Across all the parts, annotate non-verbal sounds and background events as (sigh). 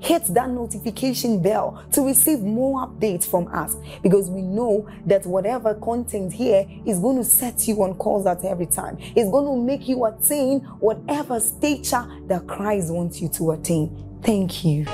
hit that notification bell to receive more updates from us because we know that whatever content here is going to set you on course at every time. It's going to make you attain whatever stature that Christ wants you to attain. Thank you. You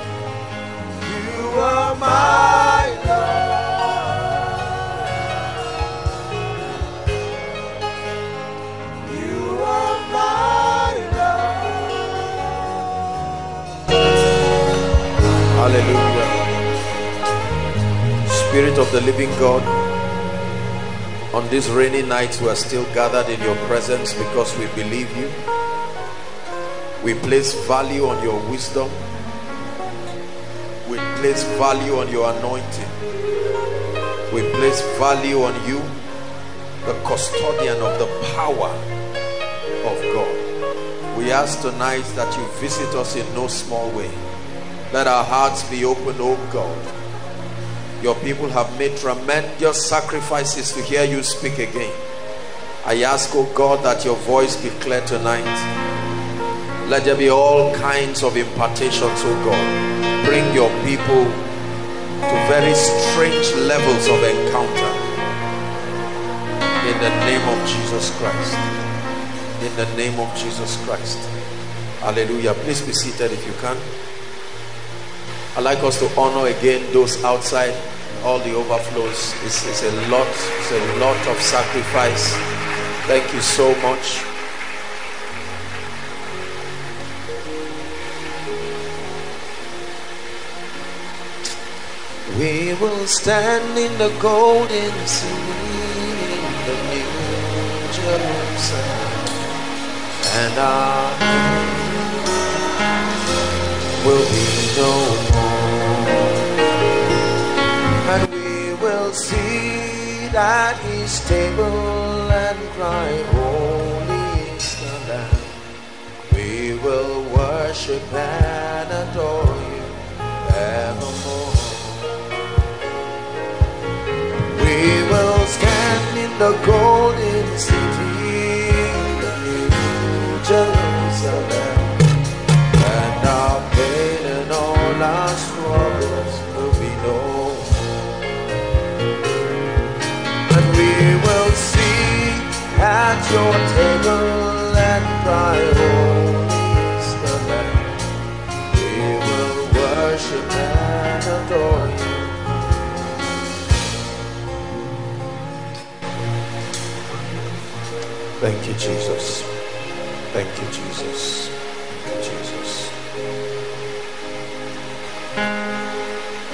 Spirit of the living God, on this rainy night, we are still gathered in your presence because we believe you. We place value on your wisdom. We place value on your anointing. We place value on you, the custodian of the power of God. We ask tonight that you visit us in no small way. Let our hearts be open, oh God. Your people have made tremendous sacrifices to hear you speak again. I ask, oh God, that your voice be clear tonight. Let there be all kinds of impartations, oh God. Bring your people to very strange levels of encounter. In the name of Jesus Christ. In the name of Jesus Christ. Hallelujah. Please be seated if you can. I'd like us to honor again those outside. All the overflows. It's, it's a lot it's a lot of sacrifice. Thank you so much. We will stand in the golden city in the new Jerusalem, and our will be no sit at his table and cry, Holy is the Lamb. We will worship and adore you evermore. We will stand in the golden city, the new Jerusalem, at your table Holy is. We will worship and adore you. thank you jesus thank you jesus thank you jesus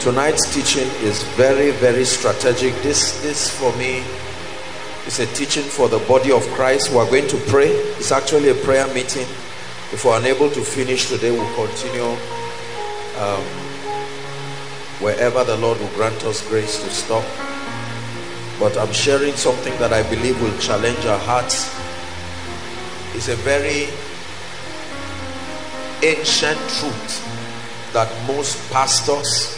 tonight's teaching is very very strategic this this for me is a teaching for the body of christ. We are going to pray. It's actually a prayer meeting. If we're unable to finish today we'll continue um, wherever the lord will grant us grace to stop. But i'm sharing something that i believe will challenge our hearts. It's a very ancient truth that most pastors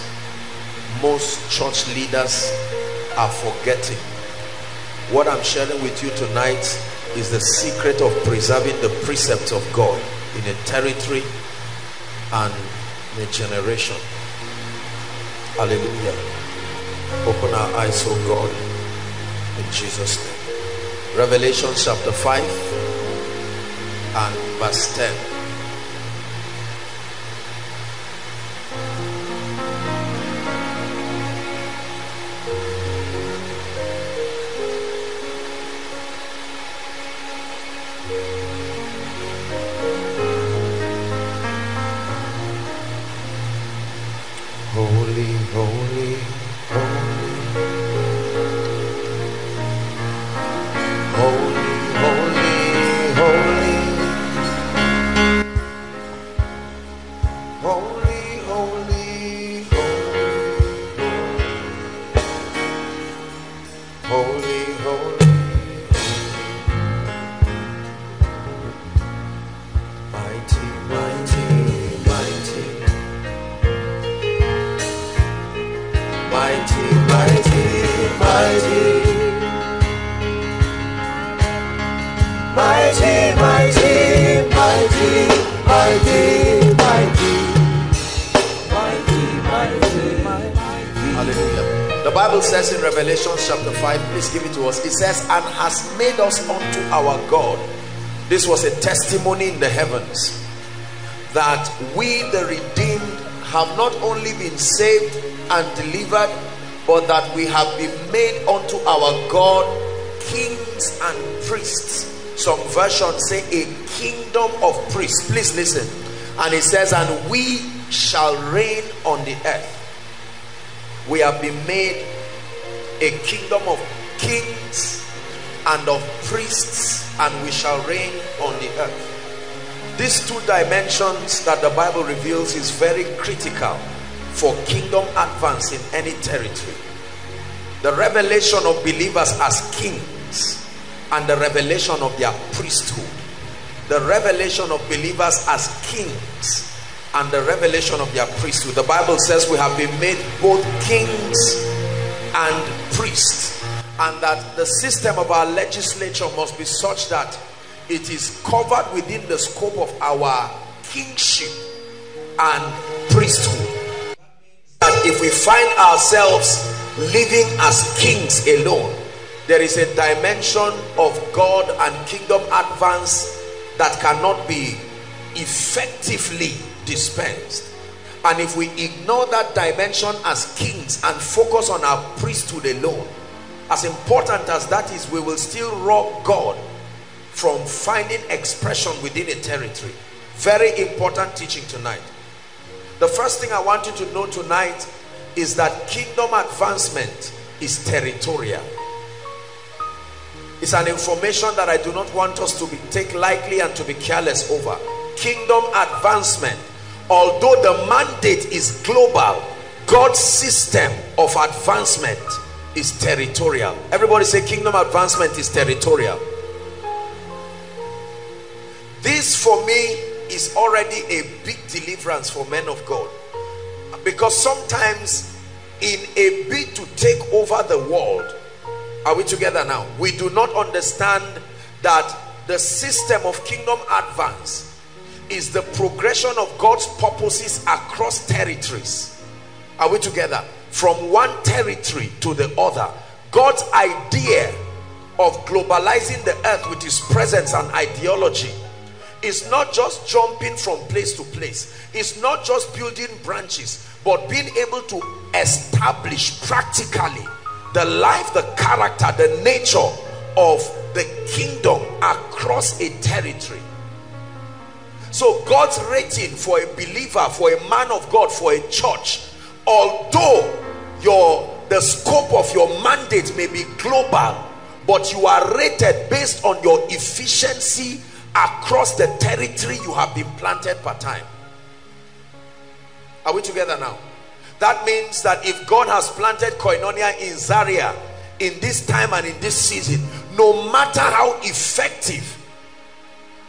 most church leaders are forgetting what i'm sharing with you tonight is the secret of preserving the precepts of god in a territory and in a generation. Hallelujah. Open our eyes O god in jesus name. Revelation chapter 5 and verse 10 has made us unto our God. This was a testimony in the heavens that we, the redeemed, have not only been saved and delivered, but that we have been made unto our God kings and priests. Some versions say a kingdom of priests. Please listen. And it says, and we shall reign on the earth we have been made a kingdom of kings and of priests and we shall reign on the earth. These two dimensions that the bible reveals is very critical for kingdom advance in any territory. The revelation of believers as kings and the revelation of their priesthood. The revelation of believers as kings and the revelation of their priesthood. The Bible says we have been made both kings and priests, and that the system of our legislature must be such that it is covered within the scope of our kingship and priesthood. That if we find ourselves living as kings alone, there is a dimension of God and kingdom advance that cannot be effectively dispensed and if we ignore that dimension as kings and focus on our priesthood alone as important as that is we will still rob God from finding expression within a territory. Very important teaching tonight. The first thing I want you to know tonight is that kingdom advancement is territorial. It's an information that I do not want us to be take lightly and to be careless over. Kingdom advancement. Although the mandate is global God's system of advancement is territorial everybody say kingdom advancement is territorial this for me is already a big deliverance for men of God because sometimes in a bid to take over the world are we together now we do not understand that the system of kingdom advance is the progression of God's purposes across territories. Are we together? From one territory to the other. God's idea of globalizing the earth with his presence and ideology is not just jumping from place to place. It's not just building branches, but being able to establish practically the life, the character, the nature of the kingdom across a territory. So God's rating for a believer, for a man of God, for a church, although your the scope of your mandate may be global, but you are rated based on your efficiency across the territory you have been planted per time. Are we together now? That means that if God has planted koinonia in Zaria in this time and in this season, no matter how effective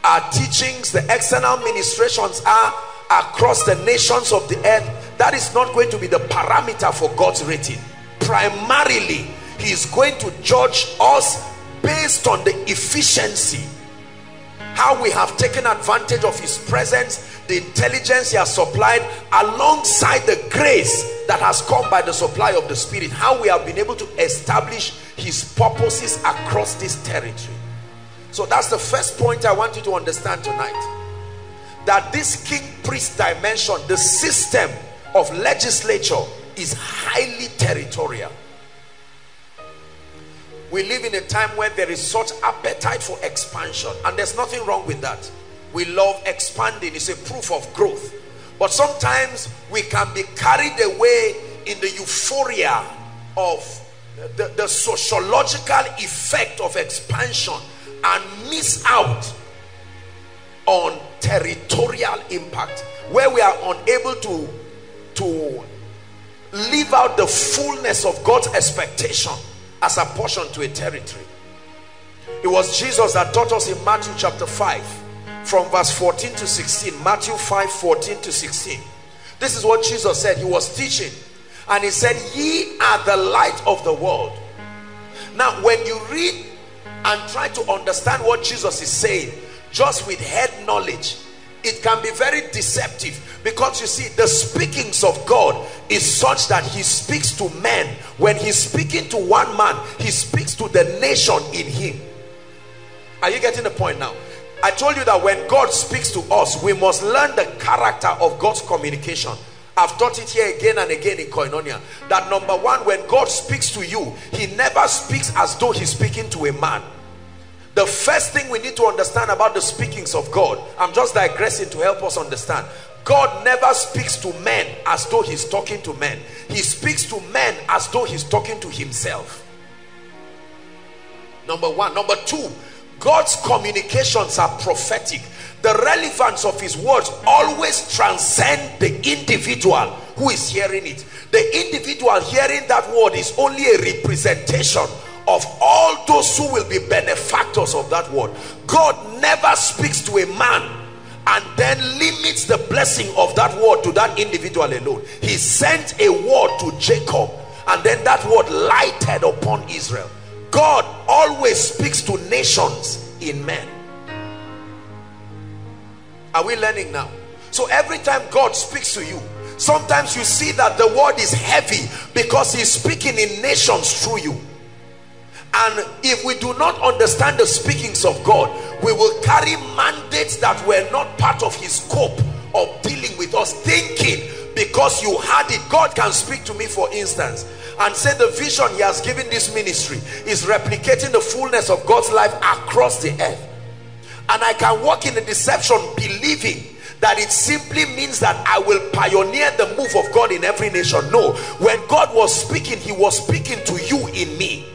our teachings, the external ministrations are across the nations of the earth, that is not going to be the parameter for God's rating. Primarily, He is going to judge us based on the efficiency, how we have taken advantage of His presence, the intelligence He has supplied, alongside the grace that has come by the supply of the Spirit, how we have been able to establish His purposes across this territory. So that's the first point I want you to understand tonight. That this king priest dimension, the system of legislature is highly territorial. We live in a time where there is such appetite for expansion and there's nothing wrong with that. We love expanding, it's a proof of growth. But sometimes we can be carried away in the euphoria of the, the sociological effect of expansion and miss out on territorial impact where we are unable to to live out the fullness of God's expectation as a portion to a territory. It was Jesus that taught us in Matthew chapter 5 from verse 14 to 16 Matthew 5 14 to 16 this is what Jesus said. He was teaching and he said ye are the light of the world. Now when you read and try to understand what Jesus is saying just with head knowledge it can be very deceptive because you see the speakings of God is such that he speaks to men. When he's speaking to one man he speaks to the nation in him. Are you getting the point now? I told you that when God speaks to us we must learn the character of God's communication. I've taught it here again and again in Koinonia that number one when God speaks to you he never speaks as though he's speaking to a man the first thing we need to understand about the speakings of God I'm just digressing to help us understand. God never speaks to men as though he's talking to men. He speaks to men as though he's talking to himself. Number one. Number two God's communications are prophetic. The relevance of his words always transcend the individual who is hearing it. The individual hearing that word is only a representation of all those who will be benefactors of that word. God never speaks to a man and then limits the blessing of that word to that individual alone. He sent a word to Jacob and then that word lighted upon Israel. God always speaks to nations in men. Are we learning now? So every time God speaks to you sometimes you see that the word is heavy because he's speaking in nations through you and if we do not understand the speakings of God we will carry mandates that were not part of his scope of dealing with us thinking because you had it God can speak to me for instance and say the vision he has given this ministry is replicating the fullness of God's life across the earth. And I can walk in the deception believing that it simply means that I will pioneer the move of God in every nation. No when God was speaking he was speaking to you in me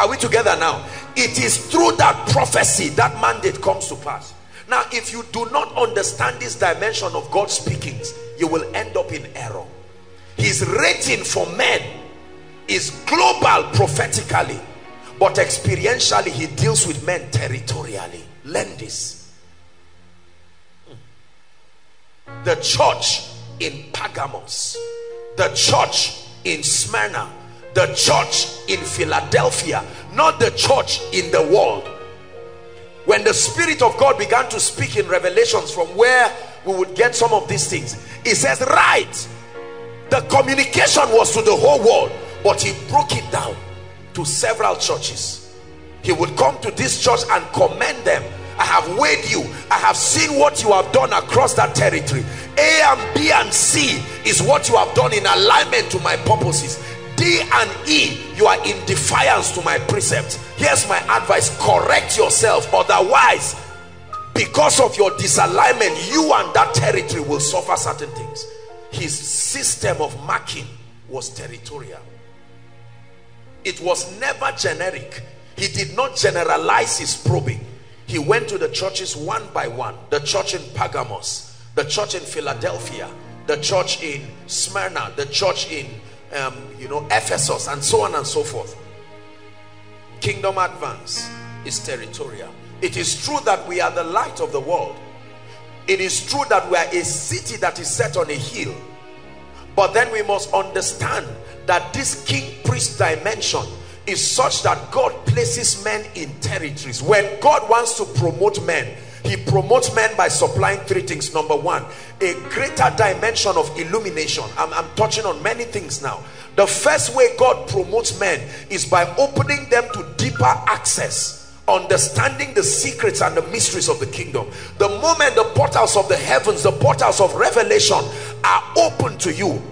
are we together now? It is through that prophecy that mandate comes to pass. Now if you do not understand this dimension of God's speakings you will end up in error. His rating for men is global prophetically but experientially he deals with men territorially. Learn this. The church in Pergamos the church in Smyrna the church in Philadelphia not the church in the world. When the spirit of God began to speak in revelations from where we would get some of these things he says right the communication was to the whole world but he broke it down to several churches. He would come to this church and commend them. I have weighed you. I have seen what you have done across that territory. A and B and C is what you have done in alignment to my purposes D and E you are in defiance to my precepts here's my advice. Correct yourself. Otherwise because of your disalignment you and that territory will suffer certain things. His system of marking was territorial. It was never generic. He did not generalize his probing. He went to the churches one by one. The church in Pergamos the church in Philadelphia the church in Smyrna the church in um, you know Ephesus and so on and so forth. Kingdom advance is territorial. It is true that we are the light of the world. It is true that we are a city that is set on a hill. But then we must understand that this king priest dimension is such that God places men in territories. When God wants to promote men he promotes men by supplying three things. Number one a greater dimension of illumination. I'm, I'm touching on many things now. The first way God promotes men is by opening them to deeper access understanding the secrets and the mysteries of the kingdom. The moment the portals of the heavens the portals of revelation are open to you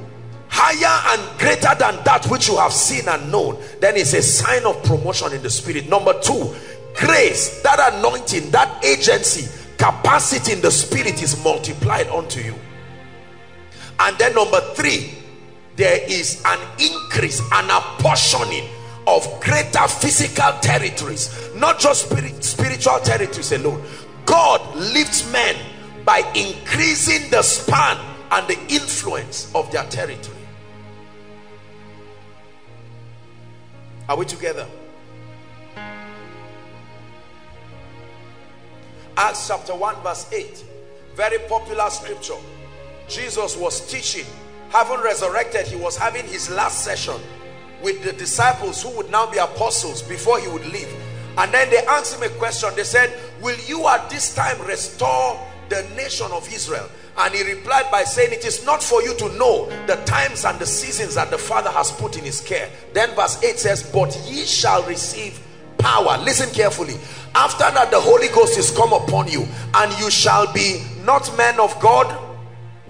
higher and greater than that which you have seen and known then it's a sign of promotion in the spirit. Number two grace that anointing that agency capacity in the spirit is multiplied unto you. And then number three there is an increase an apportioning of greater physical territories not just spirit, spiritual territories alone. God lifts men by increasing the span and the influence of their territory. Are we together acts chapter 1 verse 8 very popular scripture. Jesus was teaching. Having resurrected he was having his last session with the disciples who would now be apostles before he would leave. And then they asked him a question. They said will you at this time restore the nation of Israel? And he replied by saying it is not for you to know the times and the seasons that the father has put in his care. Then verse 8 says but ye shall receive power. Listen carefully. After that the Holy Ghost is come upon you and you shall be not men of God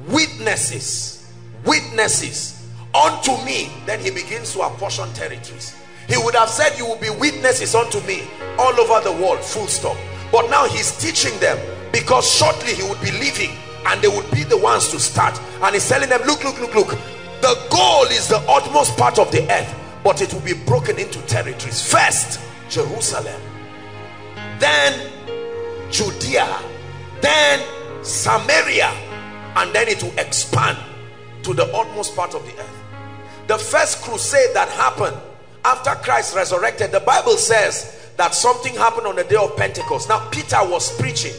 witnesses witnesses unto me. Then he begins to apportion territories. He would have said you will be witnesses unto me all over the world full stop. But now he's teaching them because shortly he would be leaving and they would be the ones to start. And he's telling them look look look look. The goal is the utmost part of the earth but it will be broken into territories. First Jerusalem then Judea then Samaria and then it will expand to the utmost part of the earth. The first crusade that happened after Christ resurrected the Bible says that something happened on the day of Pentecost. Now Peter was preaching.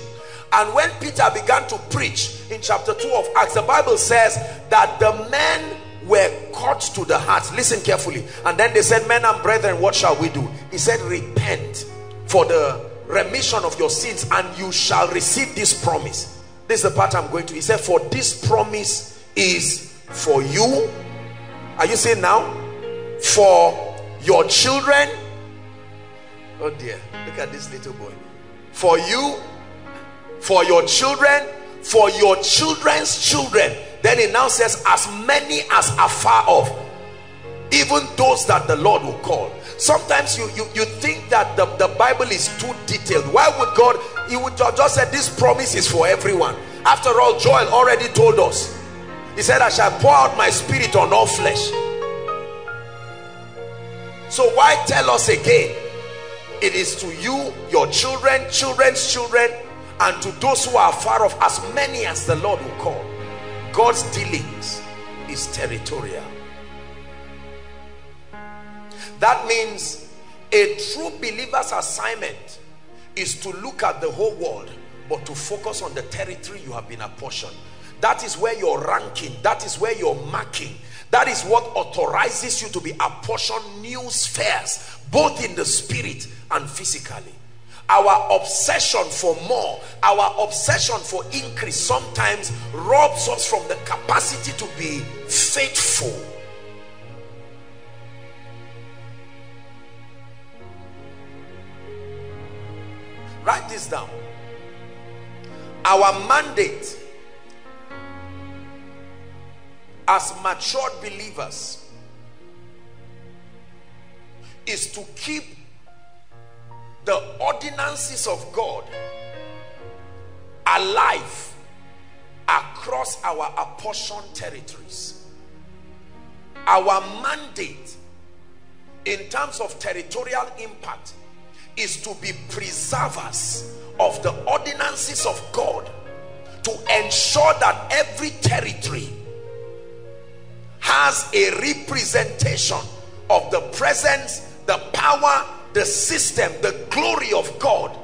And when Peter began to preach in chapter 2 of Acts the Bible says that the men were cut to the heart. Listen carefully. And then they said men and brethren what shall we do? He said repent for the remission of your sins and you shall receive this promise. This is the part i'm going to. He said for this promise is for you. Are you saying now? For your children. Oh dear. Look at this little boy. For you for your children for your children's children. Then it now says as many as are far off even those that the lord will call. Sometimes you you, you think that the, the bible is too detailed. Why would god he would just said this promise is for everyone. After all joel already told us. He said i shall pour out my spirit on all flesh. So why tell us again? It is to you your children children's children and to those who are far off as many as the lord will call god's dealings is territorial. That means a true believer's assignment is to look at the whole world but to focus on the territory you have been apportioned. That is where your ranking that is where your marking that is what authorizes you to be apportioned new spheres both in the spirit and physically our obsession for more our obsession for increase sometimes robs us from the capacity to be faithful. Write this down. Our mandate as matured believers is to keep the ordinances of God are alive across our apportioned territories. Our mandate in terms of territorial impact is to be preservers of the ordinances of God to ensure that every territory has a representation of the presence, the power, the system, the glory of God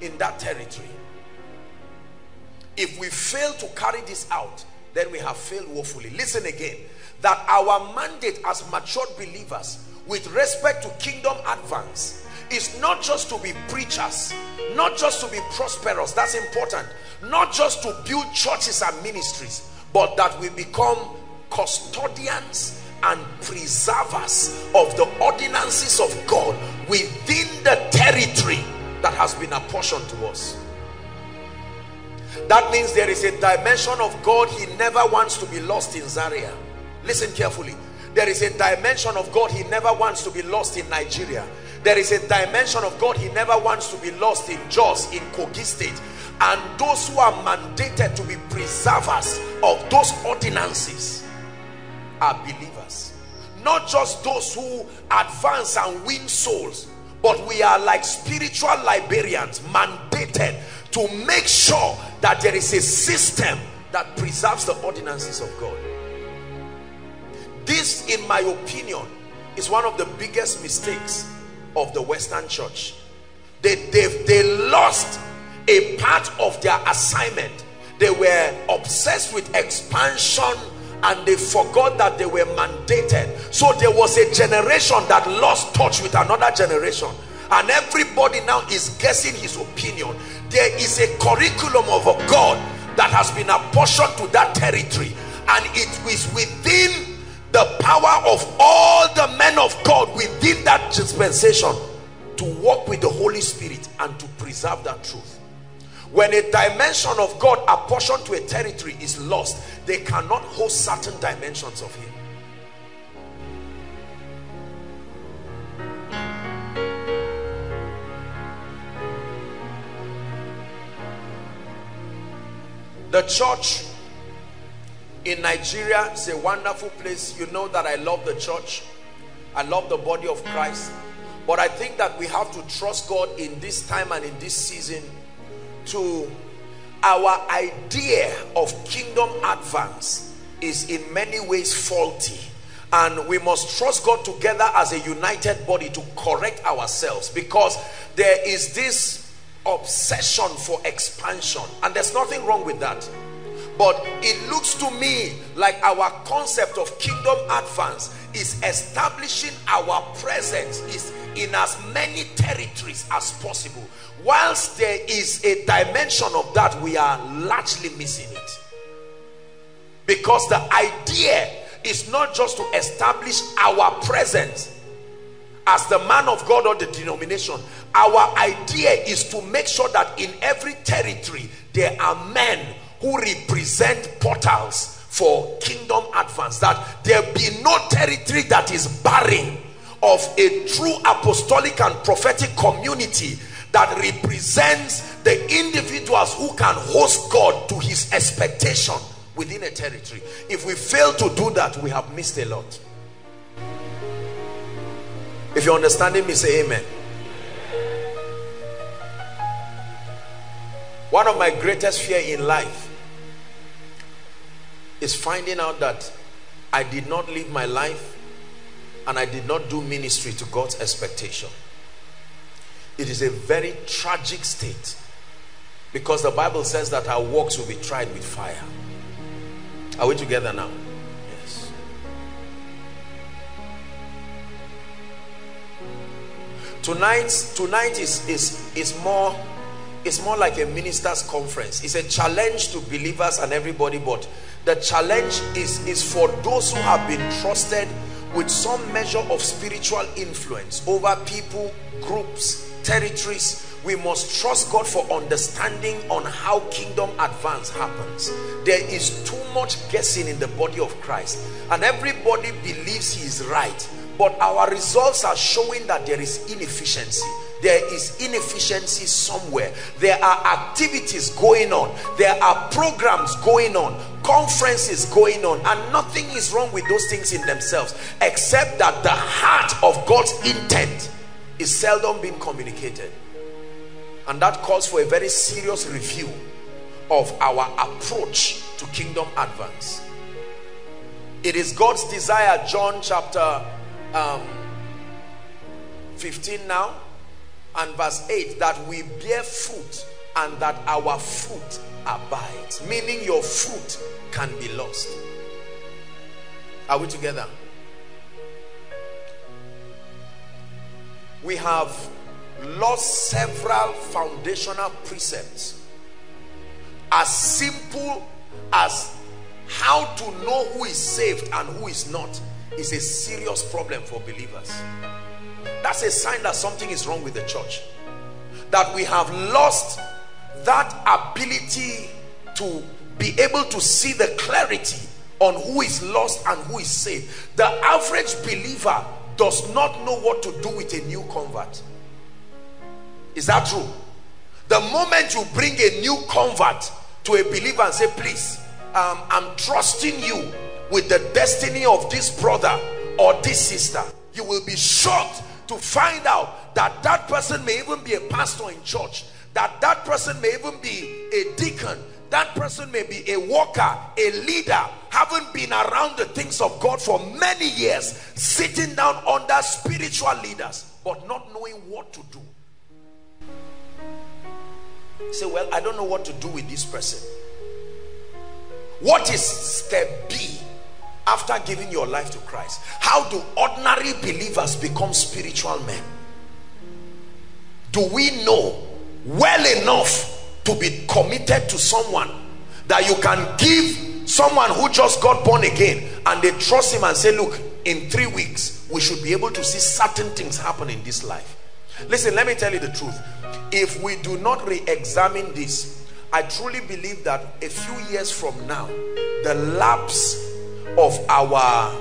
in that territory. If we fail to carry this out, then we have failed woefully. Listen again, that our mandate as matured believers with respect to kingdom advance is not just to be preachers, not just to be prosperous, that's important, not just to build churches and ministries, but that we become custodians and preservers of the ordinances of God within the territory that has been apportioned to us. That means there is a dimension of God he never wants to be lost in Zaria. Listen carefully. There is a dimension of God he never wants to be lost in Nigeria. There is a dimension of God he never wants to be lost in Jos, in Kogi State. And those who are mandated to be preservers of those ordinances are believers not just those who advance and win souls, but we are like spiritual librarians mandated to make sure that there is a system that preserves the ordinances of God. This, in my opinion, is one of the biggest mistakes of the Western church. They, they, they lost a part of their assignment. They were obsessed with expansion and they forgot that they were mandated. So there was a generation that lost touch with another generation. And everybody now is guessing his opinion. There is a curriculum of a God that has been apportioned to that territory. And it is within the power of all the men of God within that dispensation to walk with the Holy Spirit and to preserve that truth. When a dimension of God apportioned to a territory is lost, they cannot host certain dimensions of Him. The church in Nigeria is a wonderful place. You know that I love the church. I love the body of Christ. But I think that we have to trust God in this time and in this season to our idea of kingdom advance is in many ways faulty. And we must trust God together as a united body to correct ourselves because there is this obsession for expansion. And there's nothing wrong with that. But it looks to me like our concept of kingdom advance is establishing our presence is in as many territories as possible. Whilst there is a dimension of that we are largely missing it. Because the idea is not just to establish our presence as the man of God or the denomination. Our idea is to make sure that in every territory there are men who represent portals for kingdom advance that there be no territory that is barren of a true apostolic and prophetic community that represents the individuals who can host God to his expectation within a territory. If we fail to do that, we have missed a lot. If you're understanding me, say amen. One of my greatest fear in life is finding out that I did not live my life and I did not do ministry to God's expectation. It is a very tragic state because the Bible says that our works will be tried with fire. Are we together now? Yes. Tonight, tonight is, is, is more it's more like a minister's conference. It's a challenge to believers and everybody, but the challenge is, is for those who have been trusted with some measure of spiritual influence over people, groups, territories. We must trust God for understanding on how kingdom advance happens. There is too much guessing in the body of Christ, and everybody believes he is right. But our results are showing that there is inefficiency. There is inefficiency somewhere. There are activities going on. There are programs going on. Conferences going on. And nothing is wrong with those things in themselves except that the heart of God's intent is seldom being communicated. And that calls for a very serious review of our approach to kingdom advance. It is God's desire John chapter um, 15 now and verse 8 that we bear fruit and that our fruit abides. Meaning your fruit can be lost. Are we together? We have lost several foundational precepts. As simple as how to know who is saved and who is not is a serious problem for believers. That's a sign that something is wrong with the church. That we have lost that ability to be able to see the clarity on who is lost and who is saved. The average believer does not know what to do with a new convert. Is that true? The moment you bring a new convert to a believer and say please um, i'm trusting you with the destiny of this brother or this sister you will be shocked to find out that that person may even be a pastor in church that that person may even be a deacon that person may be a worker a leader haven't been around the things of God for many years sitting down under spiritual leaders but not knowing what to do. Say well I don't know what to do with this person. What is step B after giving your life to Christ? How do ordinary believers become spiritual men? Do we know well enough to be committed to someone that you can give someone who just got born again and they trust him and say, look, in three weeks, we should be able to see certain things happen in this life. Listen, let me tell you the truth. If we do not re-examine this, I truly believe that a few years from now, the lapse of our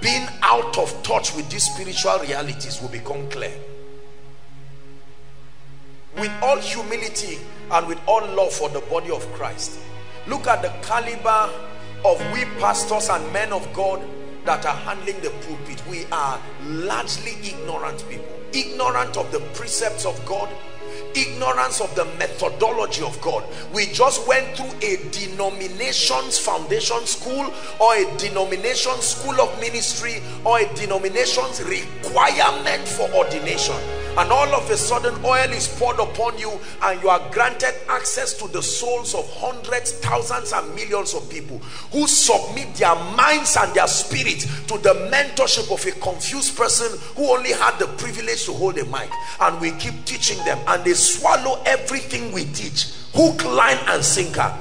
being out of touch with these spiritual realities will become clear. With all humility and with all love for the body of Christ, look at the caliber of we pastors and men of God that are handling the pulpit. We are largely ignorant people, ignorant of the precepts of God, ignorance of the methodology of God. We just went through a denomination's foundation school or a denomination school of ministry or a denomination's requirement for ordination. And all of a sudden oil is poured upon you and you are granted access to the souls of hundreds thousands and millions of people who submit their minds and their spirit to the mentorship of a confused person who only had the privilege to hold a mic. And we keep teaching them. And they swallow everything we teach hook line and sinker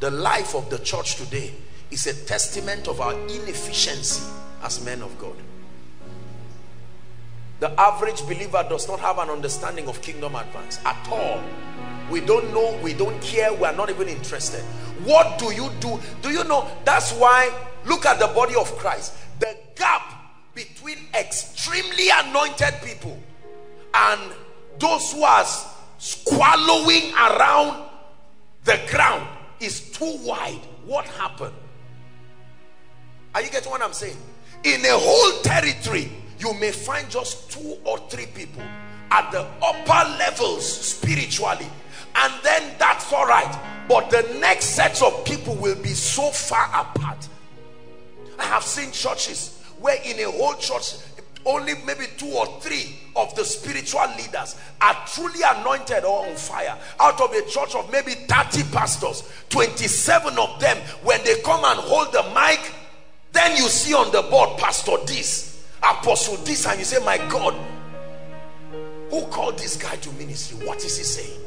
the life of the church today is a testament of our inefficiency as men of God the average believer does not have an understanding of kingdom advance at all. We don't know, we don't care, we are not even interested. What do you do? Do you know? That's why, look at the body of Christ. The gap between extremely anointed people and those who are swallowing around the ground is too wide. What happened? Are you getting what I'm saying? In a whole territory, you may find just two or three people at the upper levels spiritually and then that's all right but the next set of people will be so far apart i have seen churches where in a whole church only maybe two or three of the spiritual leaders are truly anointed or on fire. Out of a church of maybe 30 pastors 27 of them when they come and hold the mic then you see on the board pastor this apostle this and you say my god who called this guy to ministry? What is he saying?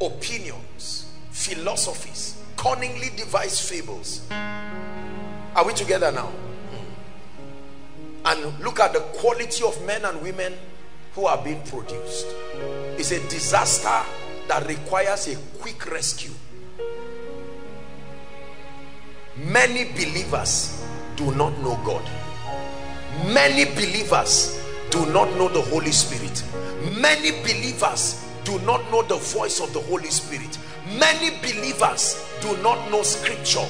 Opinions philosophies cunningly devised fables. Are we together now. And look at the quality of men and women who are being produced. It's a disaster that requires a quick rescue. Many believers do not know god. Many believers do not know the Holy Spirit. Many believers do not know the voice of the Holy Spirit. Many believers do not know scripture.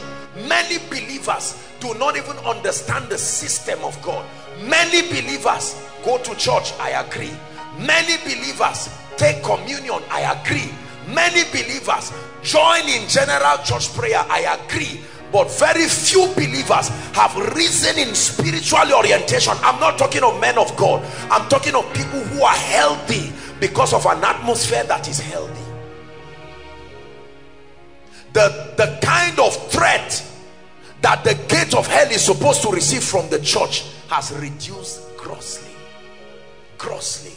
Many believers do not even understand the system of God many believers go to church I agree. Many believers take communion I agree. Many believers join in general church prayer I agree. But very few believers have risen in spiritual orientation. I'm not talking of men of god. I'm talking of people who are healthy because of an atmosphere that is healthy. The the kind of threat that the gate of hell is supposed to receive from the church has reduced grossly. Grossly.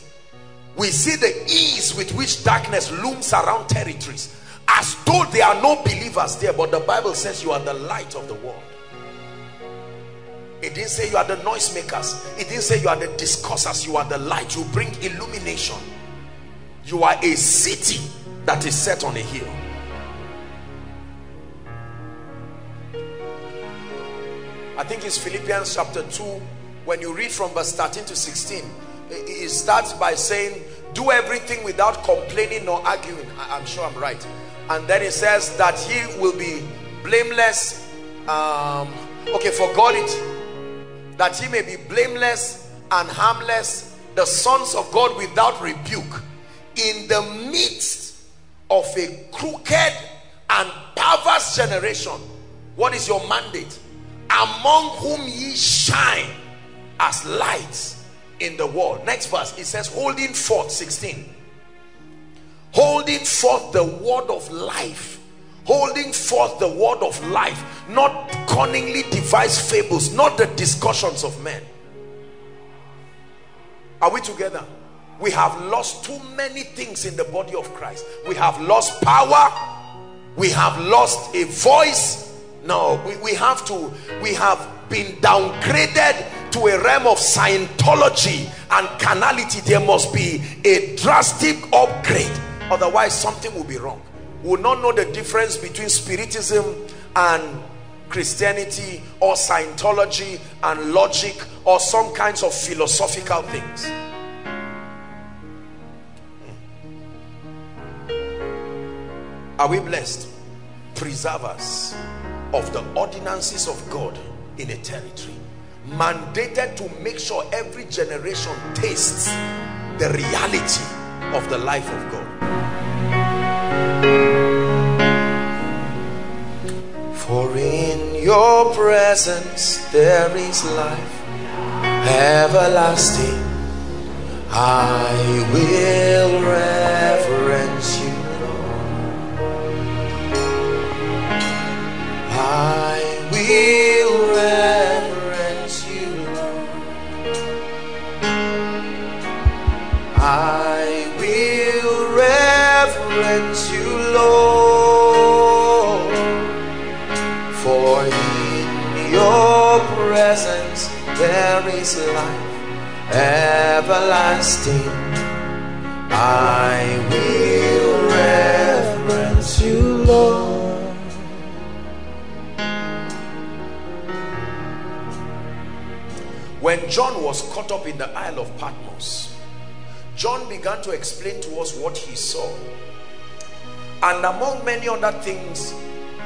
We see the ease with which darkness looms around territories as though there are no believers there but the bible says you are the light of the world. It didn't say you are the noisemakers it didn't say you are the discussers. You are the light. You bring illumination. You are a city that is set on a hill I think it's Philippians chapter 2 when you read from verse 13 to 16 it starts by saying do everything without complaining or arguing I'm sure I'm right and then it says that he will be blameless um okay for God it that he may be blameless and harmless, the sons of God without rebuke, in the midst of a crooked and perverse generation. What is your mandate? Among whom ye shine as lights in the world. Next verse, it says, holding forth, 16. Holding forth the word of life. Holding forth the word of life. Not cunningly devised fables, not the discussions of men. Are we together? We have lost too many things in the body of Christ. We have lost power. We have lost a voice. No, we, we have to, we have been downgraded to a realm of Scientology and carnality. There must be a drastic upgrade. Otherwise, something will be wrong. We will not know the difference between Spiritism and Christianity or Scientology and logic or some kinds of philosophical things. Hmm. Are we blessed? Preserve us of the ordinances of God in a territory. Mandated to make sure every generation tastes the reality of the life of God. For in your presence there is life everlasting. I will reverence I will reverence you, I will reverence you, Lord. For in your presence there is life everlasting. I will reverence you, Lord. When John was caught up in the Isle of Patmos, John began to explain to us what he saw. And among many other things,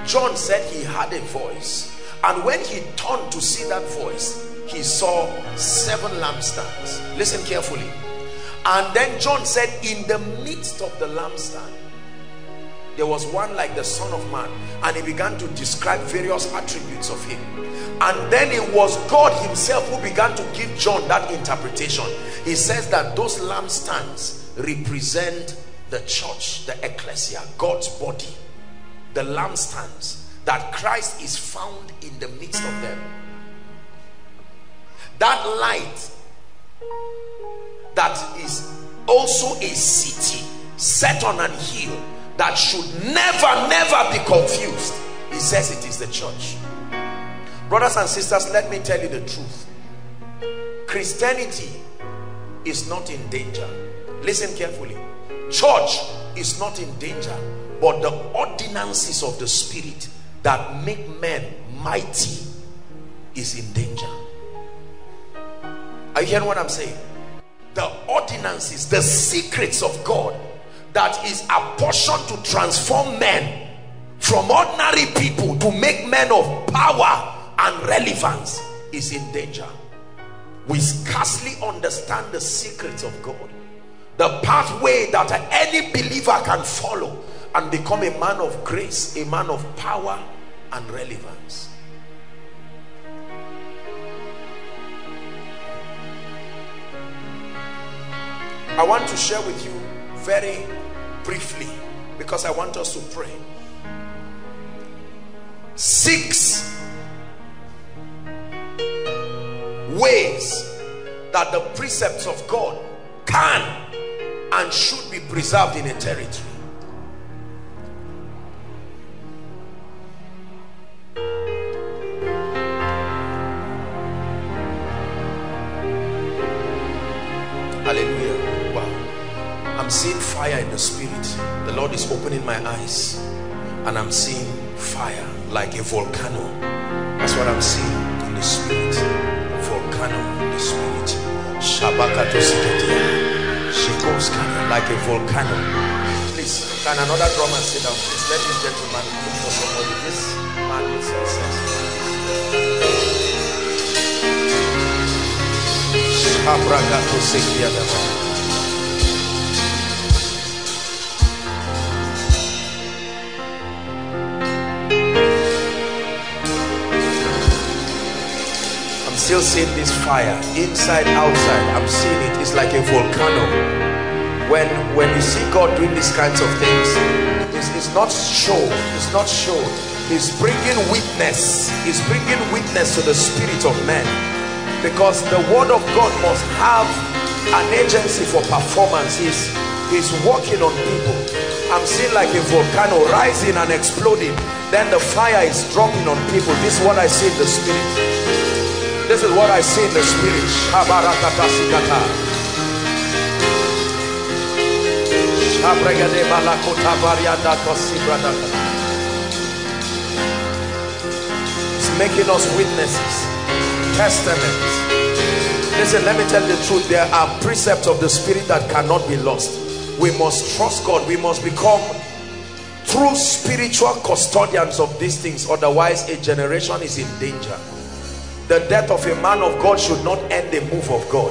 John said he had a voice. And when he turned to see that voice, he saw seven lampstands. Listen carefully. And then John said, in the midst of the lampstand, there was one like the son of man and he began to describe various attributes of him and then it was God himself who began to give John that interpretation he says that those lampstands represent the church the ecclesia God's body the lampstands that Christ is found in the midst of them that light that is also a city set on an hill that should never, never be confused. He says it is the church. Brothers and sisters, let me tell you the truth. Christianity is not in danger. Listen carefully. Church is not in danger, but the ordinances of the Spirit that make men mighty is in danger. Are you hearing what I'm saying? The ordinances, the secrets of God that is apportioned to transform men from ordinary people to make men of power and relevance is in danger. We scarcely understand the secrets of God. The pathway that any believer can follow and become a man of grace a man of power and relevance. I want to share with you very briefly because I want us to pray. Six ways that the precepts of God can and should be preserved in a territory. Hallelujah. Wow. I'm seeing fire in the spirit. The Lord is opening my eyes and I'm seeing fire like a volcano. That's what I'm seeing in the spirit. Volcano in the spirit. Siketia. Shikoskana like a volcano. Please, can another drummer sit down? Please let this gentleman look for somebody. This man is successful. Kabrakato still seeing this fire inside outside. I'm seeing it. It's like a volcano. When when you see god doing these kinds of things it's, it's not show. It's not show. He's bringing witness. He's bringing witness to the spirit of men because the word of god must have an agency for performance. He's he's working on people. I'm seeing like a volcano rising and exploding. Then the fire is dropping on people. This is what i see in the spirit this is what I see in the spirit. It's making us witnesses, testaments. Listen, let me tell you the truth. There are precepts of the spirit that cannot be lost. We must trust God. We must become true spiritual custodians of these things. Otherwise, a generation is in danger the death of a man of God should not end the move of God.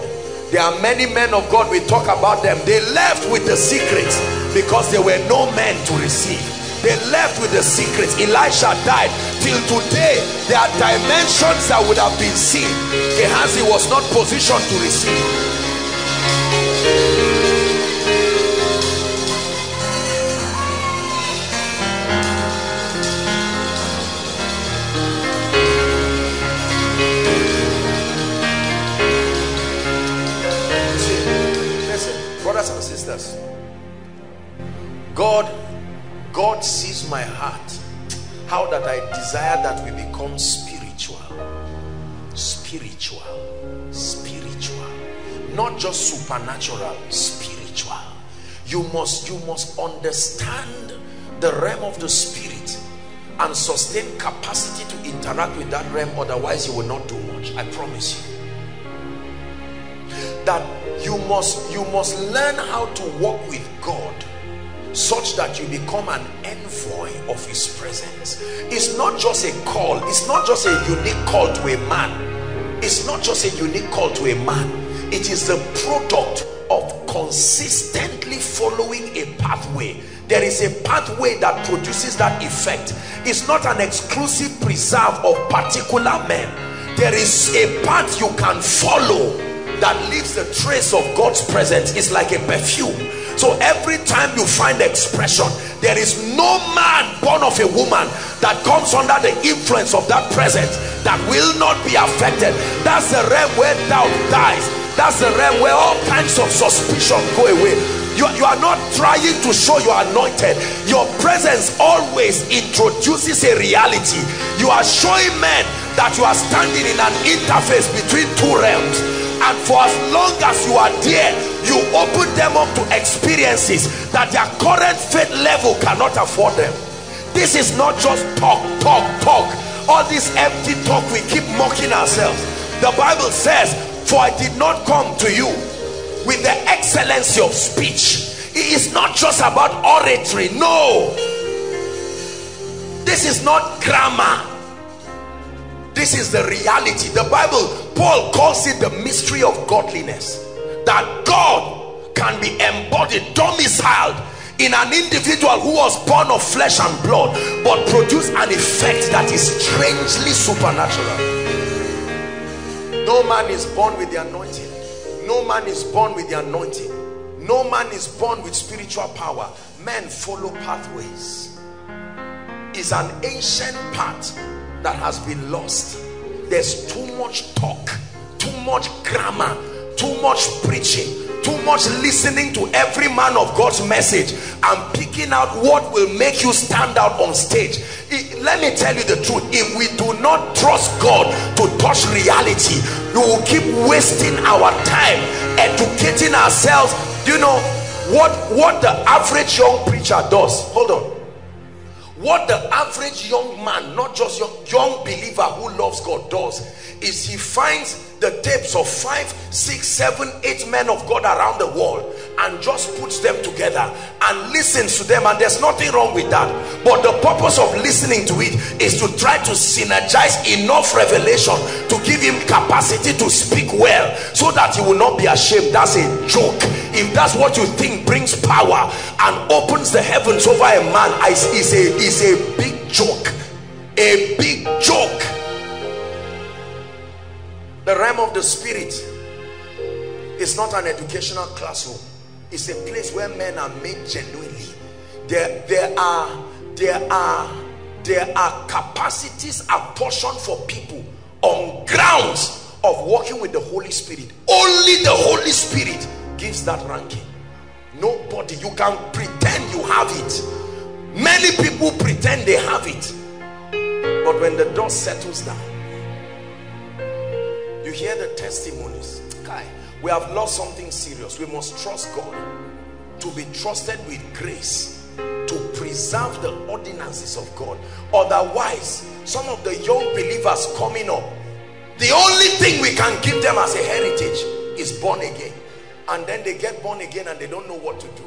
There are many men of God we talk about them. They left with the secrets because there were no men to receive. They left with the secrets Elisha died. Till today there are dimensions that would have been seen. Gehazi was not positioned to receive sisters God God sees my heart. How that I desire that we become spiritual. Spiritual. Spiritual. Not just supernatural spiritual. You must you must understand the realm of the spirit and sustain capacity to interact with that realm otherwise you will not do much. I promise you. That you must you must learn how to walk with God such that you become an envoy of his presence. It's not just a call. It's not just a unique call to a man. It's not just a unique call to a man. It is the product of consistently following a pathway. There is a pathway that produces that effect. It's not an exclusive preserve of particular men. There is a path you can follow that leaves the trace of God's presence is like a perfume. So every time you find expression there is no man born of a woman that comes under the influence of that presence that will not be affected. That's the realm where doubt dies. That's the realm where all kinds of suspicion go away. You, you are not trying to show you are anointed. Your presence always introduces a reality. You are showing men that you are standing in an interface between two realms and for as long as you are there you open them up to experiences that their current faith level cannot afford them. This is not just talk talk talk. All this empty talk we keep mocking ourselves. The bible says for i did not come to you with the excellency of speech. It is not just about oratory. No. This is not grammar this is the reality. The bible paul calls it the mystery of godliness. That god can be embodied domiciled in an individual who was born of flesh and blood but produce an effect that is strangely supernatural. No man is born with the anointing. No man is born with the anointing. No man is born with spiritual power. Men follow pathways. Is an ancient path that has been lost. There's too much talk too much grammar too much preaching too much listening to every man of God's message and picking out what will make you stand out on stage. It, let me tell you the truth. If we do not trust God to touch reality we will keep wasting our time educating ourselves. Do you know what what the average young preacher does? Hold on what the average young man not just young, young believer who loves god does is he finds the tapes of five, six, seven, eight men of God around the world and just puts them together and listens to them. And there's nothing wrong with that. But the purpose of listening to it is to try to synergize enough revelation to give him capacity to speak well so that he will not be ashamed. That's a joke. If that's what you think brings power and opens the heavens over a man is a is a big joke. A big joke the realm of the spirit is not an educational classroom. It's a place where men are made genuinely. There there are there are there are capacities apportioned for people on grounds of working with the Holy Spirit. Only the Holy Spirit gives that ranking. Nobody you can pretend you have it. Many people pretend they have it. But when the dust settles down you hear the testimonies. Kai, we have lost something serious. We must trust God to be trusted with grace to preserve the ordinances of God. Otherwise some of the young believers coming up the only thing we can give them as a heritage is born again. And then they get born again and they don't know what to do.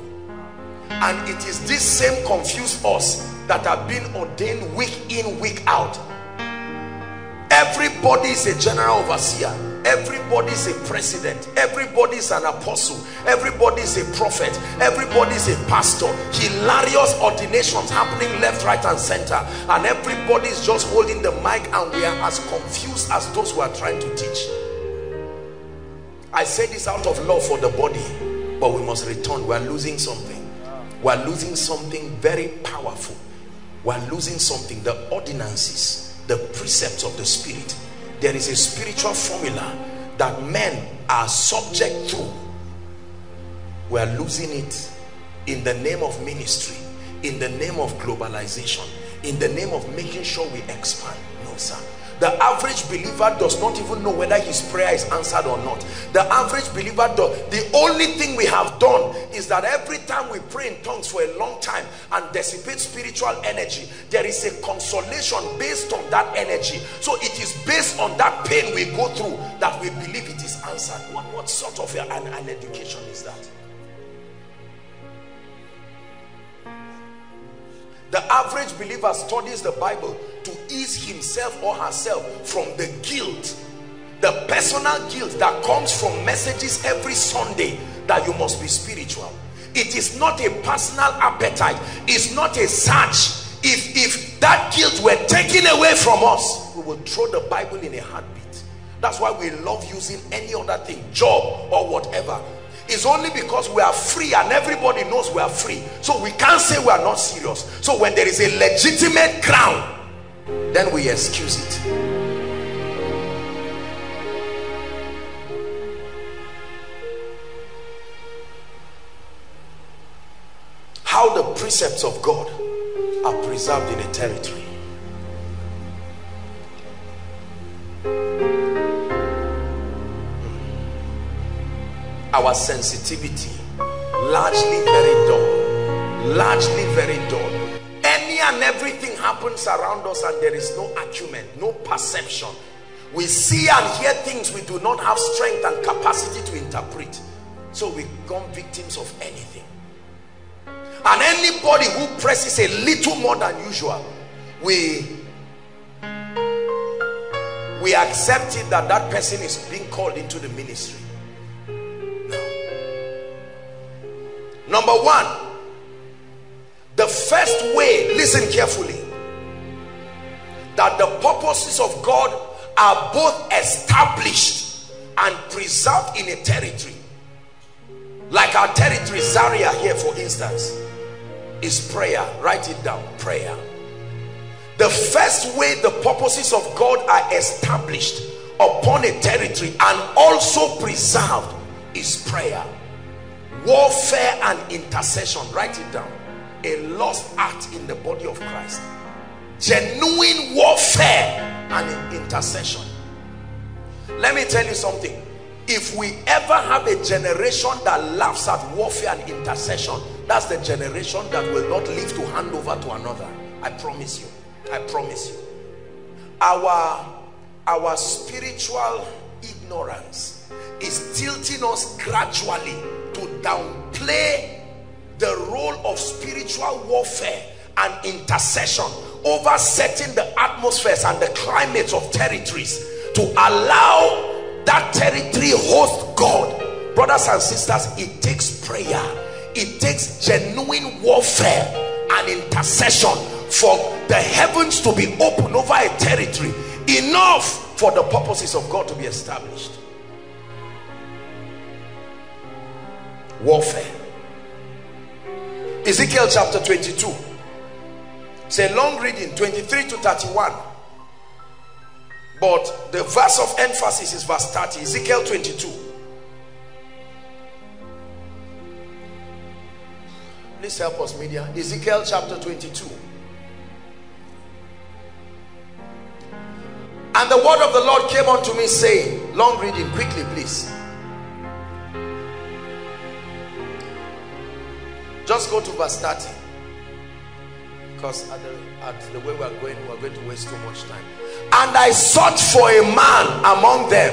And it is this same confused us that have been ordained week in week out everybody is a general overseer. Everybody is a president. Everybody is an apostle. Everybody is a prophet. Everybody is a pastor. Hilarious ordinations happening left right and center. And everybody is just holding the mic and we are as confused as those who are trying to teach. I say this out of love for the body but we must return. We are losing something. We are losing something very powerful. We are losing something. The ordinances the precepts of the spirit. There is a spiritual formula that men are subject to. We are losing it in the name of ministry in the name of globalization in the name of making sure we expand. No sir the average believer does not even know whether his prayer is answered or not. The average believer does. The only thing we have done is that every time we pray in tongues for a long time and dissipate spiritual energy, there is a consolation based on that energy. So it is based on that pain we go through that we believe it is answered. What, what sort of an, an education is that? The average believer studies the Bible to ease himself or herself from the guilt, the personal guilt that comes from messages every Sunday that you must be spiritual. It is not a personal appetite. It's not a search. If, if that guilt were taken away from us, we would throw the Bible in a heartbeat. That's why we love using any other thing, job or whatever is only because we are free and everybody knows we are free. So we can't say we are not serious. So when there is a legitimate ground then we excuse it. How the precepts of God are preserved in a territory our sensitivity largely very dull largely very dull. Any and everything happens around us and there is no acumen no perception. We see and hear things we do not have strength and capacity to interpret. So we become victims of anything. And anybody who presses a little more than usual we we accept it that that person is being called into the ministry Number one, the first way, listen carefully, that the purposes of God are both established and preserved in a territory. Like our territory, Zaria here for instance, is prayer. Write it down, prayer. The first way the purposes of God are established upon a territory and also preserved is prayer warfare and intercession. Write it down. A lost act in the body of christ. Genuine warfare and intercession. Let me tell you something. If we ever have a generation that laughs at warfare and intercession that's the generation that will not live to hand over to another. I promise you. I promise you. Our our spiritual ignorance is tilting us gradually to downplay the role of spiritual warfare and intercession over setting the atmospheres and the climates of territories to allow that territory host God. Brothers and sisters, it takes prayer, it takes genuine warfare and intercession for the heavens to be open over a territory enough for the purposes of God to be established. Warfare. Ezekiel chapter 22. It's a long reading, 23 to 31. But the verse of emphasis is verse 30, Ezekiel 22. Please help us, media. Ezekiel chapter 22. And the word of the Lord came unto me, saying, Long reading, quickly, please. Just go to verse 30. Because at the, at the way we are going, we are going to waste too much time. And I sought for a man among them.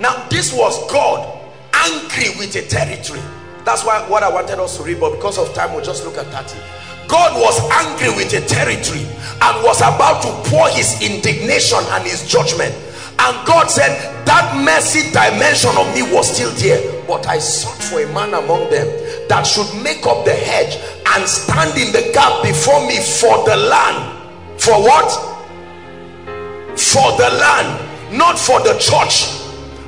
Now, this was God angry with a territory. That's why what I wanted us to read, but because of time, we'll just look at 30. God was angry with a territory and was about to pour his indignation and his judgment. And God said, that mercy dimension of me was still there. But I sought for a man among them that should make up the hedge and stand in the gap before me for the land. For what? For the land, not for the church.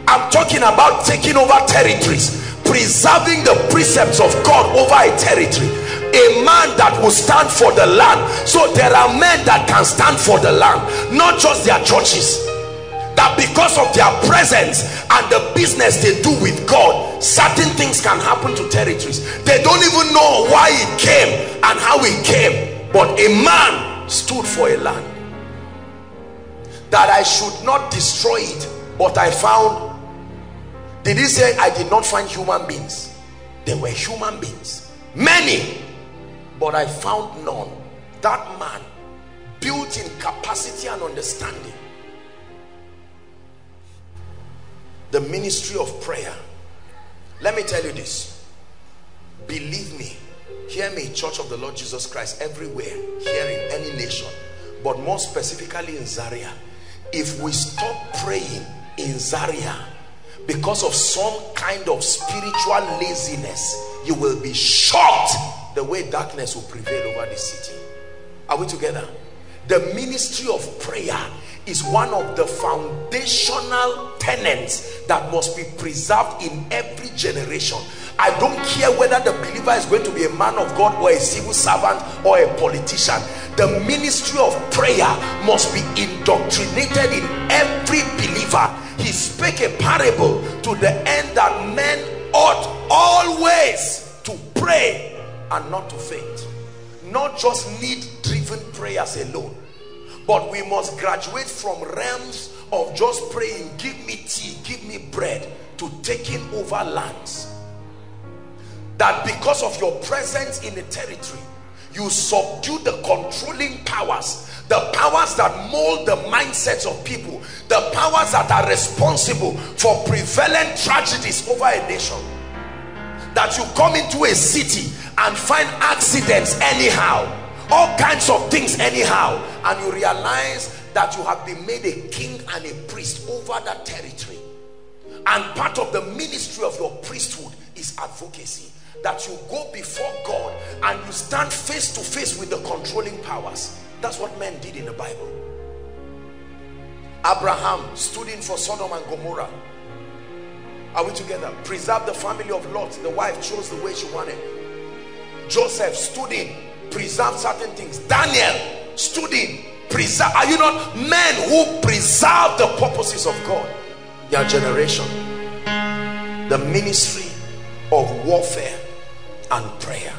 I'm talking about taking over territories, preserving the precepts of God over a territory. A man that will stand for the land. So there are men that can stand for the land, not just their churches that because of their presence and the business they do with God certain things can happen to territories. They don't even know why it came and how it came. But a man stood for a land. That I should not destroy it but I found did he say I did not find human beings there were human beings. Many but I found none. That man built in capacity and understanding the ministry of prayer. Let me tell you this. Believe me hear me church of the lord jesus christ everywhere here in any nation but more specifically in zaria. If we stop praying in zaria because of some kind of spiritual laziness you will be shocked the way darkness will prevail over the city. Are we together? The ministry of prayer is one of the foundational tenets that must be preserved in every generation. I don't care whether the believer is going to be a man of god or a civil servant or a politician. The ministry of prayer must be indoctrinated in every believer. He spake a parable to the end that men ought always to pray and not to faint. Not just need driven prayers alone but we must graduate from realms of just praying give me tea give me bread to taking over lands. That because of your presence in a territory you subdue the controlling powers the powers that mold the mindsets of people the powers that are responsible for prevalent tragedies over a nation. That you come into a city and find accidents anyhow all kinds of things anyhow and you realize that you have been made a king and a priest over that territory. And part of the ministry of your priesthood is advocacy. That you go before God and you stand face to face with the controlling powers. That's what men did in the Bible. Abraham stood in for Sodom and Gomorrah. Are we together? Preserve the family of Lot. The wife chose the way she wanted. Joseph stood in preserve certain things. Daniel stood in preserve are you not men who preserve the purposes of God? Their generation the ministry of warfare and prayer.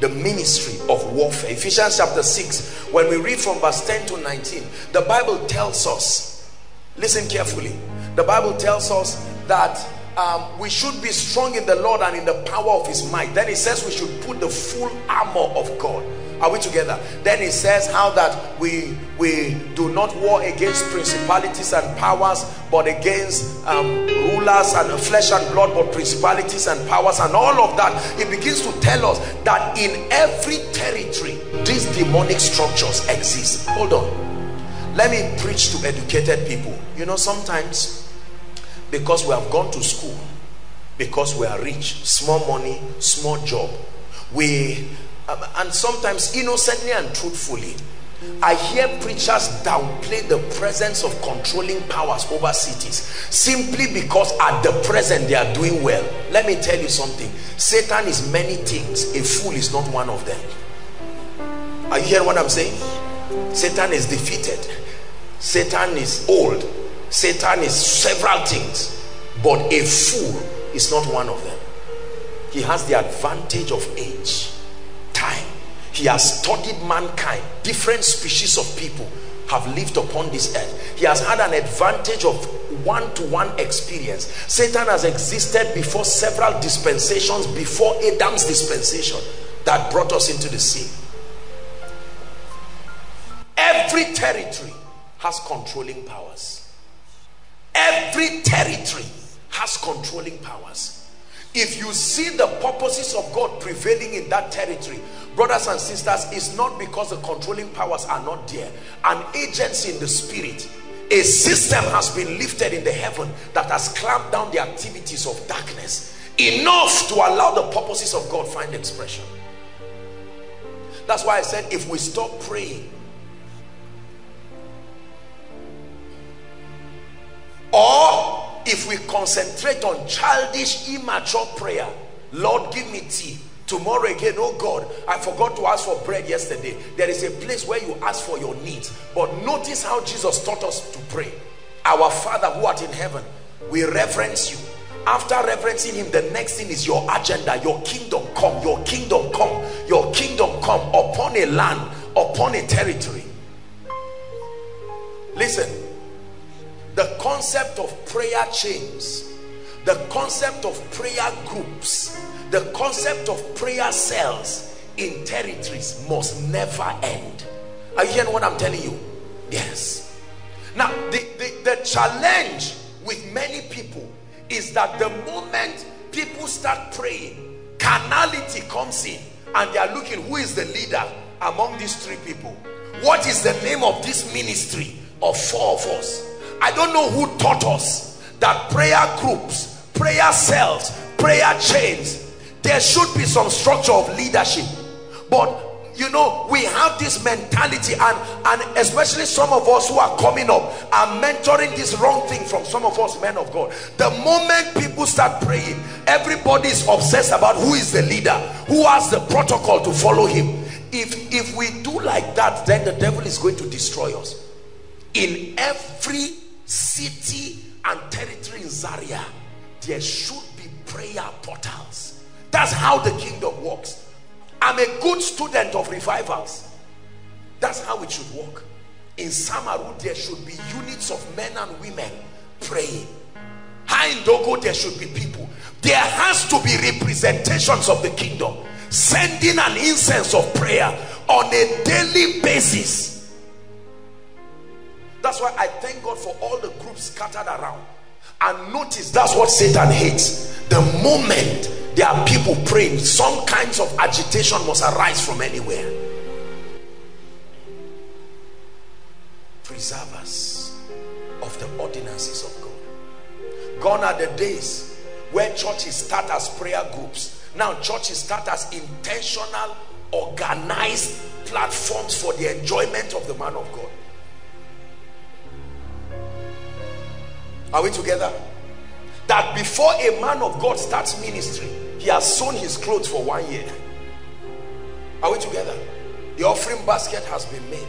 The ministry of warfare. Ephesians chapter 6 when we read from verse 10 to 19 the Bible tells us listen carefully the Bible tells us that um, we should be strong in the Lord and in the power of his might then he says we should put the full armor of God Are we together? Then he says how that we we do not war against principalities and powers, but against um, rulers and flesh and blood, but principalities and powers and all of that. It begins to tell us that in every territory, these demonic structures exist. Hold on. Let me preach to educated people. You know, sometimes because we have gone to school, because we are rich, small money, small job, we um, and sometimes innocently and truthfully I hear preachers downplay the presence of controlling powers over cities simply because at the present they are doing well. Let me tell you something. Satan is many things. A fool is not one of them. Are you hearing what I'm saying? Satan is defeated. Satan is old. Satan is several things. But a fool is not one of them. He has the advantage of age time. He has studied mankind. Different species of people have lived upon this earth. He has had an advantage of one-to-one -one experience. Satan has existed before several dispensations before adam's dispensation that brought us into the sea. Every territory has controlling powers every territory has controlling powers if you see the purposes of God prevailing in that territory, brothers and sisters, it's not because the controlling powers are not there. An agency in the spirit, a system has been lifted in the heaven that has clamped down the activities of darkness enough to allow the purposes of God find expression. That's why I said if we stop praying or if we concentrate on childish immature prayer lord give me tea. Tomorrow again oh god i forgot to ask for bread yesterday. There is a place where you ask for your needs. But notice how jesus taught us to pray. Our father who art in heaven we reverence you. After reverencing him the next thing is your agenda. Your kingdom come. Your kingdom come. Your kingdom come upon a land upon a territory. Listen the concept of prayer chains the concept of prayer groups the concept of prayer cells in territories must never end. Are you hearing what i'm telling you? Yes. Now the, the the challenge with many people is that the moment people start praying carnality comes in and they are looking who is the leader among these three people? What is the name of this ministry of four of us I don't know who taught us that prayer groups, prayer cells, prayer chains, there should be some structure of leadership. But you know, we have this mentality and, and especially some of us who are coming up are mentoring this wrong thing from some of us men of God. The moment people start praying, everybody is obsessed about who is the leader, who has the protocol to follow him. If, if we do like that, then the devil is going to destroy us. In every city and territory in Zaria, there should be prayer portals. That's how the kingdom works. I'm a good student of revivals. That's how it should work. In Samaru, there should be units of men and women praying. Hayin Dogo, there should be people. There has to be representations of the kingdom. Sending an incense of prayer on a daily basis that's why I thank God for all the groups scattered around. And notice that's what Satan hates. The moment there are people praying, some kinds of agitation must arise from anywhere. Preserve us of the ordinances of God. Gone are the days where churches start as prayer groups. Now churches start as intentional, organized platforms for the enjoyment of the man of God. Are we together? That before a man of God starts ministry, he has sewn his clothes for one year. Are we together? The offering basket has been made.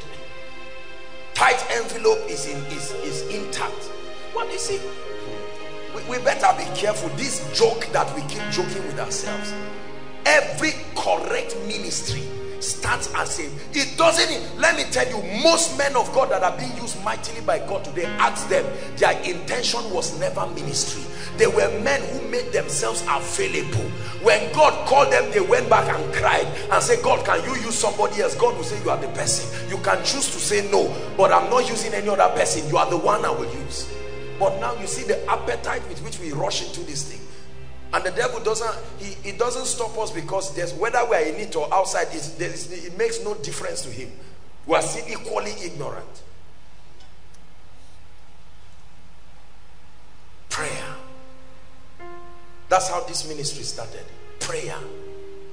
Tight envelope is in is, is intact. What is it? We, we better be careful. This joke that we keep joking with ourselves. Every correct ministry starts as a it doesn't let me tell you most men of god that are being used mightily by god today ask them their intention was never ministry They were men who made themselves available. When God called them, they went back and cried and said, God, can you use somebody else? God will say, you are the person. You can choose to say no, but I'm not using any other person. You are the one I will use. But now you see the appetite with which we rush into this thing. And the devil doesn't, he, he doesn't stop us because there's whether we are in it or outside, it, it makes no difference to him. We are still equally ignorant. Prayer. That's how this ministry started. Prayer.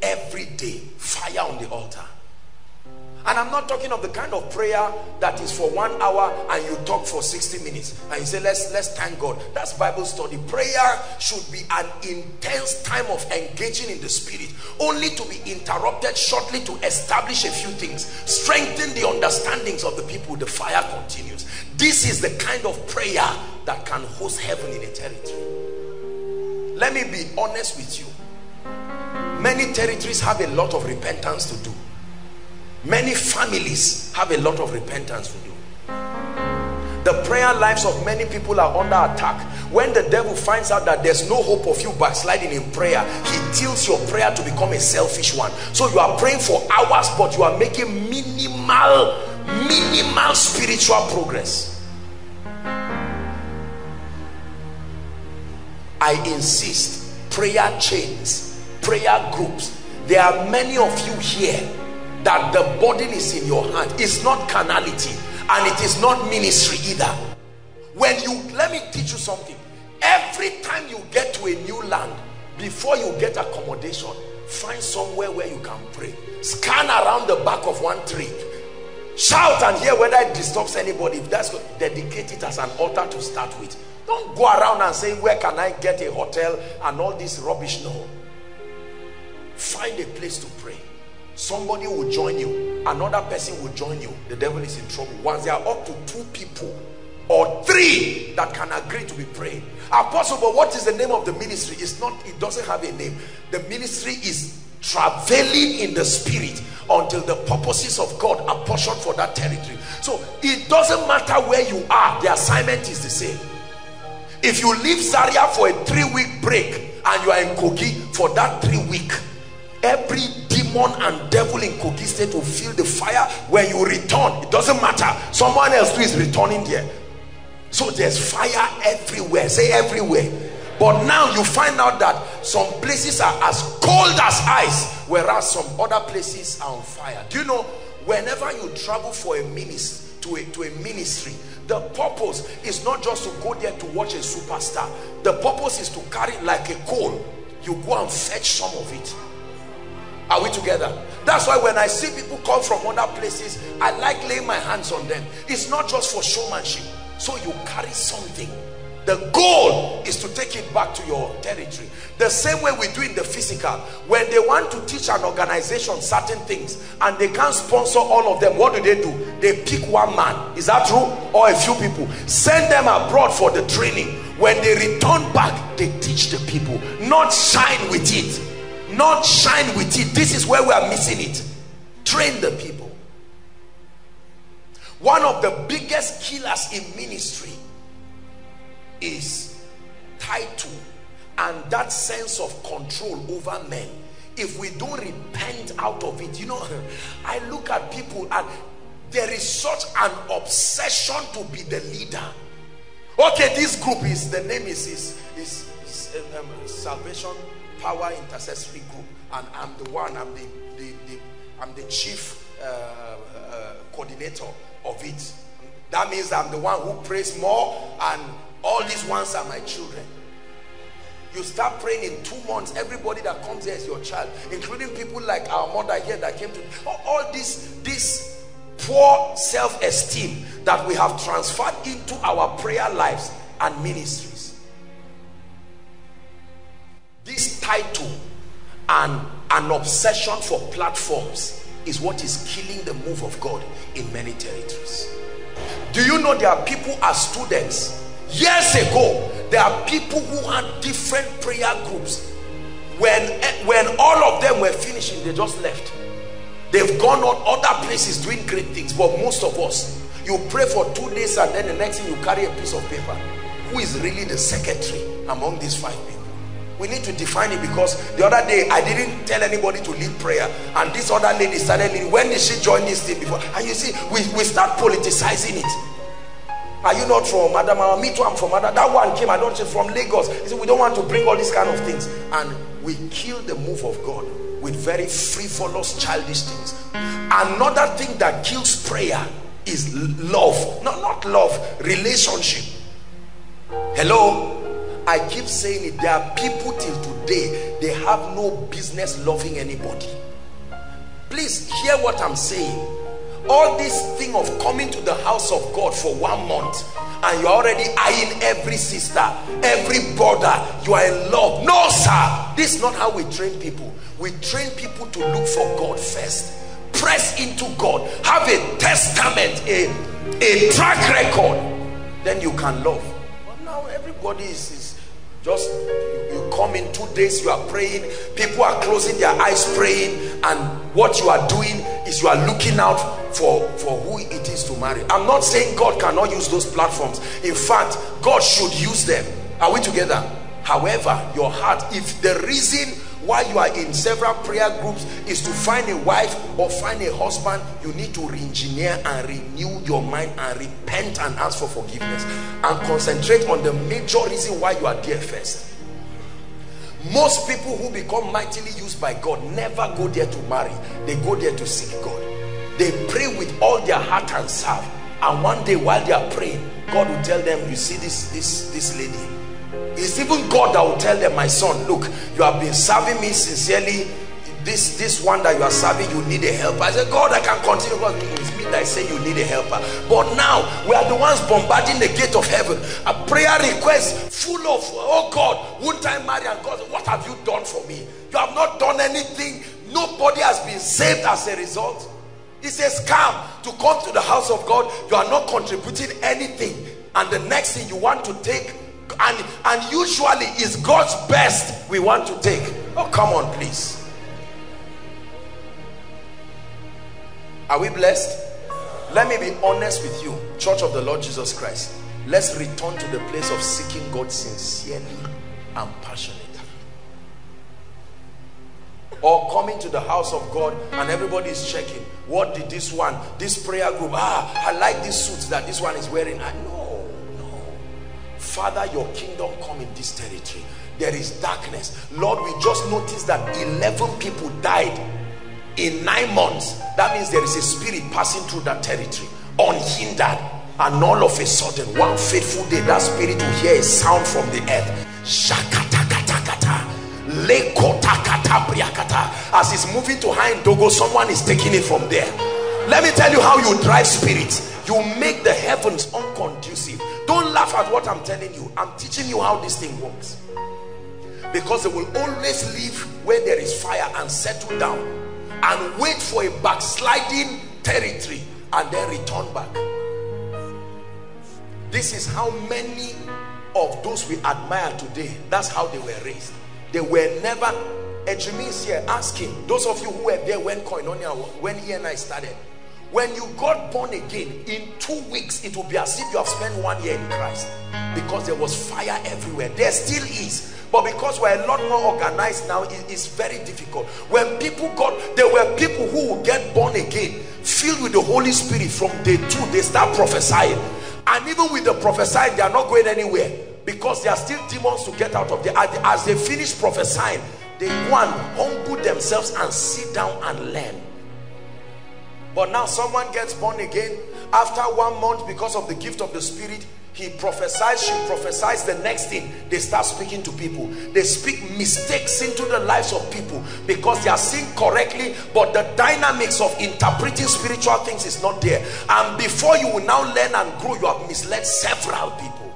Every day. Fire on the altar. And I'm not talking of the kind of prayer that is for one hour and you talk for 60 minutes and you say, let's, let's thank God. That's Bible study. Prayer should be an intense time of engaging in the spirit, only to be interrupted shortly to establish a few things, strengthen the understandings of the people. The fire continues. This is the kind of prayer that can host heaven in a territory. Let me be honest with you. Many territories have a lot of repentance to do Many families have a lot of repentance to do. The prayer lives of many people are under attack. When the devil finds out that there's no hope of you backsliding in prayer, he tilts your prayer to become a selfish one. So you are praying for hours, but you are making minimal, minimal spiritual progress. I insist, prayer chains, prayer groups. There are many of you here that the burden is in your hand. It's not carnality and it is not ministry either. When you let me teach you something. Every time you get to a new land before you get accommodation find somewhere where you can pray. Scan around the back of one tree. Shout and hear whether it disturbs anybody. If that's dedicate it as an altar to start with. Don't go around and say where can i get a hotel and all this rubbish? No. Find a place to pray somebody will join you. Another person will join you. The devil is in trouble. Once there are up to two people or three that can agree to be praying. Apostle but what is the name of the ministry? It's not it doesn't have a name. The ministry is traveling in the spirit until the purposes of god are portioned for that territory. So it doesn't matter where you are the assignment is the same. If you leave zaria for a three-week break and you are in kogi for that three week every demon and devil in Kogi State will feel the fire when you return. It doesn't matter. Someone else who is returning there. So there's fire everywhere. Say everywhere. But now you find out that some places are as cold as ice, whereas some other places are on fire. Do you know, whenever you travel for a ministry, to a, to a ministry, the purpose is not just to go there to watch a superstar. The purpose is to carry like a coal. You go and fetch some of it are we together? That's why when I see people come from other places, I like laying my hands on them. It's not just for showmanship. So you carry something. The goal is to take it back to your territory. The same way we do in the physical. When they want to teach an organization certain things and they can't sponsor all of them, what do they do? They pick one man. Is that true? Or a few people. Send them abroad for the training. When they return back, they teach the people. Not shine with it not shine with it. This is where we are missing it. Train the people. One of the biggest killers in ministry is title and that sense of control over men. If we don't repent out of it you know (laughs) i look at people and there is such an obsession to be the leader. Okay this group is the name is is, is, is um, salvation power intercessory group and I'm the one I'm the, the, the I'm the chief uh, uh, coordinator of it. That means I'm the one who prays more and all these ones are my children. You start praying in two months everybody that comes here is your child including people like our mother here that came to all this this poor self-esteem that we have transferred into our prayer lives and ministry this title and an obsession for platforms is what is killing the move of God in many territories. Do you know there are people as students years ago there are people who had different prayer groups when eh, when all of them were finishing they just left they've gone on other places doing great things but most of us you pray for two days and then the next thing you carry a piece of paper who is really the secretary among these five people? We need to define it because the other day I didn't tell anybody to lead prayer and this other lady started leading. When did she join this thing before? And you see, we, we start politicizing it. Are you not from Adamawa? Me too, I'm from Adamawa. That one came, I don't say from Lagos. He said, we don't want to bring all these kind of things. And we kill the move of God with very frivolous, childish things. Another thing that kills prayer is love. No, not love, relationship. Hello? I keep saying it. There are people till today, they have no business loving anybody. Please hear what I'm saying. All this thing of coming to the house of God for one month and you're already eyeing every sister every brother you are in love. No sir. This is not how we train people. We train people to look for God first. Press into God. Have a testament a, a track record. Then you can love. But now everybody is, is just you come in two days you are praying. People are closing their eyes praying. And what you are doing is you are looking out for for who it is to marry. I'm not saying god cannot use those platforms. In fact god should use them. Are we together? However your heart if the reason why you are in several prayer groups is to find a wife or find a husband you need to re-engineer and renew your mind and repent and ask for forgiveness and concentrate on the major reason why you are there first. Most people who become mightily used by God never go there to marry. They go there to seek God. They pray with all their heart and serve and one day while they are praying God will tell them you see this this this lady it's even God that will tell them my son look you have been serving me sincerely. This this one that you are serving you need a helper. I said God I can continue. God it's me that I say you need a helper. But now we are the ones bombarding the gate of heaven. A prayer request full of oh God won't I marry? And God what have you done for me? You have not done anything. Nobody has been saved as a result. It's a scam to come to the house of God. You are not contributing anything. And the next thing you want to take and and usually is God's best we want to take. Oh come on please. Are we blessed? Let me be honest with you church of the Lord Jesus Christ. Let's return to the place of seeking God sincerely and passionately. Or coming to the house of God and everybody is checking. What did this one this prayer group ah I like this suit that this one is wearing. I know. no father your kingdom come in this territory. There is darkness. Lord we just noticed that 11 people died in nine months. That means there is a spirit passing through that territory unhindered and all of a sudden one fateful day that spirit will hear a sound from the earth. As he's moving to Hayin Dogo, someone is taking it from there. Let me tell you how you drive spirits. You make the heavens unconducive don't laugh at what i'm telling you. I'm teaching you how this thing works. Because they will always live where there is fire and settle down and wait for a backsliding territory and then return back. This is how many of those we admire today that's how they were raised. They were never Ejimis here ask him those of you who were there when koinonia when he and I started when you got born again in two weeks it will be as if you have spent one year in Christ. Because there was fire everywhere. There still is. But because we're a lot more organized now it is very difficult. When people got there were people who will get born again filled with the Holy Spirit from day two they start prophesying. And even with the prophesying they are not going anywhere. Because there are still demons to get out of there. As they finish prophesying they and humble themselves and sit down and learn but now someone gets born again after one month because of the gift of the spirit he prophesies she prophesies the next thing. They start speaking to people. They speak mistakes into the lives of people because they are seeing correctly but the dynamics of interpreting spiritual things is not there. And before you will now learn and grow you have misled several people.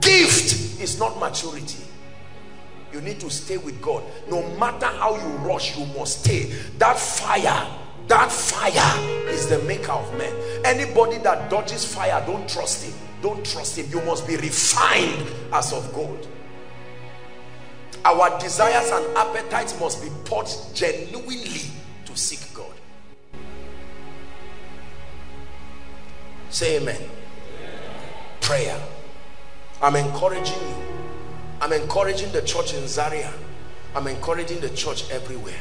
Gift is not maturity. You need to stay with God. No matter how you rush you must stay. That fire that fire is the maker of men. Anybody that dodges fire don't trust him. Don't trust him. You must be refined as of gold. Our desires and appetites must be put genuinely to seek God. Say amen. Prayer. I'm encouraging you. I'm encouraging the church in Zaria. I'm encouraging the church everywhere.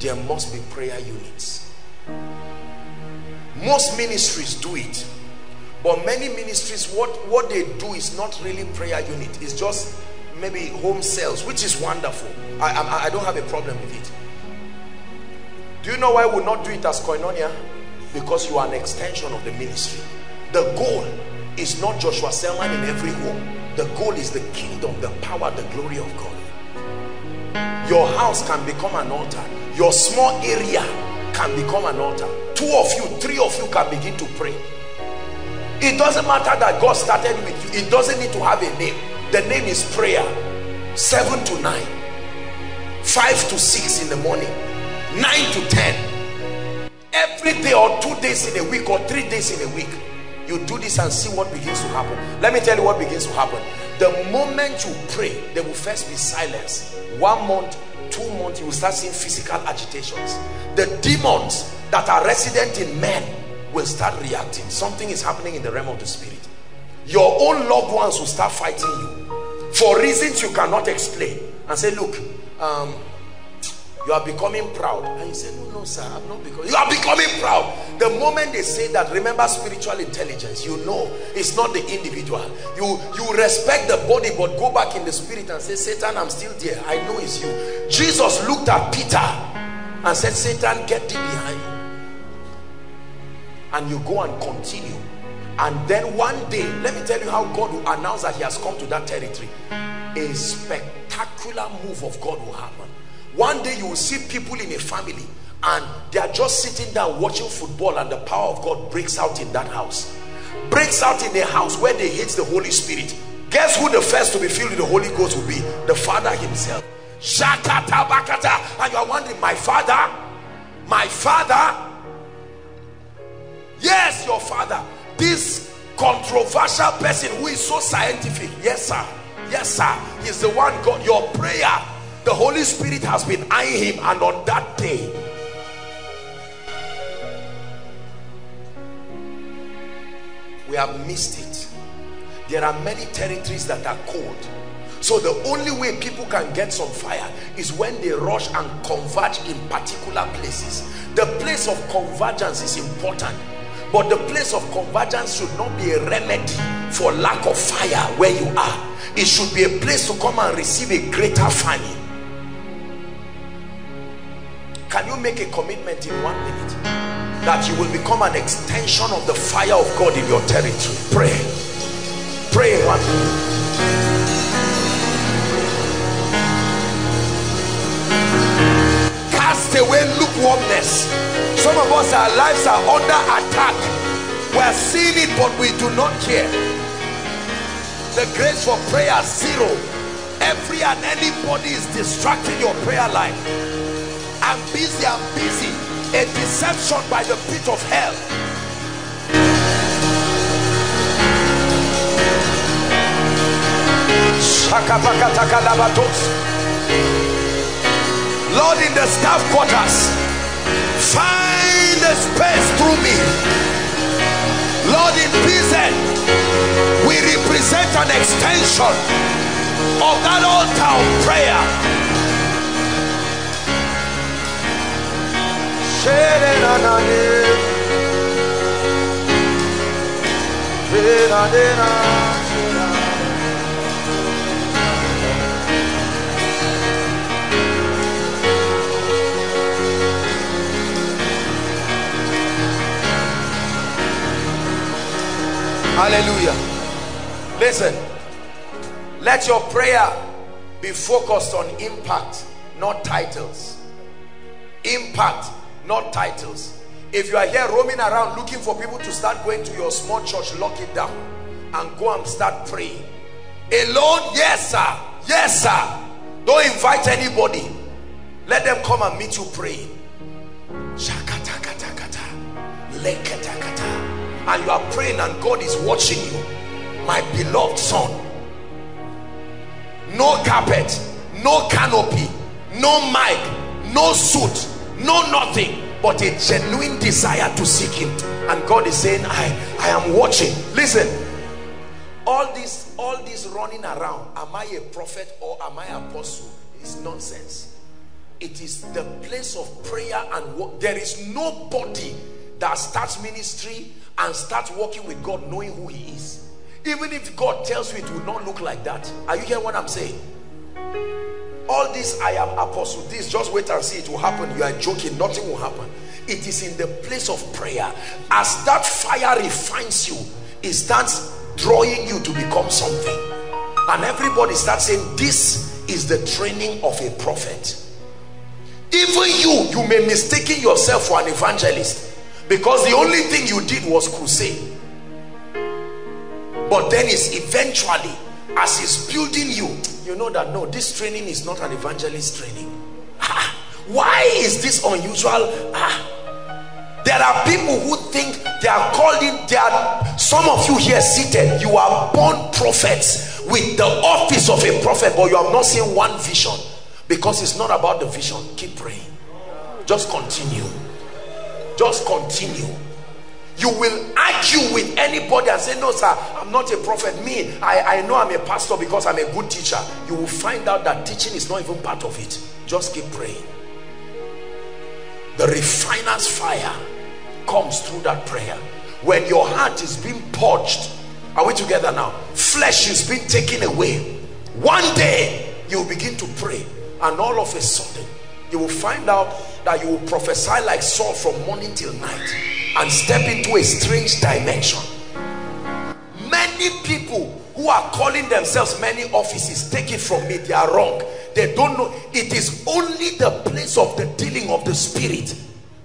There must be prayer units. Most ministries do it. But many ministries, what, what they do is not really prayer unit. It's just maybe home sales, which is wonderful. I, I, I don't have a problem with it. Do you know why we not do it as koinonia? Because you are an extension of the ministry. The goal is not Joshua Selman in every home. The goal is the kingdom, the power, the glory of God. Your house can become an altar. Your small area can become an altar. Two of you, three of you can begin to pray. It doesn't matter that God started with you. It doesn't need to have a name. The name is prayer. Seven to nine. Five to six in the morning. Nine to ten. Every day or two days in a week or three days in a week you do this and see what begins to happen let me tell you what begins to happen the moment you pray there will first be silence one month two months you will start seeing physical agitations. The demons that are resident in men will start reacting. Something is happening in the realm of the spirit. Your own loved ones will start fighting you for reasons you cannot explain. And say look um, you are becoming proud. And you say no no sir i'm not becoming you are becoming proud. The moment they say that remember spiritual intelligence. You know it's not the individual. You you respect the body but go back in the spirit and say satan i'm still there. I know it's you. Jesus looked at peter and said satan get thee behind. You. and you go and continue. And then one day let me tell you how god will announce that he has come to that territory. A spectacular move of god will happen one day you will see people in a family and they are just sitting down watching football and the power of God breaks out in that house. Breaks out in a house where they hate the Holy Spirit. Guess who the first to be filled with the Holy Ghost will be? The father himself. Shakata Bakata and you are wondering my father? My father? Yes your father. This controversial person who is so scientific. Yes sir. Yes sir. He's the one God. Your prayer the Holy Spirit has been eyeing him and on that day we have missed it. There are many territories that are cold. So the only way people can get some fire is when they rush and converge in particular places. The place of convergence is important but the place of convergence should not be a remedy for lack of fire where you are. It should be a place to come and receive a greater fire can you make a commitment in one minute? That you will become an extension of the fire of God in your territory. Pray. Pray one minute. Cast away lukewarmness. Some of us our lives are under attack. We're seeing it but we do not care. The grace for prayer zero. Every and anybody is distracting your prayer life I'm busy, I'm busy. A deception by the pit of hell. Lord, in the staff quarters, find a space through me. Lord, in prison, we represent an extension of that altar of prayer Hallelujah. Listen, let your prayer be focused on impact, not titles. Impact not titles. If you are here roaming around looking for people to start going to your small church lock it down and go and start praying. Alone? Yes sir. Yes sir. Don't invite anybody. Let them come and meet you praying. And you are praying and God is watching you. My beloved son. No carpet. No canopy. No mic. No suit no nothing but a genuine desire to seek him. And God is saying I I am watching. Listen all these all this running around am i a prophet or am i apostle? Is nonsense. It is the place of prayer and work there is nobody that starts ministry and starts working with god knowing who he is. Even if god tells you it will not look like that are you hearing what i'm saying all this i am apostle. This just wait and see it will happen. You are joking. Nothing will happen. It is in the place of prayer. As that fire refines you it starts drawing you to become something. And everybody starts saying this is the training of a prophet. Even you you may mistaken yourself for an evangelist because the only thing you did was crusade. But then it's eventually as he's building you you know that no this training is not an evangelist training. Ah, why is this unusual? Ah there are people who think they are called in there are some of you here seated you are born prophets with the office of a prophet but you have not seen one vision. Because it's not about the vision. Keep praying. Just continue. Just continue you will argue with anybody and say no sir i'm not a prophet. Me i i know i'm a pastor because i'm a good teacher. You will find out that teaching is not even part of it. Just keep praying. The refiner's fire comes through that prayer. When your heart is being purged are we together now? Flesh is being taken away. One day you begin to pray and all of a sudden you will find out that you will prophesy like Saul from morning till night and step into a strange dimension. Many people who are calling themselves many offices take it from me. They are wrong. They don't know. It is only the place of the dealing of the spirit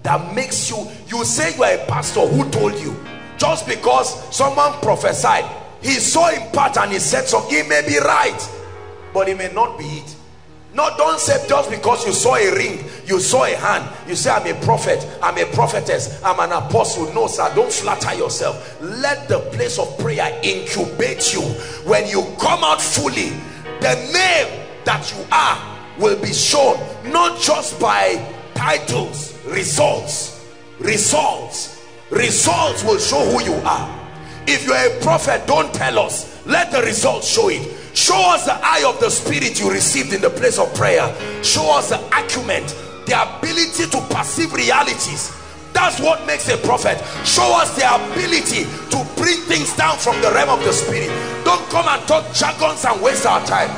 that makes you you say you are a pastor who told you? Just because someone prophesied he saw in part and he said so he may be right but it may not be it no don't say just because you saw a ring you saw a hand you say i'm a prophet i'm a prophetess i'm an apostle. No sir don't flatter yourself. Let the place of prayer incubate you. When you come out fully the name that you are will be shown not just by titles results results results will show who you are. If you're a prophet don't tell us. Let the results show it show us the eye of the spirit you received in the place of prayer. Show us the acumen the ability to perceive realities. That's what makes a prophet. Show us the ability to bring things down from the realm of the spirit. Don't come and talk jargons and waste our time.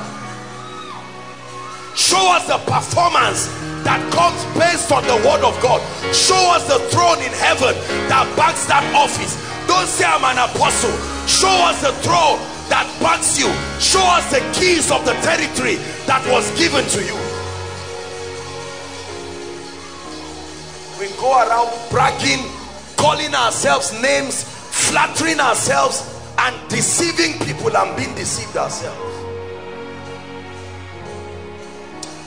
Show us the performance that comes based on the word of God. Show us the throne in heaven that backs that office. Don't say I'm an apostle. Show us the throne that backs you. Show us the keys of the territory that was given to you. We go around bragging calling ourselves names flattering ourselves and deceiving people and being deceived ourselves.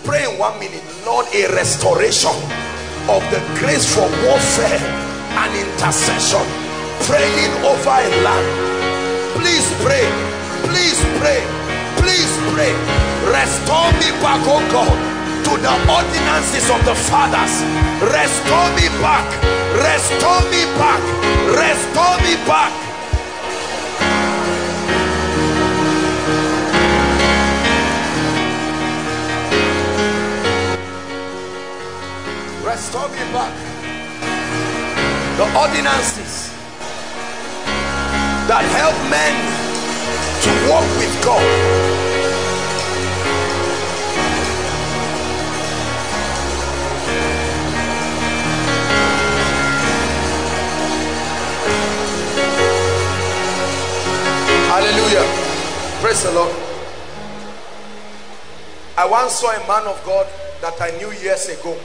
Pray in one minute. Lord a restoration of the grace for warfare and intercession. Praying over a land pray. Please pray. Please pray. Restore me back oh god to the ordinances of the fathers. Restore me back. Restore me back. Restore me back. Restore me back. The ordinances that help men to walk with God. Hallelujah. Praise the Lord. I once saw a man of God that I knew years ago.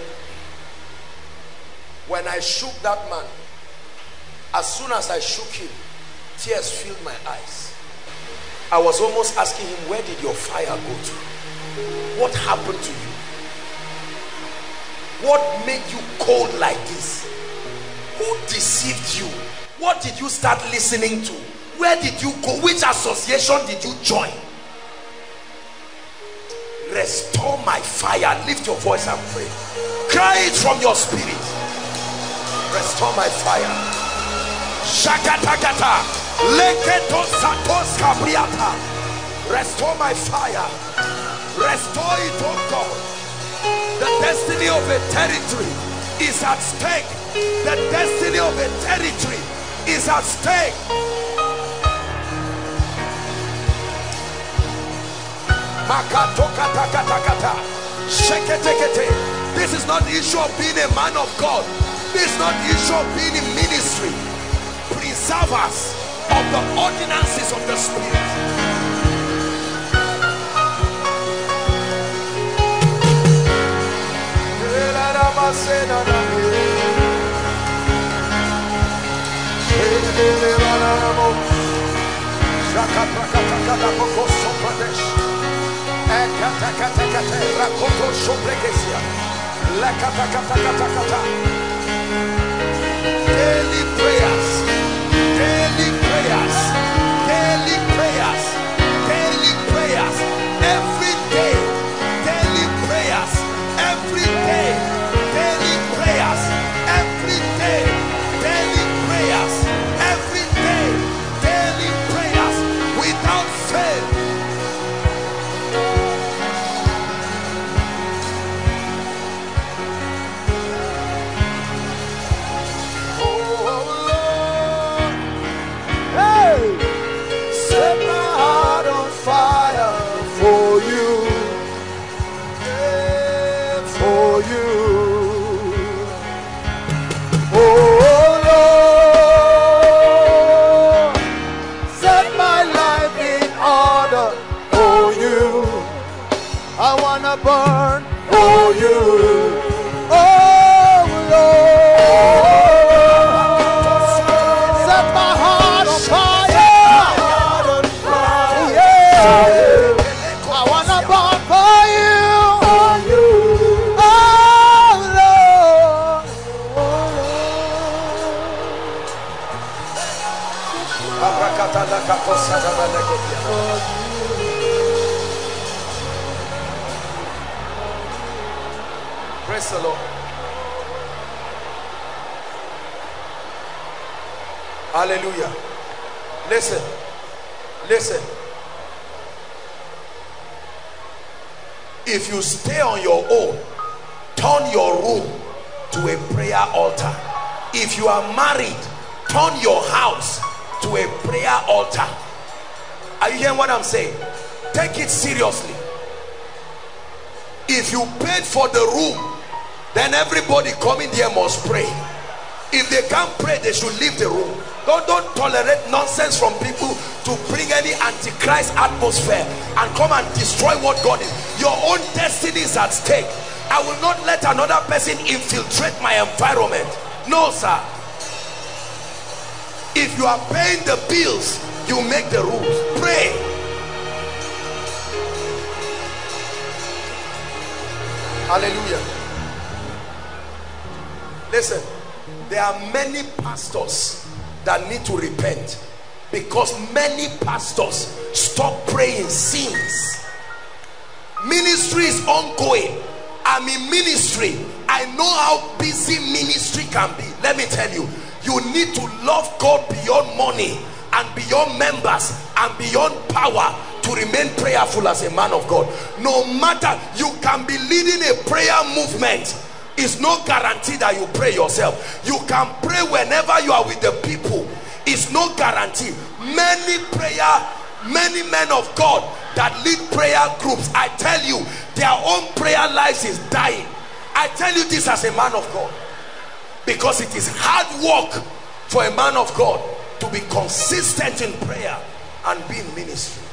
When I shook that man as soon as I shook him tears filled my eyes I was almost asking him where did your fire go to? What happened to you? What made you cold like this? Who deceived you? What did you start listening to? Where did you go? Which association did you join? Restore my fire. Lift your voice and pray. Cry it from your spirit. Restore my fire. Shakatakata Restore my fire. Restore it, oh God. The destiny of a territory is at stake. The destiny of a territory is at stake. This is not the issue of being a man of God. This is not the issue of being in ministry. Preserve us of the ordinances of the Spirit. Daily prayers, Listen. Listen. If you stay on your own, turn your room to a prayer altar. If you are married, turn your house to a prayer altar. Are you hearing what I'm saying? Take it seriously. If you paid for the room, then everybody coming there must pray. If they can't pray, they should leave the room. Don't, tolerate nonsense from people to bring any antichrist atmosphere and come and destroy what God is. Your own destiny is at stake. I will not let another person infiltrate my environment. No, sir. If you are paying the bills, you make the rules. Pray. Hallelujah. Listen, there are many pastors that need to repent because many pastors stop praying since. Ministry is ongoing. I'm in ministry. I know how busy ministry can be. Let me tell you, you need to love God beyond money and beyond members and beyond power to remain prayerful as a man of God. No matter you can be leading a prayer movement, it's no guarantee that you pray yourself. You can pray whenever you are with the people. It's no guarantee. Many prayer, many men of God that lead prayer groups, I tell you, their own prayer lives is dying. I tell you this as a man of God. Because it is hard work for a man of God to be consistent in prayer and be in ministry.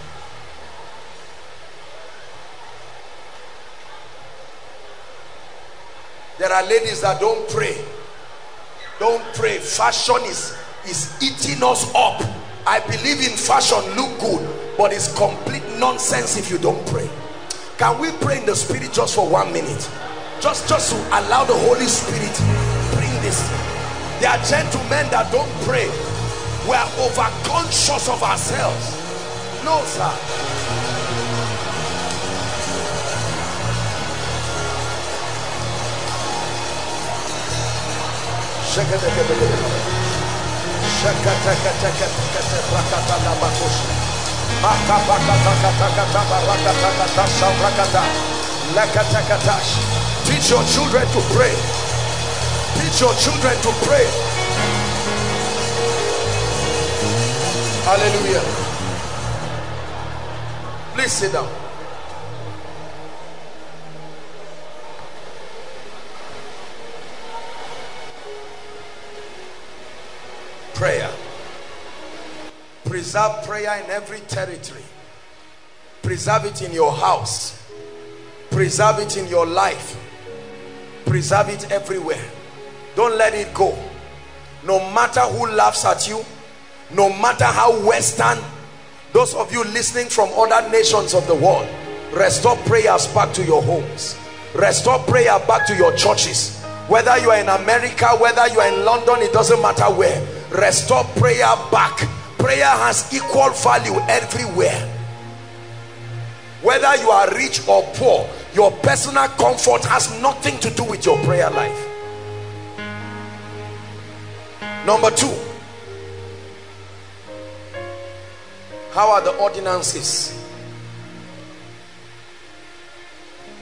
There are ladies that don't pray. Don't pray. Fashion is, is eating us up. I believe in fashion, look good, but it's complete nonsense if you don't pray. Can we pray in the spirit just for one minute? Just, just to allow the Holy Spirit bring this. There are gentlemen that don't pray. We are over conscious of ourselves. No, sir. Teach your children to pray. Teach your children to pray. Hallelujah. Please sit down. Prayer. Preserve prayer in every territory. Preserve it in your house. Preserve it in your life. Preserve it everywhere. Don't let it go. No matter who laughs at you, no matter how Western, those of you listening from other nations of the world, restore prayers back to your homes. Restore prayer back to your churches. Whether you are in America, whether you are in London, it doesn't matter where. Restore prayer back. Prayer has equal value everywhere. Whether you are rich or poor your personal comfort has nothing to do with your prayer life. Number two how are the ordinances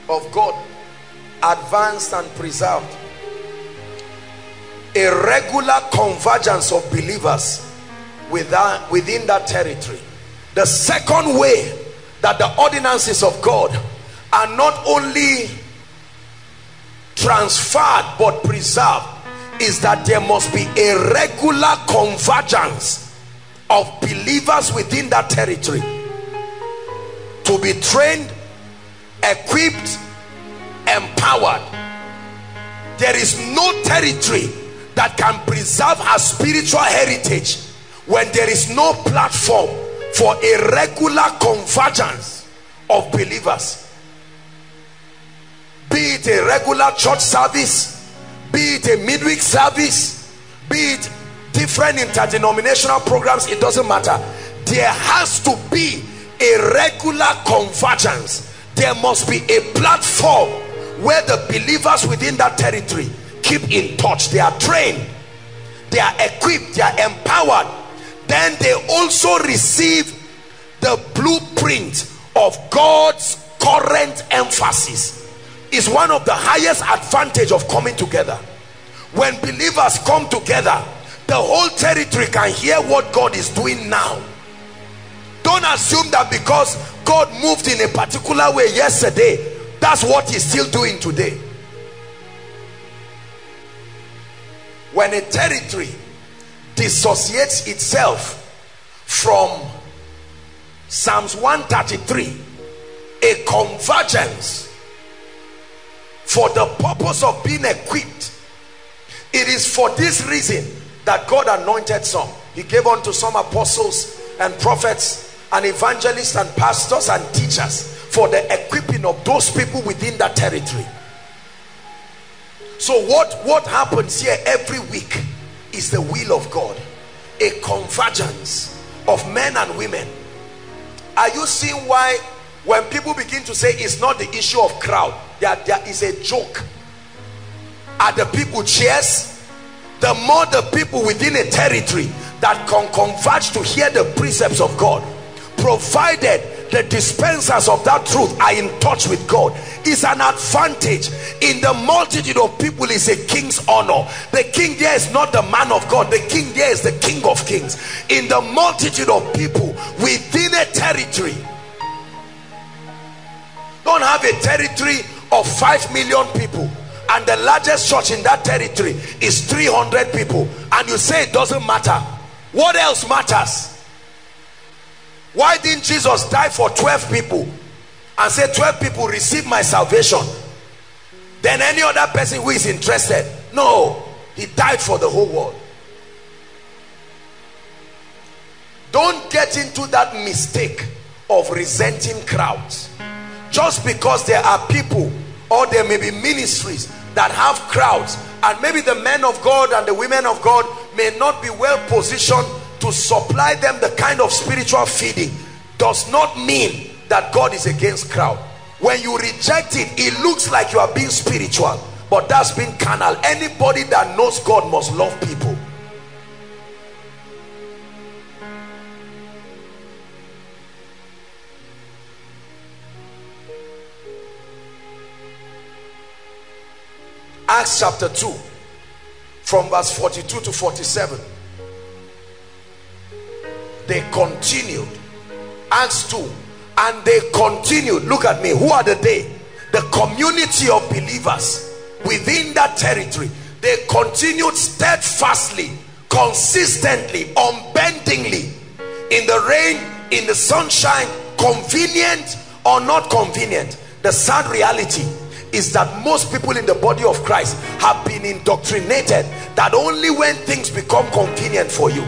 of God advanced and preserved? A regular convergence of believers within, within that territory. The second way that the ordinances of God are not only transferred but preserved is that there must be a regular convergence of believers within that territory to be trained equipped empowered. There is no territory that can preserve a spiritual heritage when there is no platform for a regular convergence of believers be it a regular church service be it a midweek service be it different interdenominational programs it doesn't matter. There has to be a regular convergence. There must be a platform where the believers within that territory keep in touch. They are trained they are equipped they are empowered then they also receive the blueprint of God's current emphasis. Is one of the highest advantage of coming together. When believers come together the whole territory can hear what God is doing now. Don't assume that because God moved in a particular way yesterday that's what he's still doing today. When a territory dissociates itself from Psalms 133 a convergence for the purpose of being equipped. It is for this reason that God anointed some. He gave unto some apostles and prophets and evangelists and pastors and teachers for the equipping of those people within that territory. So what what happens here every week is the will of God. A convergence of men and women. Are you seeing why when people begin to say it's not the issue of crowd that there is a joke? Are the people cheers? The more the people within a territory that can converge to hear the precepts of God provided the dispensers of that truth are in touch with God. Is an advantage in the multitude of people is a king's honor. The king there is not the man of God. The king there is the king of kings. In the multitude of people within a territory. Don't have a territory of 5 million people. And the largest church in that territory is 300 people. And you say it doesn't matter. What else matters why didn't Jesus die for 12 people and say 12 people receive my salvation then any other person who is interested no he died for the whole world. Don't get into that mistake of resenting crowds. Just because there are people or there may be ministries that have crowds and maybe the men of God and the women of God may not be well positioned to supply them the kind of spiritual feeding does not mean that God is against crowd. When you reject it, it looks like you are being spiritual, but that's being carnal. Anybody that knows God must love people. Acts chapter 2 from verse 42 to 47 they continued. Acts 2 and they continued. Look at me. Who are the they? The community of believers within that territory. They continued steadfastly consistently unbendingly. In the rain in the sunshine convenient or not convenient. The sad reality is that most people in the body of Christ have been indoctrinated that only when things become convenient for you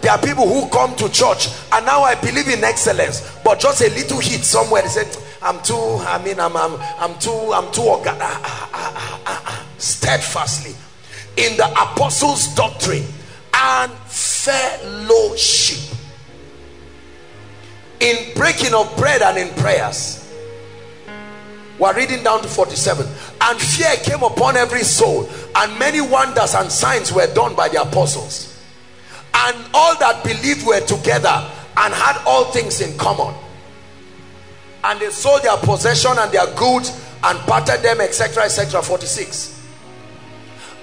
there are people who come to church and now I believe in excellence. But just a little hit somewhere they say I'm too I mean I'm I'm, I'm too I'm too ah, ah, ah, ah, ah, steadfastly. In the apostles doctrine and fellowship. In breaking of bread and in prayers. We're reading down to 47 and fear came upon every soul and many wonders and signs were done by the apostles and all that believed were together and had all things in common. And they sold their possession and their goods and parted them etc etc 46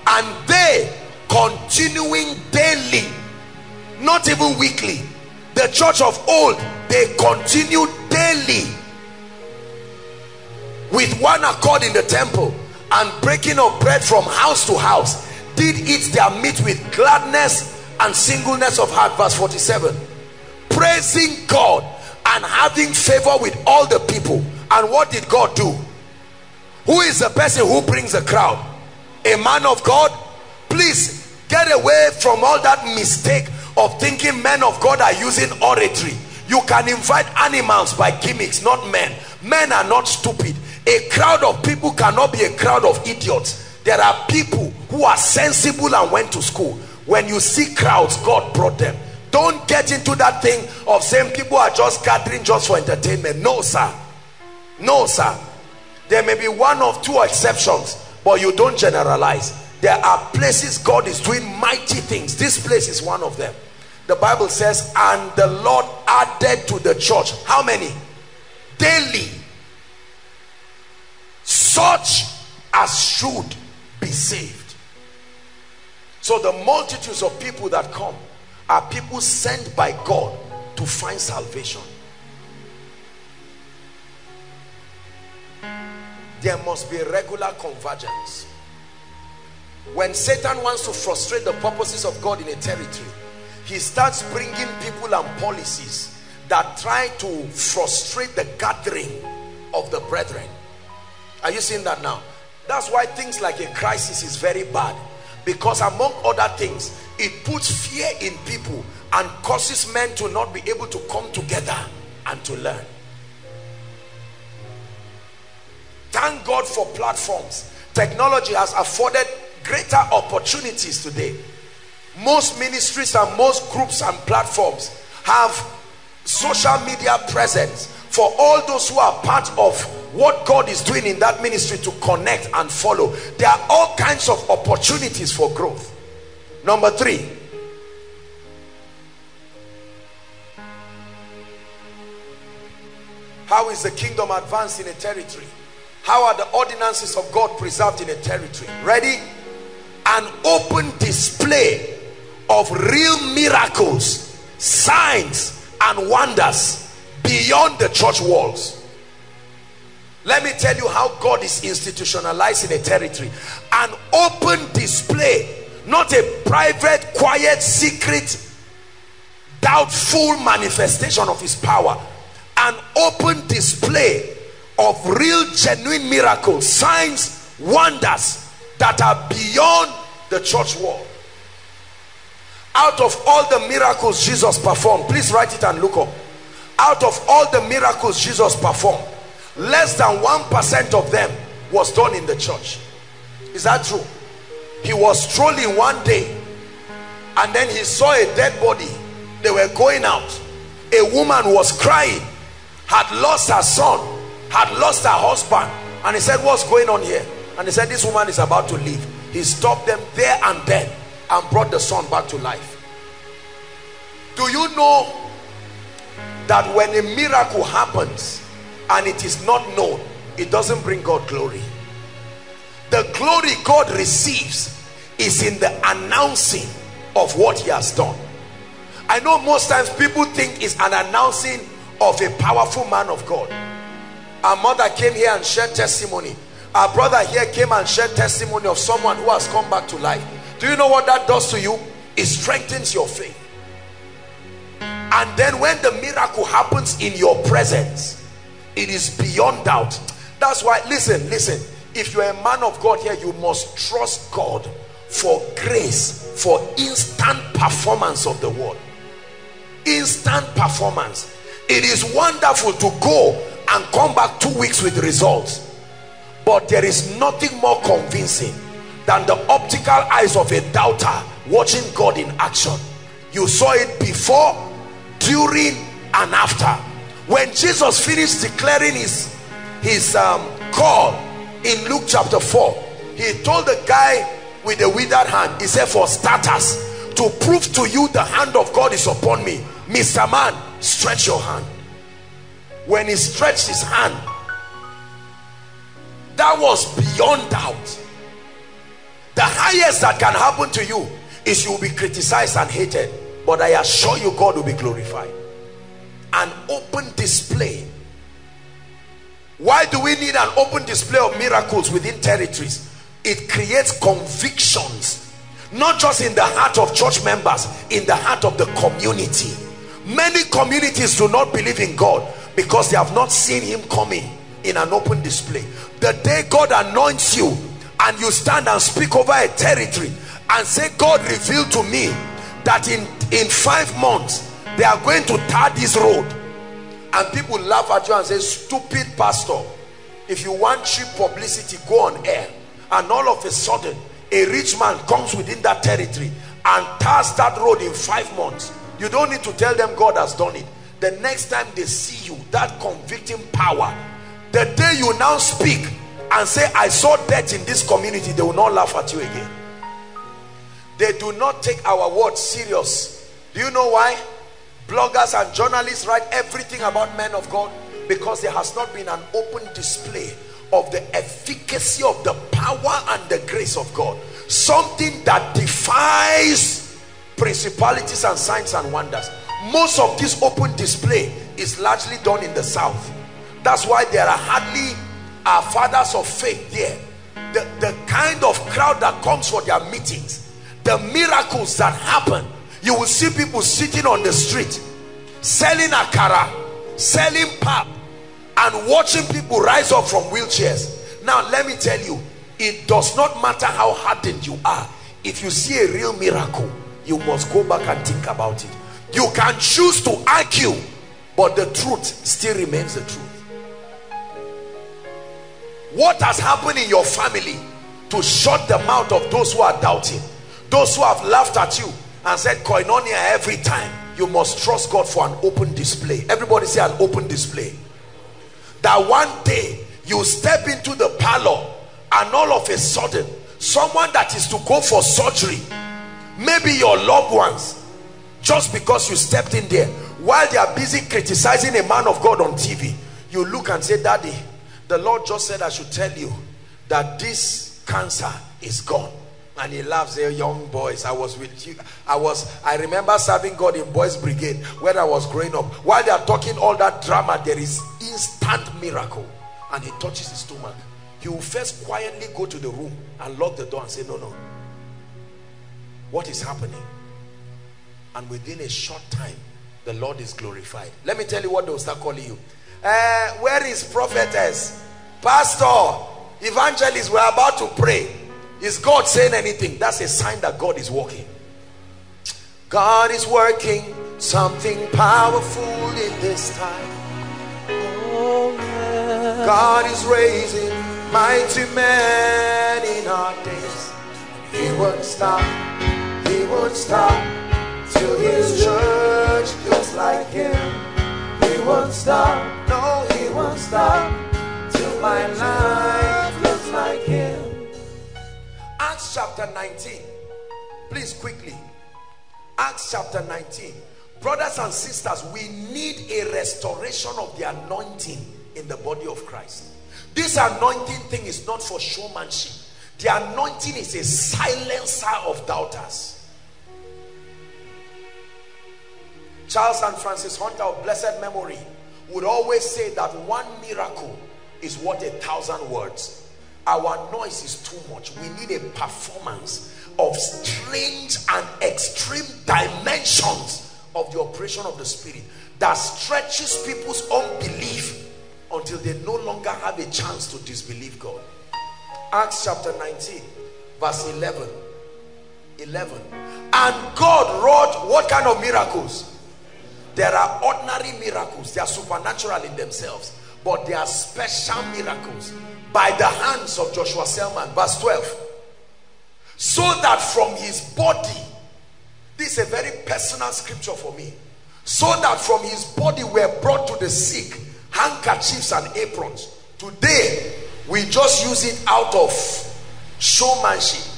and they continuing daily not even weekly the church of old they continued daily with one accord in the temple and breaking of bread from house to house did eat their meat with gladness and singleness of heart verse 47 praising God and having favor with all the people. And what did God do? Who is the person who brings a crowd? A man of God? Please get away from all that mistake of thinking men of God are using oratory. You can invite animals by gimmicks not men. Men are not stupid. A crowd of people cannot be a crowd of idiots. There are people who are sensible and went to school when you see crowds god brought them. Don't get into that thing of saying people are just gathering just for entertainment. No sir. No sir. There may be one of two exceptions but you don't generalize. There are places god is doing mighty things. This place is one of them. The bible says and the lord added to the church. How many? Daily. Such as should be saved so the multitudes of people that come are people sent by God to find salvation there must be regular convergence when Satan wants to frustrate the purposes of God in a territory he starts bringing people and policies that try to frustrate the gathering of the brethren are you seeing that now? That's why things like a crisis is very bad. Because among other things, it puts fear in people and causes men to not be able to come together and to learn. Thank God for platforms. Technology has afforded greater opportunities today. Most ministries and most groups and platforms have social media presence for all those who are part of what God is doing in that ministry to connect and follow. There are all kinds of opportunities for growth. Number three. How is the kingdom advanced in a territory? How are the ordinances of God preserved in a territory? Ready? An open display of real miracles, signs, and wonders beyond the church walls let me tell you how God is institutionalized in a territory. An open display, not a private, quiet, secret, doubtful manifestation of his power. An open display of real, genuine miracles, signs, wonders that are beyond the church wall. Out of all the miracles Jesus performed, please write it and look up. Out of all the miracles Jesus performed, less than one percent of them was done in the church. Is that true? He was strolling one day and then he saw a dead body. They were going out. A woman was crying had lost her son had lost her husband and he said what's going on here? And he said this woman is about to leave. He stopped them there and then and brought the son back to life. Do you know that when a miracle happens and it is not known it doesn't bring God glory. The glory God receives is in the announcing of what he has done. I know most times people think it's an announcing of a powerful man of God. Our mother came here and shared testimony. Our brother here came and shared testimony of someone who has come back to life. Do you know what that does to you? It strengthens your faith and then when the miracle happens in your presence it is beyond doubt. That's why listen listen. If you're a man of God here you must trust God for grace for instant performance of the word. Instant performance. It is wonderful to go and come back two weeks with results. But there is nothing more convincing than the optical eyes of a doubter watching God in action. You saw it before during and after. When Jesus finished declaring his his um, call in Luke chapter 4 he told the guy with the withered hand he said for starters to prove to you the hand of God is upon me Mr. Man stretch your hand. When he stretched his hand that was beyond doubt. The highest that can happen to you is you will be criticized and hated but I assure you God will be glorified. An open display. Why do we need an open display of miracles within territories? It creates convictions not just in the heart of church members in the heart of the community. Many communities do not believe in God because they have not seen him coming in an open display. The day God anoints you and you stand and speak over a territory and say God revealed to me that in in five months they are going to tar this road. And people laugh at you and say stupid pastor if you want cheap publicity go on air. And all of a sudden a rich man comes within that territory and tars that road in five months. You don't need to tell them God has done it. The next time they see you that convicting power the day you now speak and say I saw death in this community they will not laugh at you again. They do not take our words serious do you know why? Bloggers and journalists write everything about men of God because there has not been an open display of the efficacy of the power and the grace of God. Something that defies principalities and signs and wonders. Most of this open display is largely done in the south. That's why there are hardly our fathers of faith there. The, the kind of crowd that comes for their meetings the miracles that happen you will see people sitting on the street selling akara selling pap and watching people rise up from wheelchairs. Now let me tell you it does not matter how hardened you are. If you see a real miracle you must go back and think about it. You can choose to argue but the truth still remains the truth. What has happened in your family to shut the mouth of those who are doubting those who have laughed at you and said koinonia every time you must trust God for an open display. Everybody say an open display. That one day you step into the parlor and all of a sudden someone that is to go for surgery maybe your loved ones just because you stepped in there while they are busy criticizing a man of God on TV you look and say daddy the Lord just said I should tell you that this cancer is gone and he laughs there young boys. I was with you. I was i remember serving god in boys brigade when i was growing up. While they are talking all that drama there is instant miracle. And he touches his stomach. He will first quietly go to the room and lock the door and say no no. What is happening? And within a short time the lord is glorified. Let me tell you what they'll start calling you. Uh, where is prophetess? Pastor evangelist we're about to pray is God saying anything? That's a sign that God is working. God is working something powerful in this time. God is raising mighty men in our days. He won't stop, he won't stop till his church looks like him. He won't stop, no, he won't stop till my life. Acts chapter 19. Please quickly. Acts chapter 19. Brothers and sisters, we need a restoration of the anointing in the body of Christ. This anointing thing is not for showmanship. The anointing is a silencer of doubters. Charles and Francis Hunter of blessed memory would always say that one miracle is worth a thousand words. Our noise is too much. We need a performance of strange and extreme dimensions of the operation of the spirit that stretches people's unbelief until they no longer have a chance to disbelieve God. Acts chapter 19, verse 11. 11. And God wrought what kind of miracles? There are ordinary miracles, they are supernatural in themselves, but they are special miracles by the hands of Joshua Selman. Verse 12. So that from his body, this is a very personal scripture for me. So that from his body were brought to the sick handkerchiefs and aprons. Today, we just use it out of showmanship.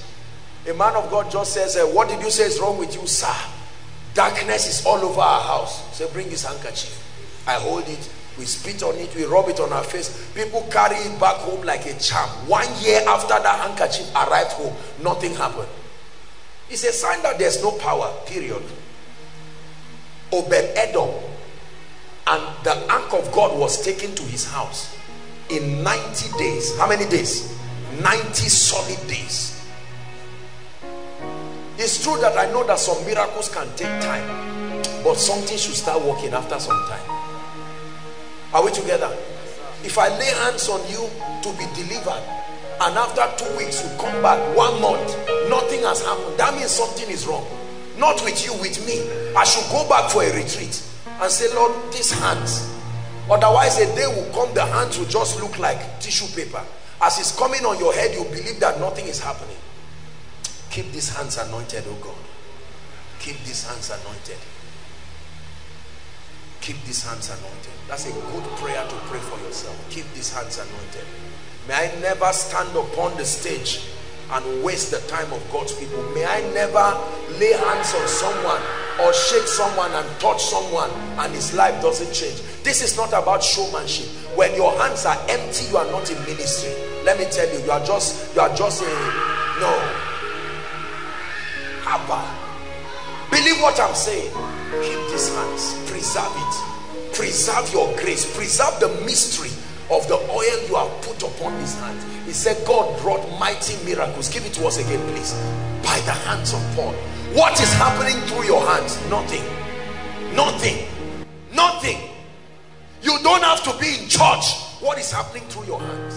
A man of God just says, uh, What did you say is wrong with you, sir? Darkness is all over our house. Say, Bring his handkerchief. I hold it. We spit on it. We rub it on our face. People carry it back home like a charm. One year after that handkerchief arrived home, nothing happened. It's a sign that there's no power, period. Obed Edom and the ark of God was taken to his house in 90 days. How many days? 90 solid days. It's true that I know that some miracles can take time, but something should start working after some time. Are we together? If I lay hands on you to be delivered, and after two weeks you come back, one month, nothing has happened, that means something is wrong. Not with you, with me. I should go back for a retreat and say, Lord, these hands. Otherwise, a day will come, the hands will just look like tissue paper. As it's coming on your head, you believe that nothing is happening. Keep these hands anointed, oh God. Keep these hands anointed. Keep these hands anointed. That's a good prayer to pray for yourself. Keep these hands anointed. May I never stand upon the stage and waste the time of God's people. May I never lay hands on someone or shake someone and touch someone and his life doesn't change. This is not about showmanship. When your hands are empty, you are not in ministry. Let me tell you, you are just you are just a no. Abba. Believe what I'm saying. Keep these hands, preserve it, preserve your grace, preserve the mystery of the oil you have put upon his hands. He said, God brought mighty miracles. Give it to us again, please. By the hands of Paul. What is happening through your hands? Nothing. Nothing. Nothing. You don't have to be in church. What is happening through your hands?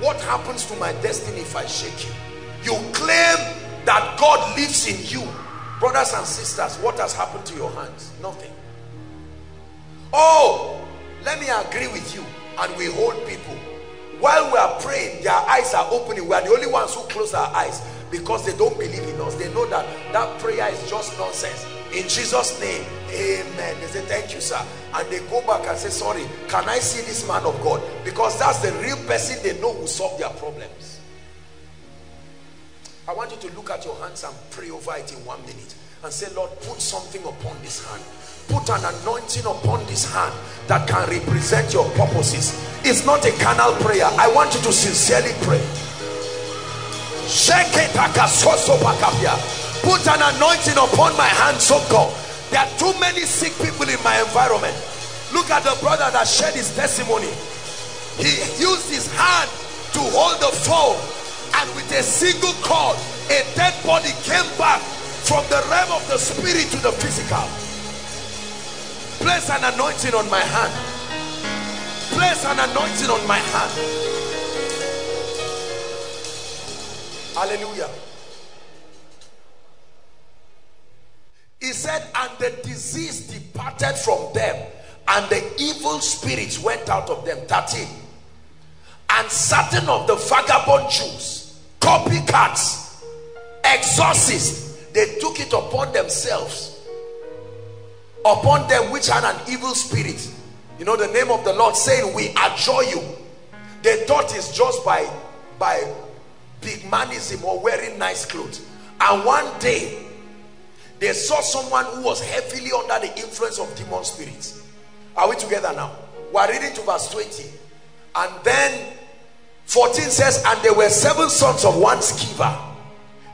What happens to my destiny if I shake you? You claim that God lives in you. Brothers and sisters, what has happened to your hands? Nothing. Oh, let me agree with you and we hold people. While we are praying their eyes are opening we are the only ones who close our eyes because they don't believe in us. They know that that prayer is just nonsense. In jesus name amen. They say thank you sir. And they go back and say sorry can i see this man of god? Because that's the real person they know who solve their problems i want you to look at your hands and pray over it in one minute and say lord put something upon this hand. Put an anointing upon this hand that can represent your purposes. It's not a carnal prayer. I want you to sincerely pray. Put an anointing upon my hand so oh god. There are too many sick people in my environment. Look at the brother that shared his testimony. He used his hand to hold the phone and with a single cord a dead body came back from the realm of the spirit to the physical. Place an anointing on my hand. Place an anointing on my hand. Hallelujah. He said and the disease departed from them and the evil spirits went out of them. 13 and certain of the vagabond Jews copycats exorcists they took it upon themselves upon them which had an evil spirit. You know the name of the lord saying we adjure you. They thought it's just by by big manism or wearing nice clothes. And one day they saw someone who was heavily under the influence of demon spirits. Are we together now? We're reading to verse 20 and then 14 says, And there were seven sons of one Sceva,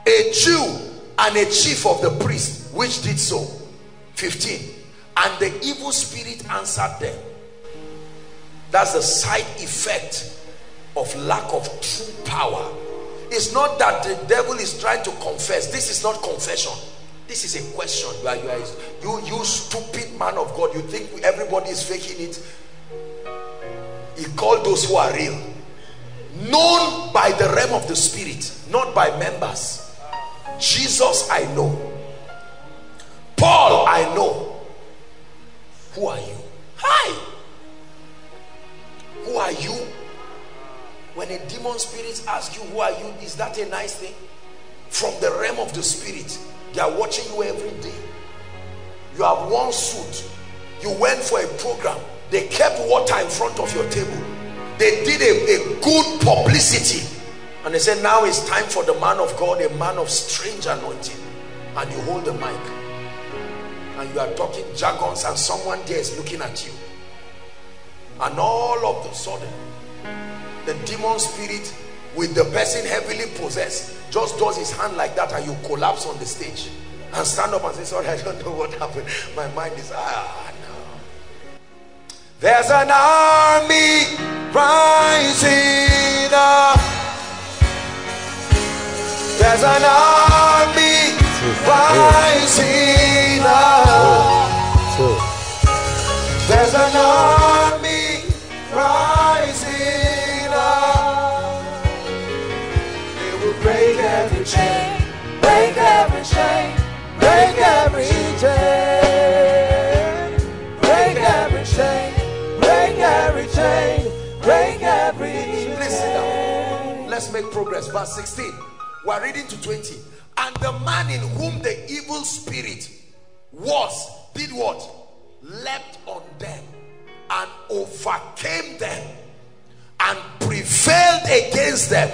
a Jew and a chief of the priest, which did so. 15. And the evil spirit answered them. That's the side effect of lack of true power. It's not that the devil is trying to confess. This is not confession. This is a question. You, are, you, you stupid man of God. You think everybody is faking it. He called those who are real. Known by the realm of the spirit, not by members. Jesus, I know. Paul, I know. Who are you? Hi. Who are you? When a demon spirit asks you, Who are you? Is that a nice thing? From the realm of the spirit, they are watching you every day. You have one suit. You went for a program. They kept water in front of your table. They did a, a good publicity and they said, now it's time for the man of God, a man of strange anointing. And you hold the mic. And you are talking jargons and someone there is looking at you. And all of a sudden, the demon spirit with the person heavily possessed just does his hand like that and you collapse on the stage. And stand up and say, sorry, I don't know what happened. My mind is, ah. There's an army rising up. There's an army rising up. There's an army rising up. It will break every chain, break every chain, break every chain, make progress. Verse 16. We're reading to 20. And the man in whom the evil spirit was, did what? Leapt on them and overcame them and prevailed against them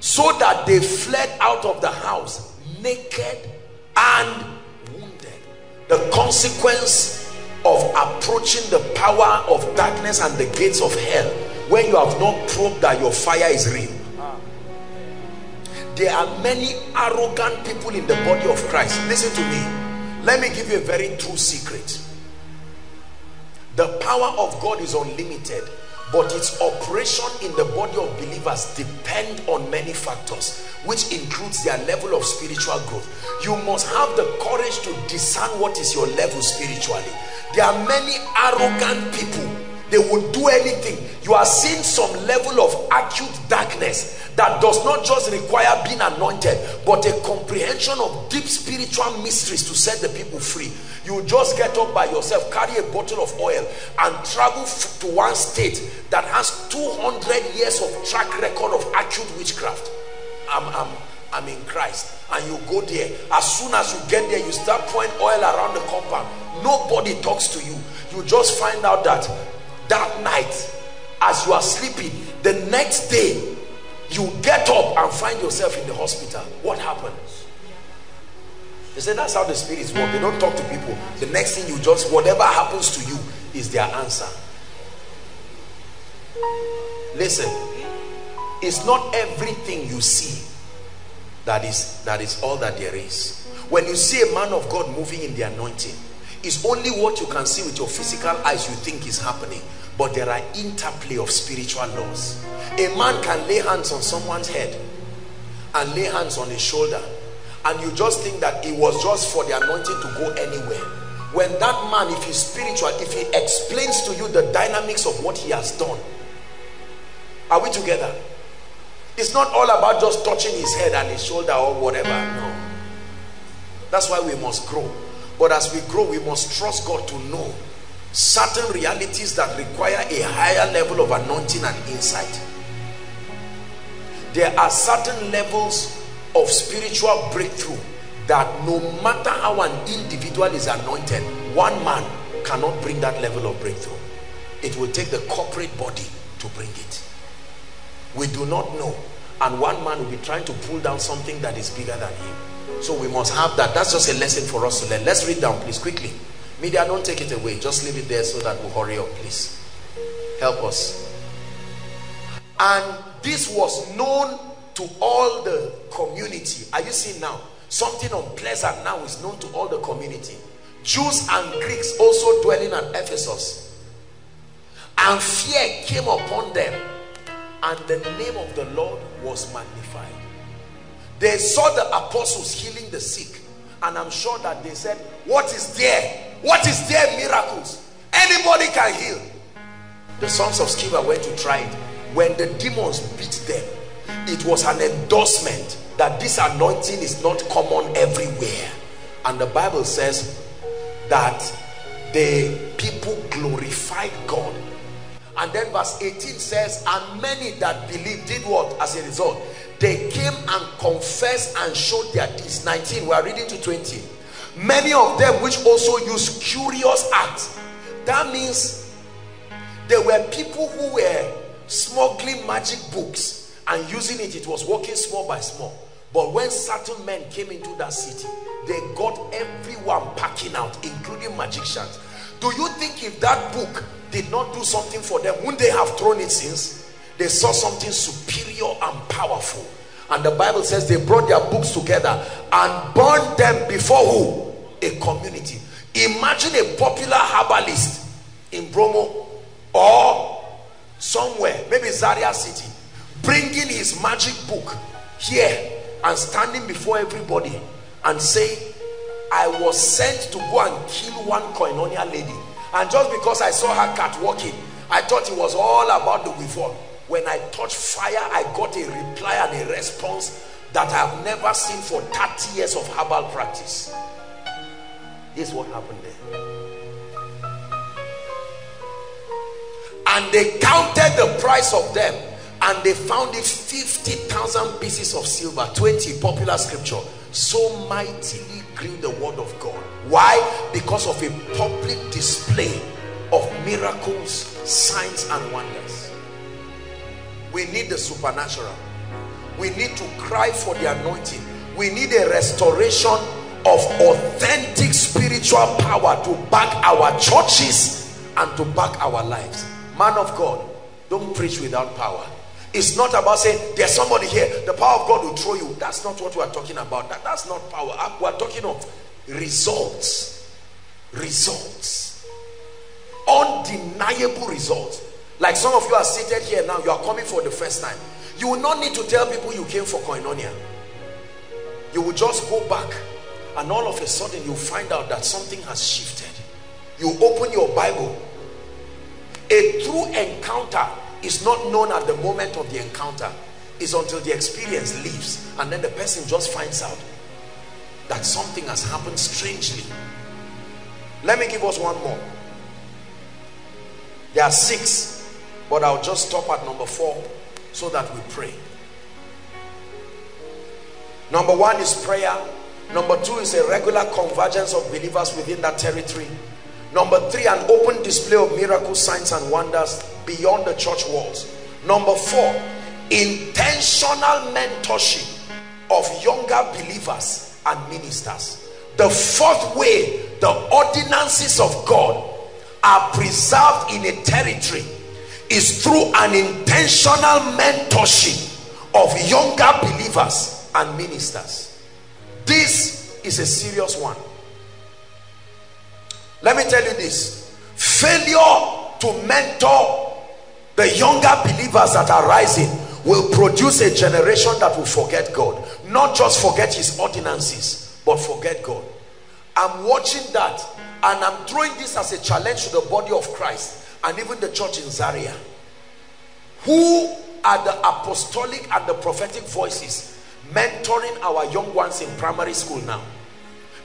so that they fled out of the house naked and wounded. The consequence of approaching the power of darkness and the gates of hell when you have not proved that your fire is real there are many arrogant people in the body of Christ. Listen to me. Let me give you a very true secret. The power of God is unlimited but its operation in the body of believers depend on many factors which includes their level of spiritual growth. You must have the courage to discern what is your level spiritually. There are many arrogant people they will do anything. You are seeing some level of acute darkness that does not just require being anointed but a comprehension of deep spiritual mysteries to set the people free. You just get up by yourself carry a bottle of oil and travel to one state that has 200 years of track record of acute witchcraft. I'm, I'm, I'm in Christ. And you go there. As soon as you get there you start pouring oil around the compound. Nobody talks to you. You just find out that that night as you are sleeping the next day you get up and find yourself in the hospital. What happens they say that's how the spirits work they don't talk to people. The next thing you just whatever happens to you is their answer. Listen it's not everything you see that is that is all that there is. When you see a man of god moving in the anointing it's only what you can see with your physical eyes you think is happening. But there are interplay of spiritual laws. A man can lay hands on someone's head and lay hands on his shoulder and you just think that it was just for the anointing to go anywhere. When that man if he's spiritual if he explains to you the dynamics of what he has done are we together? It's not all about just touching his head and his shoulder or whatever. No. That's why we must grow but as we grow we must trust god to know certain realities that require a higher level of anointing and insight. There are certain levels of spiritual breakthrough that no matter how an individual is anointed one man cannot bring that level of breakthrough. It will take the corporate body to bring it. We do not know. And one man will be trying to pull down something that is bigger than him so we must have that that's just a lesson for us to learn let's read down please quickly Media, don't take it away. Just leave it there so that we'll hurry up, please. Help us. And this was known to all the community. Are you seeing now? Something unpleasant now is known to all the community. Jews and Greeks also dwelling at Ephesus. And fear came upon them. And the name of the Lord was magnified. They saw the apostles healing the sick. And I'm sure that they said, What is there? What is there? Miracles. Anybody can heal. The sons of Sceva went to try it. When the demons beat them, it was an endorsement that this anointing is not common everywhere. And the Bible says that the people glorified God. And then verse 18 says, And many that believed did what as a result? They came and confessed and showed their deeds. 19, we are reading to 20. Many of them which also used curious acts. That means there were people who were smuggling magic books and using it. It was working small by small. But when certain men came into that city, they got everyone packing out, including magicians. Do you think if that book did not do something for them, wouldn't they have thrown it since? They saw something superior and powerful. And the Bible says they brought their books together and burned them before who? A community. Imagine a popular herbalist in Bromo or somewhere, maybe Zaria City, bringing his magic book here and standing before everybody and saying, I was sent to go and kill one koinonia lady. And just because I saw her cat walking, I thought it was all about the weevil. When I touched fire, I got a reply and a response that I have never seen for 30 years of herbal practice. This is what happened there. And they counted the price of them and they found it 50,000 pieces of silver 20 popular scripture so mightily the word of God. Why? Because of a public display of miracles signs and wonders. We need the supernatural. We need to cry for the anointing. We need a restoration of authentic spiritual power to back our churches and to back our lives. Man of God don't preach without power it's not about saying there's somebody here, the power of God will throw you. That's not what we're talking about. That, that's not power. Uh, we're talking of results. Results. Undeniable results. Like some of you are seated here now, you are coming for the first time. You will not need to tell people you came for koinonia. You will just go back and all of a sudden you find out that something has shifted. You open your Bible. A true encounter is not known at the moment of the encounter. Is until the experience leaves and then the person just finds out that something has happened strangely. Let me give us one more. There are six but i'll just stop at number four so that we pray. Number one is prayer. Number two is a regular convergence of believers within that territory. Number three an open display of miracles signs and wonders beyond the church walls. Number four, intentional mentorship of younger believers and ministers. The fourth way, the ordinances of God are preserved in a territory is through an intentional mentorship of younger believers and ministers. This is a serious one. Let me tell you this failure to mentor the younger believers that are rising will produce a generation that will forget God. Not just forget his ordinances, but forget God. I'm watching that and I'm throwing this as a challenge to the body of Christ and even the church in Zaria. Who are the apostolic and the prophetic voices mentoring our young ones in primary school now?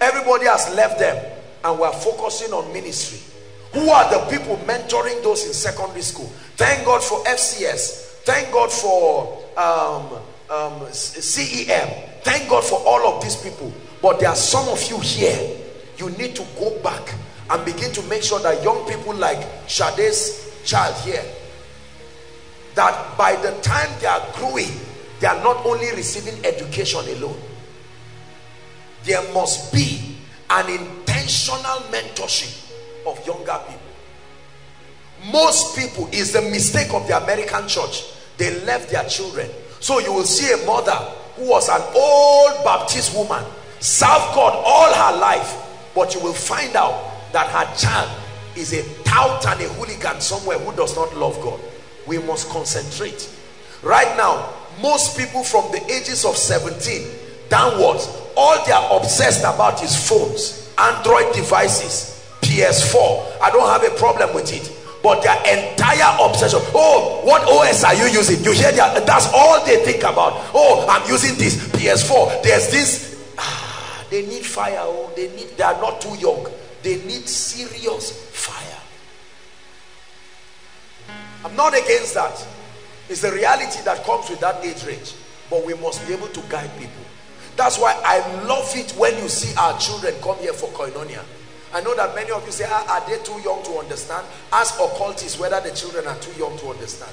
Everybody has left them and we're focusing on ministry who are the people mentoring those in secondary school? Thank god for fcs thank god for um, um, cem thank god for all of these people. But there are some of you here you need to go back and begin to make sure that young people like Shade's child here that by the time they are growing they are not only receiving education alone. There must be an intentional mentorship of younger people. Most people is the mistake of the American church. They left their children. So you will see a mother who was an old baptist woman served god all her life but you will find out that her child is a tout and a hooligan somewhere who does not love god. We must concentrate. Right now most people from the ages of 17 downwards all they are obsessed about is phones android devices ps4 i don't have a problem with it. But their entire obsession. Oh what os are you using? You hear that that's all they think about. Oh i'm using this ps4 there's this ah, they need fire oh. They need they are not too young. They need serious fire. I'm not against that. It's the reality that comes with that age range. But we must be able to guide people. That's why i love it when you see our children come here for koinonia i know that many of you say ah, are they too young to understand? Ask occultists whether the children are too young to understand.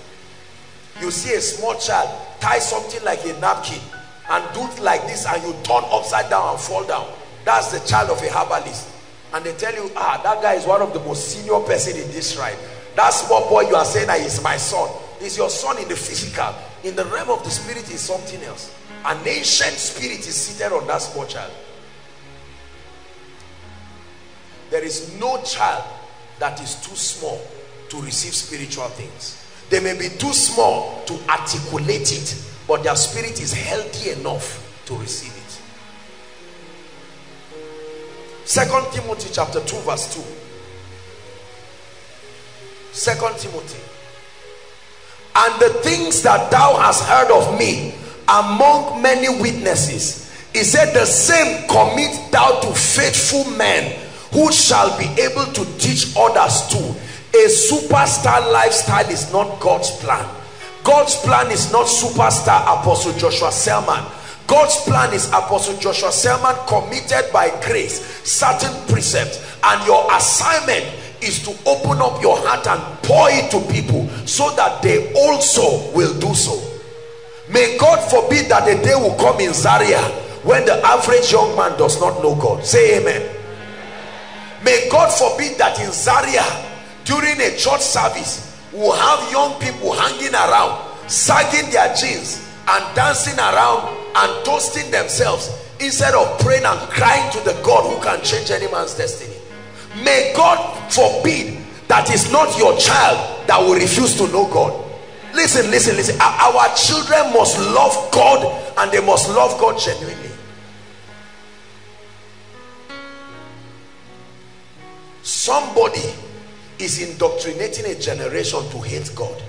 You see a small child tie something like a napkin and do it like this and you turn upside down and fall down. That's the child of a herbalist. And they tell you ah that guy is one of the most senior person in this shrine that small boy you are saying that is my son is your son in the physical. In the realm of the spirit is something else. An ancient spirit is seated on that small child there is no child that is too small to receive spiritual things. They may be too small to articulate it but their spirit is healthy enough to receive it. Second timothy chapter 2 verse 2 second timothy. And the things that thou hast heard of me among many witnesses he said the same commit thou to faithful men who shall be able to teach others too. A superstar lifestyle is not god's plan. God's plan is not superstar apostle joshua selman. God's plan is apostle joshua selman committed by grace certain precepts and your assignment is to open up your heart and pour it to people so that they also will do so. May god forbid that the day will come in zaria when the average young man does not know god. Say amen may god forbid that in zaria during a church service we'll have young people hanging around sagging their jeans and dancing around and toasting themselves instead of praying and crying to the god who can change any man's destiny. May God forbid that is not your child that will refuse to know God. Listen listen listen. Our children must love God and they must love God genuinely somebody is indoctrinating a generation to hate God.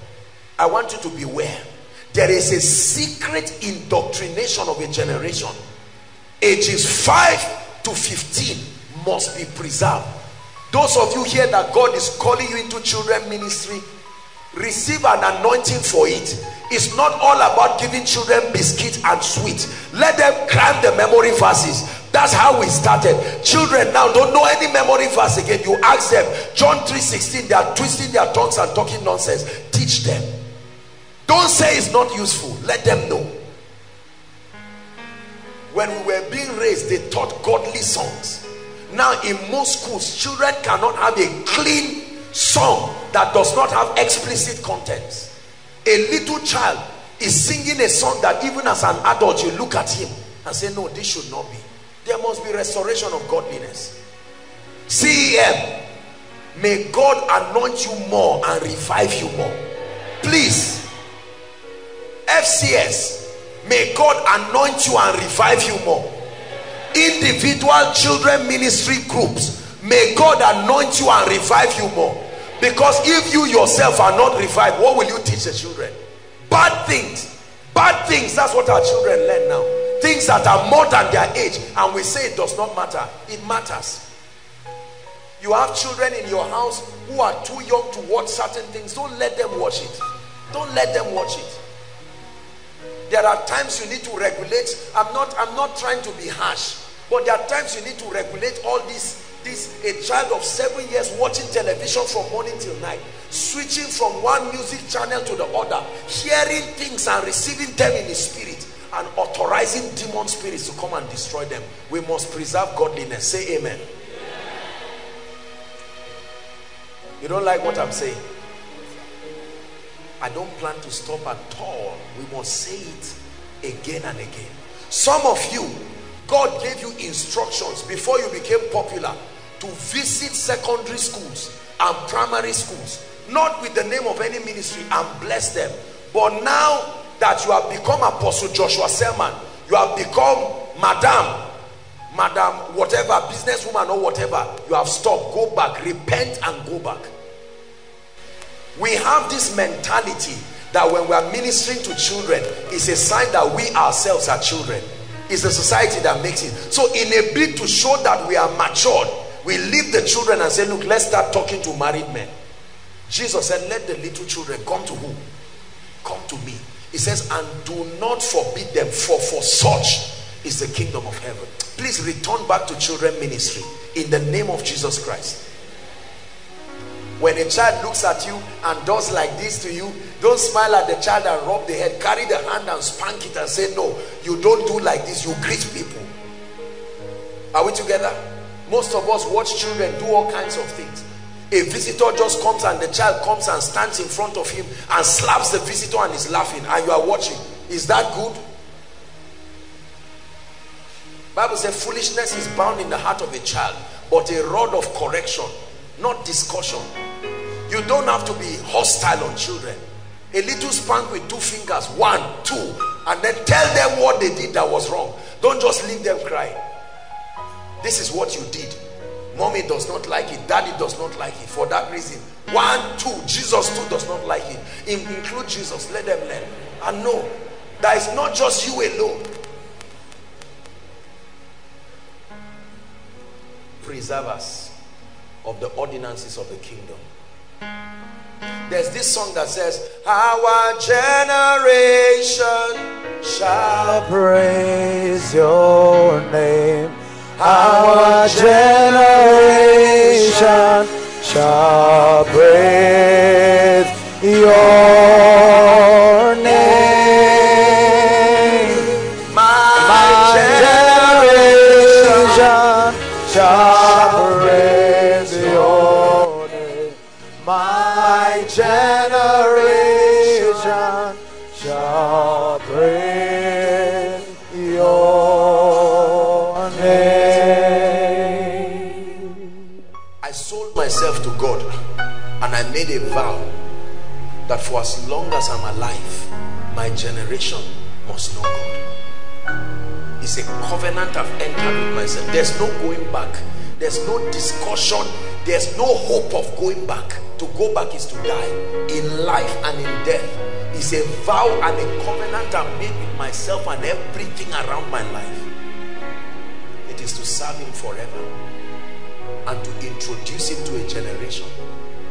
I want you to beware. There is a secret indoctrination of a generation. Ages 5 to 15 must be preserved. Those of you here that God is calling you into children ministry, receive an anointing for it. It's not all about giving children biscuit and sweets. Let them cram the memory verses. That's how we started. Children now don't know any memory verse again. You ask them, John 3.16, they are twisting their tongues and talking nonsense. Teach them. Don't say it's not useful. Let them know. When we were being raised, they taught godly songs now in most schools children cannot have a clean song that does not have explicit contents a little child is singing a song that even as an adult you look at him and say no this should not be. There must be restoration of godliness. CEM may God anoint you more and revive you more. Please FCS may God anoint you and revive you more. Individual children ministry groups may God anoint you and revive you more because if you yourself are not revived what will you teach the children? Bad things. Bad things that's what our children learn now. Things that are more than their age and we say it does not matter. It matters. You have children in your house who are too young to watch certain things. Don't let them watch it. Don't let them watch it. There are times you need to regulate. I'm not i'm not trying to be harsh but there are times you need to regulate all this this a child of seven years watching television from morning till night switching from one music channel to the other hearing things and receiving them in his spirit and authorizing demon spirits to come and destroy them. We must preserve godliness. Say amen. You don't like what i'm saying? I don't plan to stop at all. We must say it again and again. Some of you, God gave you instructions before you became popular to visit secondary schools and primary schools, not with the name of any ministry and bless them. But now that you have become Apostle Joshua Selman, you have become Madam, Madam, whatever, businesswoman or whatever, you have stopped. Go back, repent and go back. We have this mentality that when we are ministering to children, it's a sign that we ourselves are children. It's the society that makes it. So in a bid to show that we are matured, we leave the children and say, look, let's start talking to married men. Jesus said, let the little children come to who? Come to me. He says, and do not forbid them, for for such is the kingdom of heaven. Please return back to children ministry in the name of Jesus Christ. When a child looks at you and does like this to you, don't smile at the child and rub the head. Carry the hand and spank it and say, no, you don't do like this. You greet people. Are we together? Most of us watch children do all kinds of things. A visitor just comes and the child comes and stands in front of him and slaps the visitor and is laughing and you are watching. Is that good? Bible says foolishness is bound in the heart of a child, but a rod of correction, not discussion. You don't have to be hostile on children. A little spank with two fingers, one, two, and then tell them what they did that was wrong. Don't just leave them crying. This is what you did. Mommy does not like it. Daddy does not like it. For that reason, one, two, Jesus too does not like it. In, include Jesus. Let them learn. And know that it's not just you alone. Preserve us of the ordinances of the kingdom. There's this song that says, Our generation shall praise your name. Our generation shall praise a vow that for as long as I'm alive, my generation must know God. It's a covenant I've entered with myself. There's no going back. There's no discussion. There's no hope of going back. To go back is to die. In life and in death. It's a vow and a covenant I've made with myself and everything around my life. It is to serve him forever and to introduce him to a generation.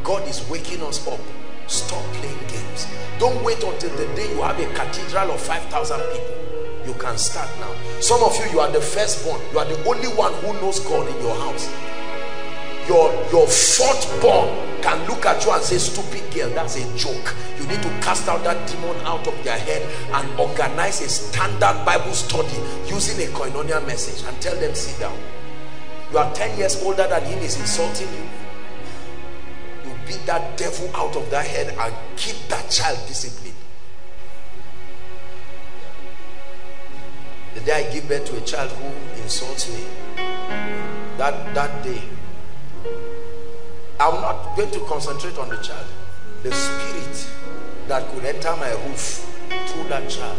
God is waking us up. Stop playing games. Don't wait until the day you have a cathedral of 5,000 people. You can start now. Some of you, you are the firstborn. You are the only one who knows God in your house. Your, your fourth born can look at you and say, stupid girl, that's a joke. You need to cast out that demon out of their head and organize a standard Bible study using a koinonia message and tell them, sit down. You are 10 years older than him, is insulting you. Beat that devil out of that head and keep that child disciplined. The day I give birth to a child who insults me, that, that day, I'm not going to concentrate on the child. The spirit that could enter my roof through that child.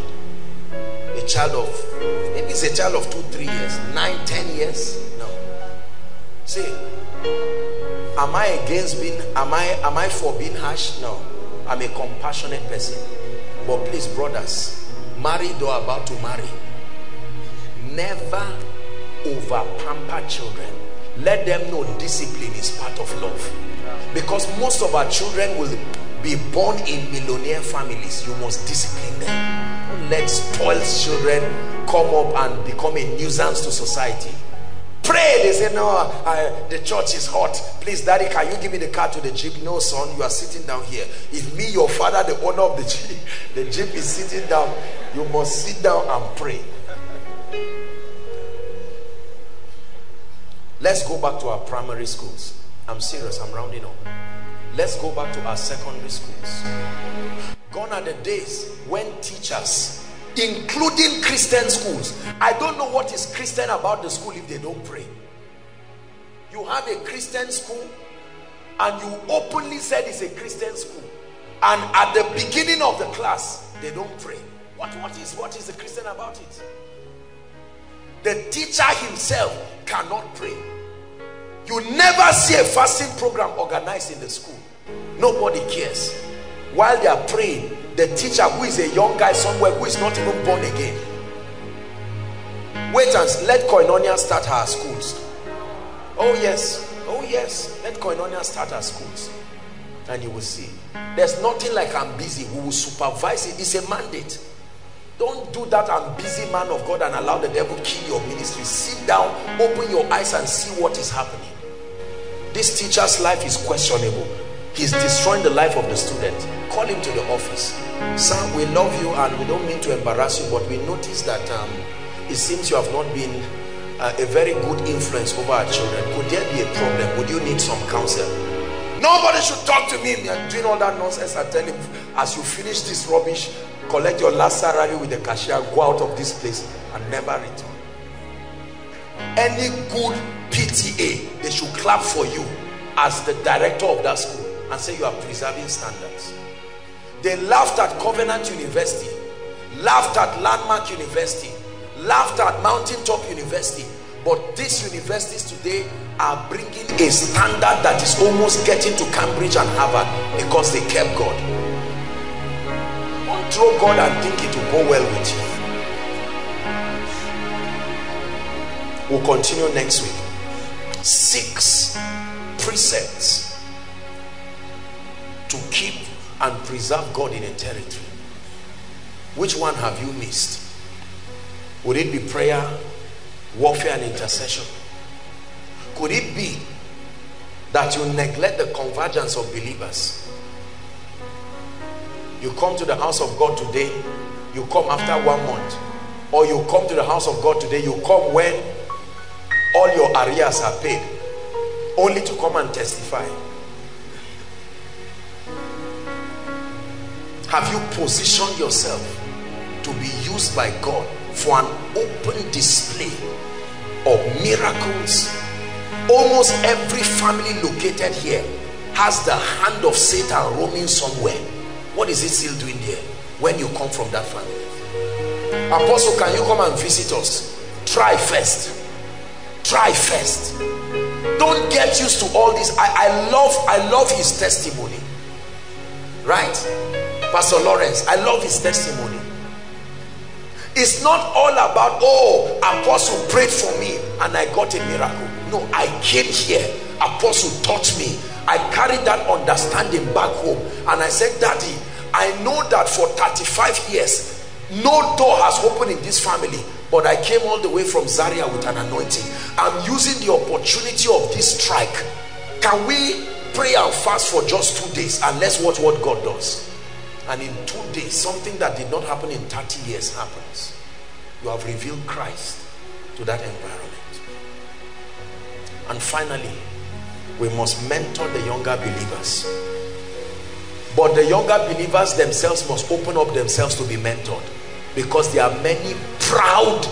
A child of, maybe it's a child of two, three years, nine, ten years. No. See, am I against being, am I, am I for being harsh? No. I'm a compassionate person. But please, brothers, married or about to marry, never over pamper children let them know discipline is part of love because most of our children will be born in millionaire families you must discipline them don't let spoiled children come up and become a nuisance to society pray they say no I, the church is hot please daddy can you give me the car to the jeep no son you are sitting down here if me your father the owner of the jeep (laughs) the jeep is sitting down you must sit down and pray Let's go back to our primary schools. I'm serious, I'm rounding up. Let's go back to our secondary schools. Gone are the days when teachers, including Christian schools, I don't know what is Christian about the school if they don't pray. You have a Christian school and you openly said it's a Christian school. And at the beginning of the class, they don't pray. What, what, is, what is the Christian about it? The teacher himself cannot pray. You never see a fasting program organized in the school. Nobody cares while they are praying the teacher who is a young guy somewhere who is not even born again. Wait and let koinonia start her schools. Oh yes. Oh yes. Let koinonia start her schools. And you will see. There's nothing like i'm busy. We will supervise it. It's a mandate. Don't do that. I'm busy man of god and allow the devil kill your ministry. Sit down open your eyes and see what is happening. This teacher's life is questionable he's destroying the life of the student. Call him to the office. Sir we love you and we don't mean to embarrass you but we notice that um, it seems you have not been uh, a very good influence over our children. Could there be a problem? Would you need some counsel? Nobody should talk to me. And doing all that nonsense i tell him as you finish this rubbish collect your last salary with the cashier go out of this place and never return. Any good pta they should clap for you as the director of that school and say you are preserving standards. They laughed at covenant university laughed at landmark university laughed at mountaintop university but these universities today are bringing a standard that is almost getting to cambridge and harvard because they kept god. Don't throw god and think it will go well with you? We'll continue next week. Six precepts to keep and preserve God in a territory. Which one have you missed? Would it be prayer, warfare, and intercession? Could it be that you neglect the convergence of believers? You come to the house of God today, you come after one month, or you come to the house of God today, you come when all your arrears are paid, only to come and testify. Have you positioned yourself to be used by God for an open display of miracles? Almost every family located here has the hand of Satan roaming somewhere. What is it still doing there when you come from that family? Apostle, can you come and visit us? Try first. Try first. Don't get used to all this. I, I love I love his testimony. Right? Pastor Lawrence, I love his testimony. It's not all about, oh, apostle prayed for me and I got a miracle. No, I came here. Apostle taught me. I carried that understanding back home. And I said, Daddy, I know that for 35 years, no door has opened in this family. But I came all the way from Zaria with an anointing. I'm using the opportunity of this strike. Can we pray and fast for just two days and let's watch what God does? And in two days something that did not happen in 30 years happens. You have revealed Christ to that environment. And finally we must mentor the younger believers. But the younger believers themselves must open up themselves to be mentored. Because there are many proud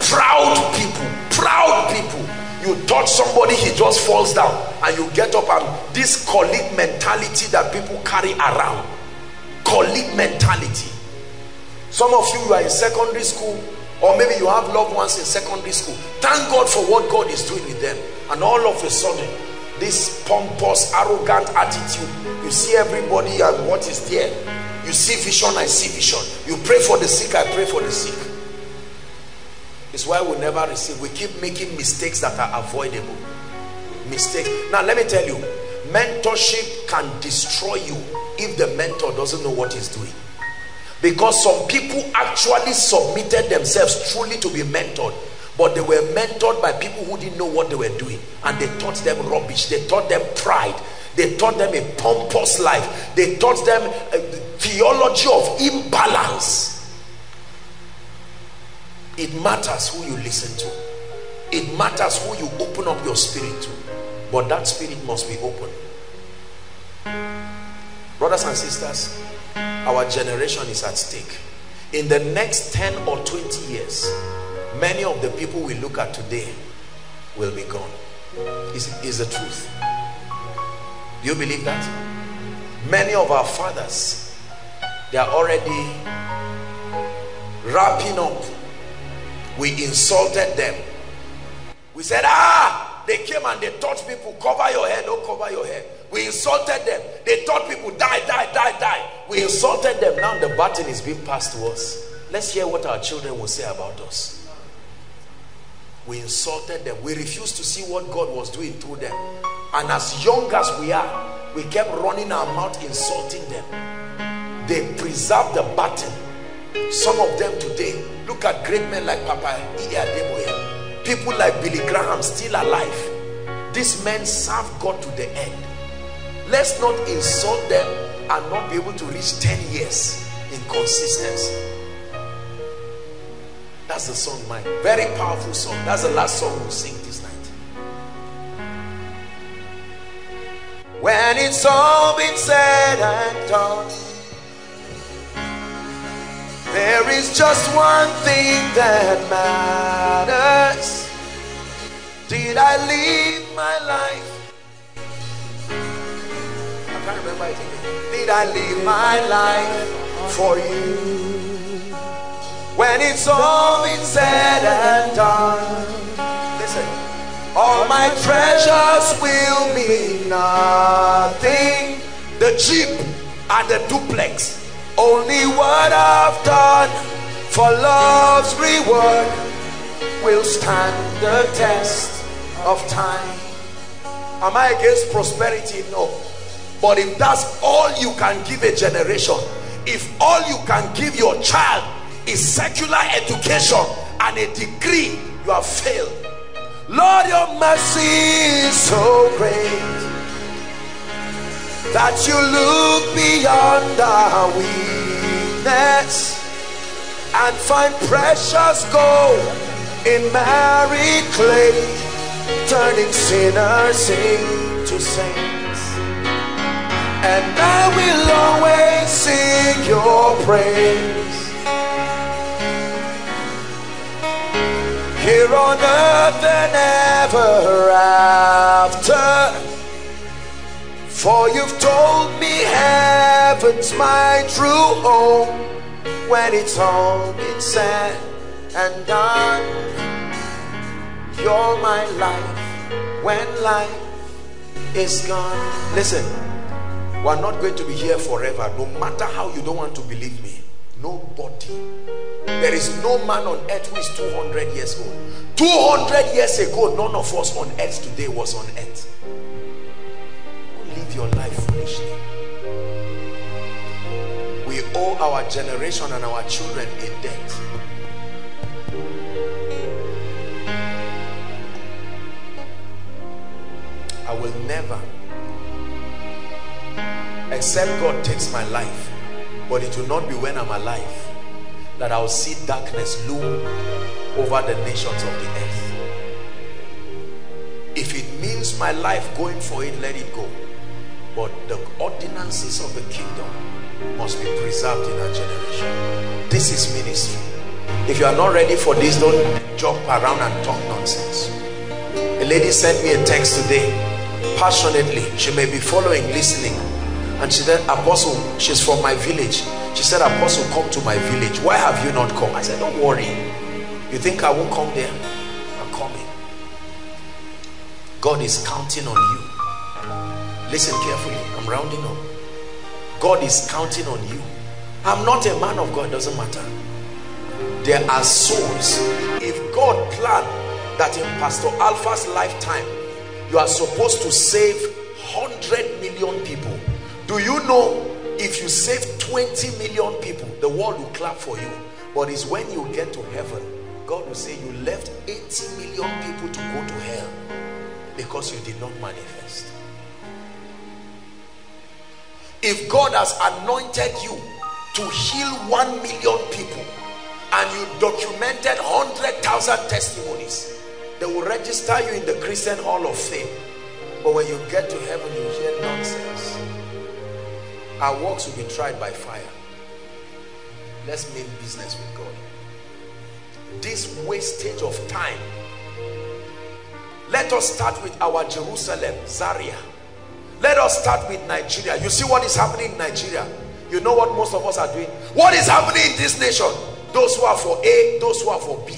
proud people proud people. You touch somebody he just falls down. And you get up and this colleague mentality that people carry around colleague mentality. Some of you, you are in secondary school or maybe you have loved ones in secondary school. Thank god for what god is doing with them. And all of a sudden this pompous arrogant attitude you see everybody and what is there. You see vision i see vision. You pray for the sick i pray for the sick. It's why we never receive. We keep making mistakes that are avoidable. Mistakes. Now let me tell you mentorship can destroy you if the mentor doesn't know what he's doing. Because some people actually submitted themselves truly to be mentored but they were mentored by people who didn't know what they were doing and they taught them rubbish. They taught them pride. They taught them a pompous life. They taught them a theology of imbalance. It matters who you listen to. It matters who you open up your spirit to. But that spirit must be open brothers and sisters our generation is at stake. In the next 10 or 20 years many of the people we look at today will be gone. Is, is the truth. Do you believe that? Many of our fathers they are already wrapping up. We insulted them. We said ah they came and they taught people. Cover your head. Don't cover your head we insulted them. They taught people die die die die we insulted them. Now the baton is being passed to us. Let's hear what our children will say about us. We insulted them. We refused to see what god was doing through them. And as young as we are we kept running our mouth insulting them. They preserved the baton some of them today look at great men like papa Adeboye, people like billy graham still alive. These men serve god to the end let's not insult them and not be able to reach 10 years in consistency. That's the song mine very powerful song. That's the last song we'll sing this night. When it's all been said and done there is just one thing that matters. Did I live my life Remember. Did I live my life for you? When it's all been said and done, listen, all my treasures will mean nothing. The jeep and the duplex, only what I've done for love's reward will stand the test of time. Am I against prosperity? No. But if that's all you can give a generation, if all you can give your child is secular education and a degree, you have failed. Lord, your mercy is so great that you look beyond our weakness and find precious gold in married clay, turning sinners into saints and I will always sing your praise. Here on earth and ever after. For you've told me heaven's my true home when it's all been said and done. You're my life when life is gone. Listen. We are not going to be here forever, no matter how you don't want to believe me. Nobody. There is no man on earth who is 200 years old. 200 years ago, none of us on earth today was on earth. Live your life foolishly. We owe our generation and our children a debt. I will never except God takes my life but it will not be when I'm alive that I'll see darkness loom over the nations of the earth. If it means my life going for it let it go. But the ordinances of the kingdom must be preserved in our generation. This is ministry. If you are not ready for this don't jump around and talk nonsense. A lady sent me a text today. Passionately she may be following listening and she said, Apostle, she's from my village. She said, Apostle, come to my village. Why have you not come? I said, don't worry. You think I won't come there? I'm coming. God is counting on you. Listen carefully. I'm rounding up. God is counting on you. I'm not a man of God. Doesn't matter. There are souls. If God planned that in Pastor Alpha's lifetime, you are supposed to save 100 million people do you know if you save 20 million people, the world will clap for you. But it's when you get to heaven, God will say you left 80 million people to go to hell because you did not manifest. If God has anointed you to heal 1 million people and you documented 100,000 testimonies, they will register you in the Christian Hall of Fame. But when you get to heaven, you hear nonsense our works will be tried by fire Let's mean business with God. This wastage of time. Let us start with our Jerusalem, Zaria. Let us start with Nigeria. You see what is happening in Nigeria? You know what most of us are doing? What is happening in this nation? Those who are for A, those who are for B.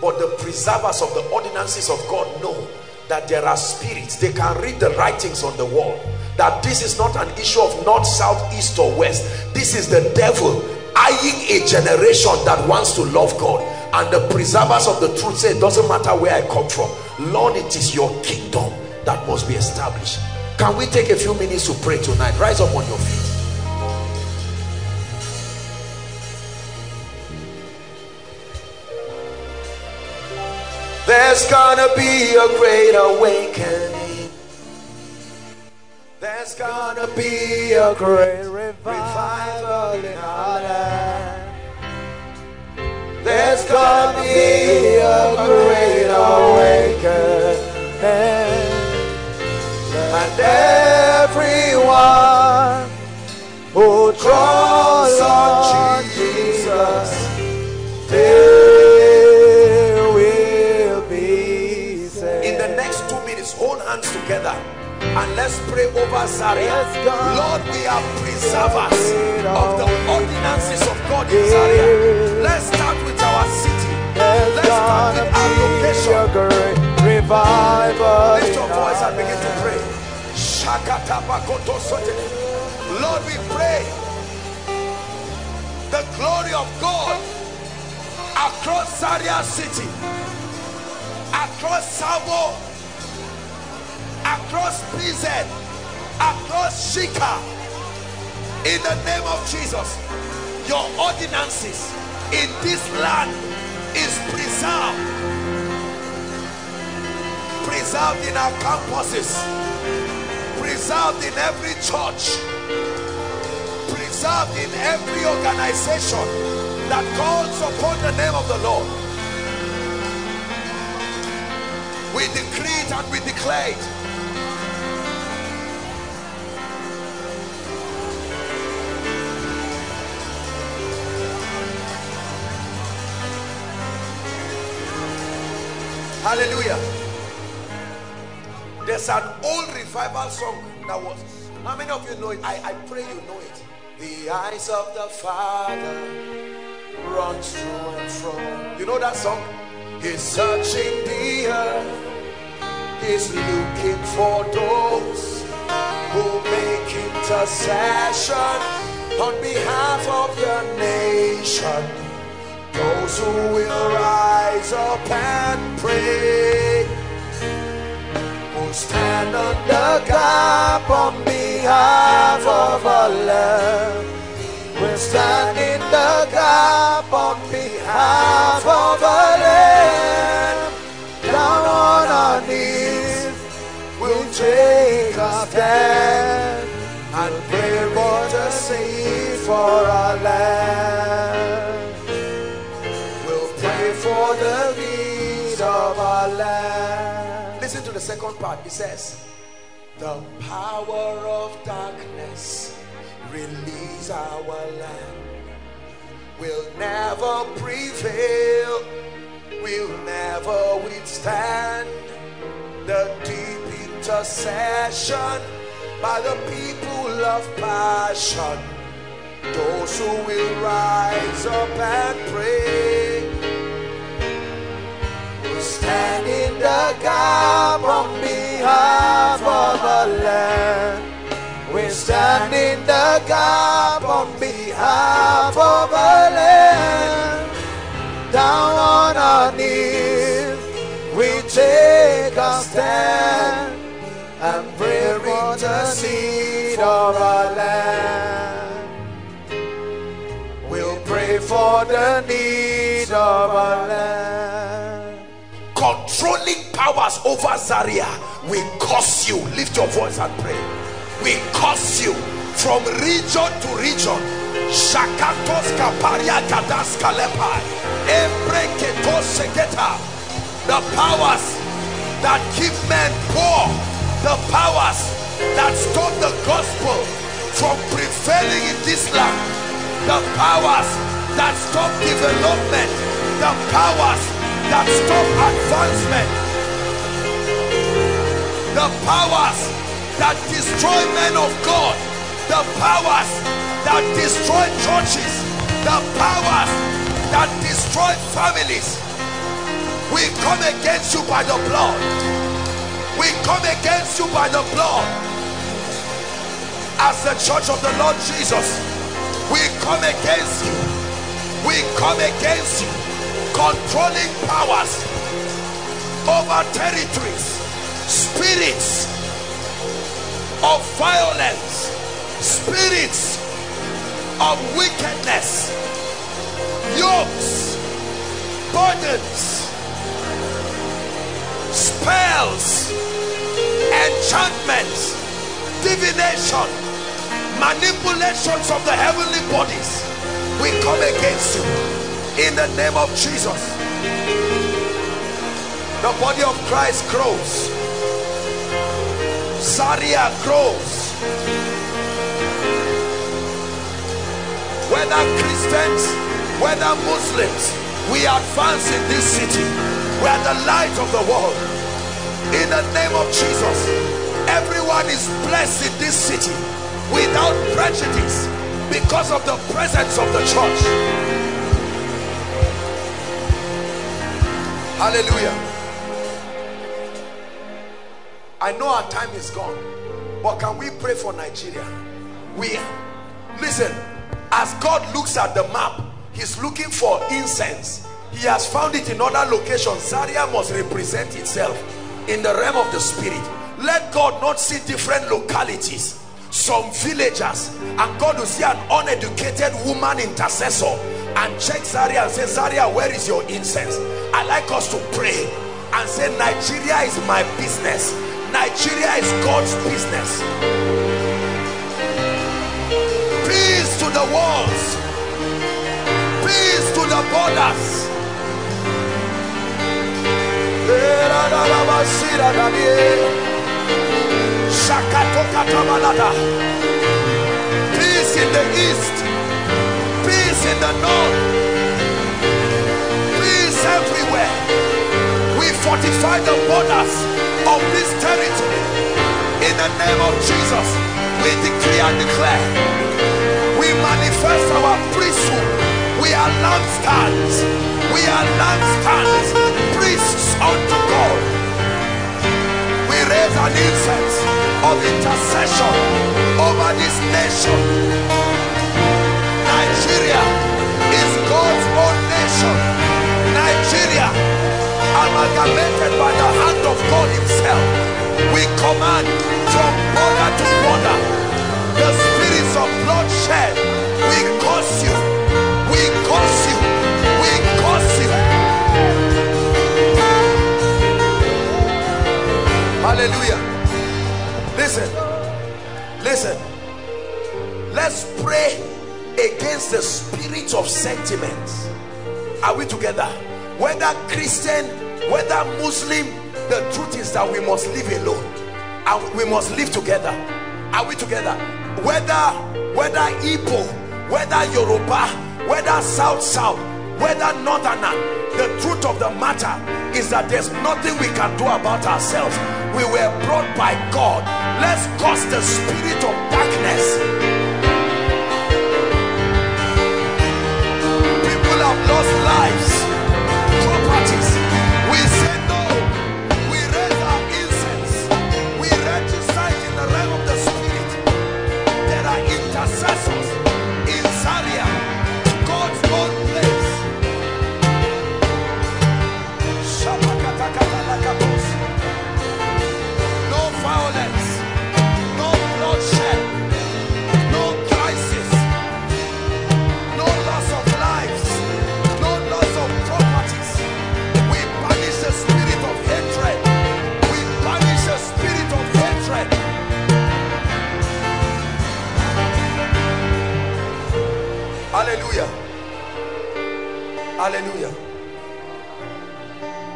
But the preservers of the ordinances of God know that there are spirits. They can read the writings on the wall. That this is not an issue of north, south, east or west. This is the devil eyeing a generation that wants to love God. And the preservers of the truth say, it doesn't matter where I come from. Lord, it is your kingdom that must be established. Can we take a few minutes to pray tonight? Rise up on your feet. There's gonna be a great awakening. There's gonna be a great revival in our land. There's gonna be a great awakening. And everyone who draws on Jesus, they will be saved. In the next two minutes, hold hands together and let's pray over Zaria. Lord, we are preservers of the ordinances of God in Zaria. Let's start with our city. Let's start with our location. revival. Lift your voice and begin to pray. Lord, we pray the glory of God across Zaria city, across Savo, across PZ, across Shika. In the name of Jesus, your ordinances in this land is preserved preserved in our campuses, preserved in every church, preserved in every organization that calls upon the name of the Lord. We decree it and we declare it. Hallelujah. There's an old revival song that was. How many of you know it? I, I pray you know it. The eyes of the Father run to and from. You know that song? He's searching the earth. He's looking for those who make intercession on behalf of your nation. Those who will rise up and pray. Who stand the gap on behalf of our. We'll stand in the gap on behalf of our land. Down on our knees, we'll take a stand and pray for the seed for our land. Land. Listen to the second part. It says, The power of darkness release our land. Will never prevail, will never withstand the deep intercession by the people of passion. Those who will rise up and pray stand in the gap on behalf of our land. We stand in the gap on behalf of our land. Down on our knees, we take a stand and pray for the need of our land. We'll pray for the need of our land. Controlling powers over Zaria, we curse you. Lift your voice and pray. We curse you from region to region. Shakatos kaparia kadas seketa. The powers that keep men poor. The powers that stop the gospel from prevailing in this land. The powers that stop development, the powers that stop advancement, the powers that destroy men of God, the powers that destroy churches, the powers that destroy families. We come against you by the blood. We come against you by the blood. As the church of the Lord Jesus, we come against you. We come against you. Controlling powers over territories, spirits of violence, spirits of wickedness, yokes, burdens, spells, enchantments, divination, manipulations of the heavenly bodies. We come against you in the name of Jesus. The body of Christ grows. Zaria grows. Whether Christians, whether Muslims, we advance in this city. We are the light of the world. In the name of Jesus, everyone is blessed in this city without prejudice because of the presence of the church. Hallelujah. I know our time is gone, but can we pray for Nigeria? We listen, as God looks at the map, He's looking for incense. He has found it in other locations. Zaria must represent itself in the realm of the spirit. Let God not see different localities, some villagers, and God will see an uneducated woman intercessor and check Zaria and say, Zaria, where is your incense? I like us to pray and say, Nigeria is my business. Nigeria is God's business. Peace to the walls. Peace to the borders. Peace in the east. Peace in the north. Peace everywhere. We fortify the borders of this territory. In the name of Jesus we decree and declare. We manifest our priesthood. We are lampstands. We are lampstands priests unto God. We raise an incense of intercession over this nation. Nigeria is God's own nation. Nigeria amalgamated by the hand of God himself we command from border to border the spirits of bloodshed we curse you. We curse you. We curse you. Hallelujah listen. Listen. Let's pray against the spirit of sentiments are we together? Whether Christian, whether Muslim, the truth is that we must live alone. And we must live together. Are we together? Whether whether Igbo, whether Yoruba, whether South South, whether Northerner, the truth of the matter is that there's nothing we can do about ourselves. We were brought by God. Let's cause the spirit of darkness. People have lost lives Hallelujah. Hallelujah.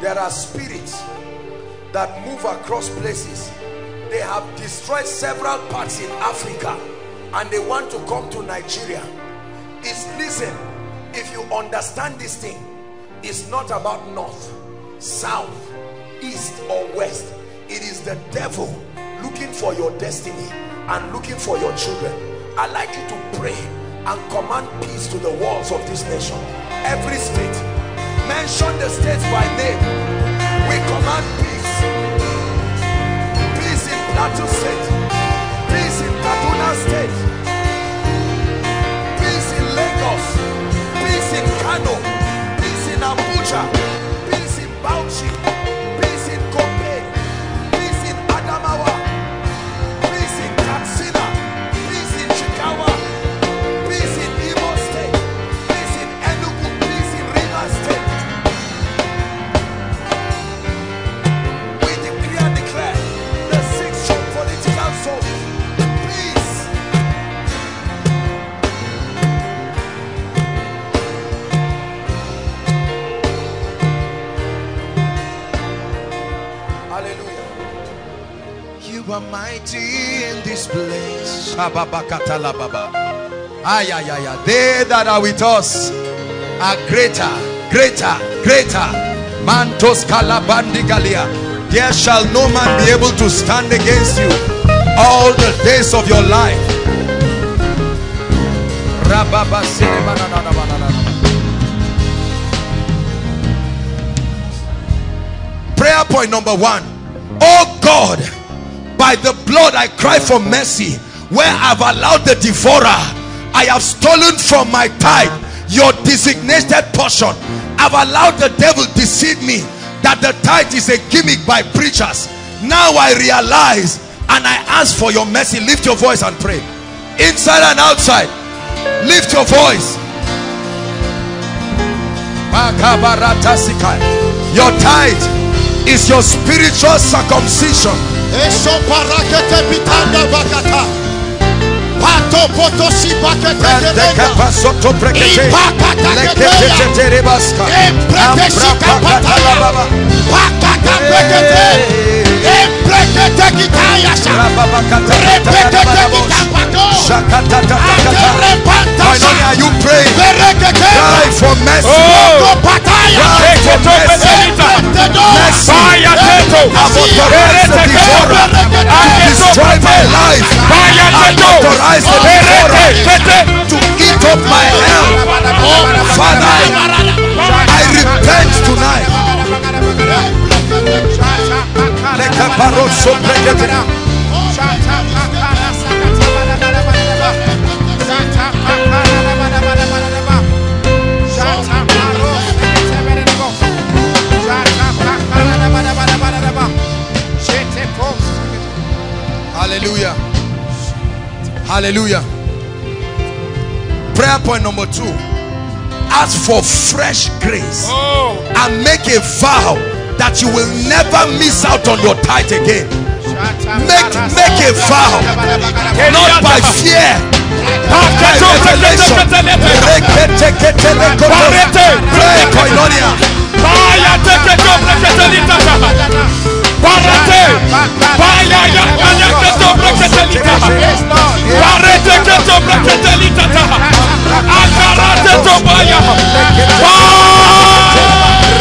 There are spirits that move across places. They have destroyed several parts in Africa and they want to come to Nigeria. It's listen, if you understand this thing it's not about north south east or west it is the devil looking for your destiny and looking for your children i like you to pray and command peace to the walls of this nation. Every state mention the states by name. We command peace. Peace in plateau state. Peace in kaduna state. Peace in lagos. Peace in kano. Peace in abuja. Peace in bauchi are mighty in this place. Ay, ay, ay, ay. They that are with us are greater, greater, greater. Mantos kalabandigalia. There shall no man be able to stand against you all the days of your life. Prayer point number one. Oh God, by the blood I cry for mercy. Where I've allowed the devourer, I have stolen from my tithe your designated portion. I've allowed the devil deceive me that the tithe is a gimmick by preachers. Now I realize and I ask for your mercy. Lift your voice and pray. Inside and outside. Lift your voice. Your tithe is your spiritual circumcision. Eso are you praying? Cry for mercy. Mercy. To destroy my life. I've authorized devourer to eat up my health. Father, I repent tonight. Hallelujah. Hallelujah. Prayer point number two. Ask for fresh grace oh. and make a vow that you will never miss out on your tithe again. Make make a vow, not by fear, but by revelation. Pray, koinonia.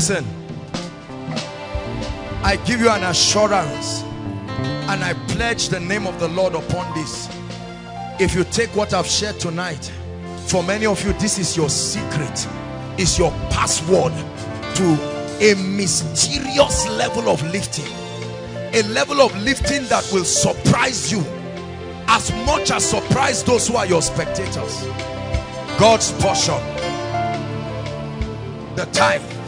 Listen. I give you an assurance and I pledge the name of the Lord upon this. If you take what I've shared tonight, for many of you, this is your secret, is your password to a mysterious level of lifting a level of lifting that will surprise you as much as surprise those who are your spectators God's portion the tithe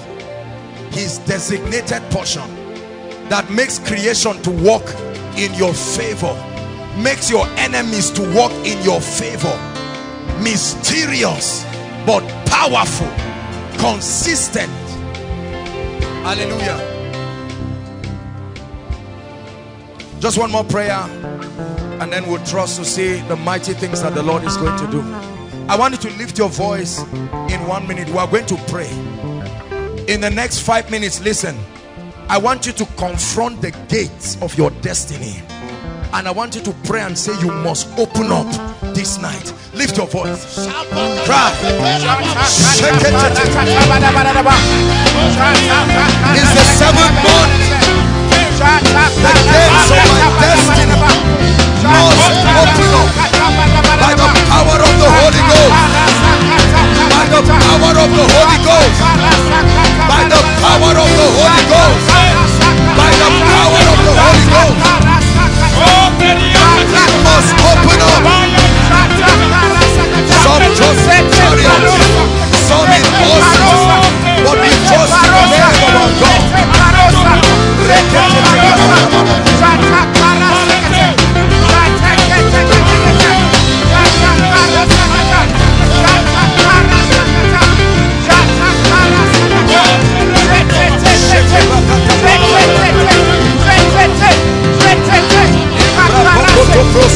his designated portion that makes creation to work in your favor makes your enemies to work in your favor. Mysterious but powerful consistent. Hallelujah. Just one more prayer and then we'll trust to see the mighty things that the Lord is going to do. I want you to lift your voice in one minute. We are going to pray in the next five minutes listen. I want you to confront the gates of your destiny. And I want you to pray and say you must open up this night. Lift your voice. Cry. It's the seventh month. The gates of my destiny must open up by the power of the Holy Ghost. By the power of the Holy Ghost power of the Holy Ghost. By the power of the Holy Ghost. Must open up. Some trust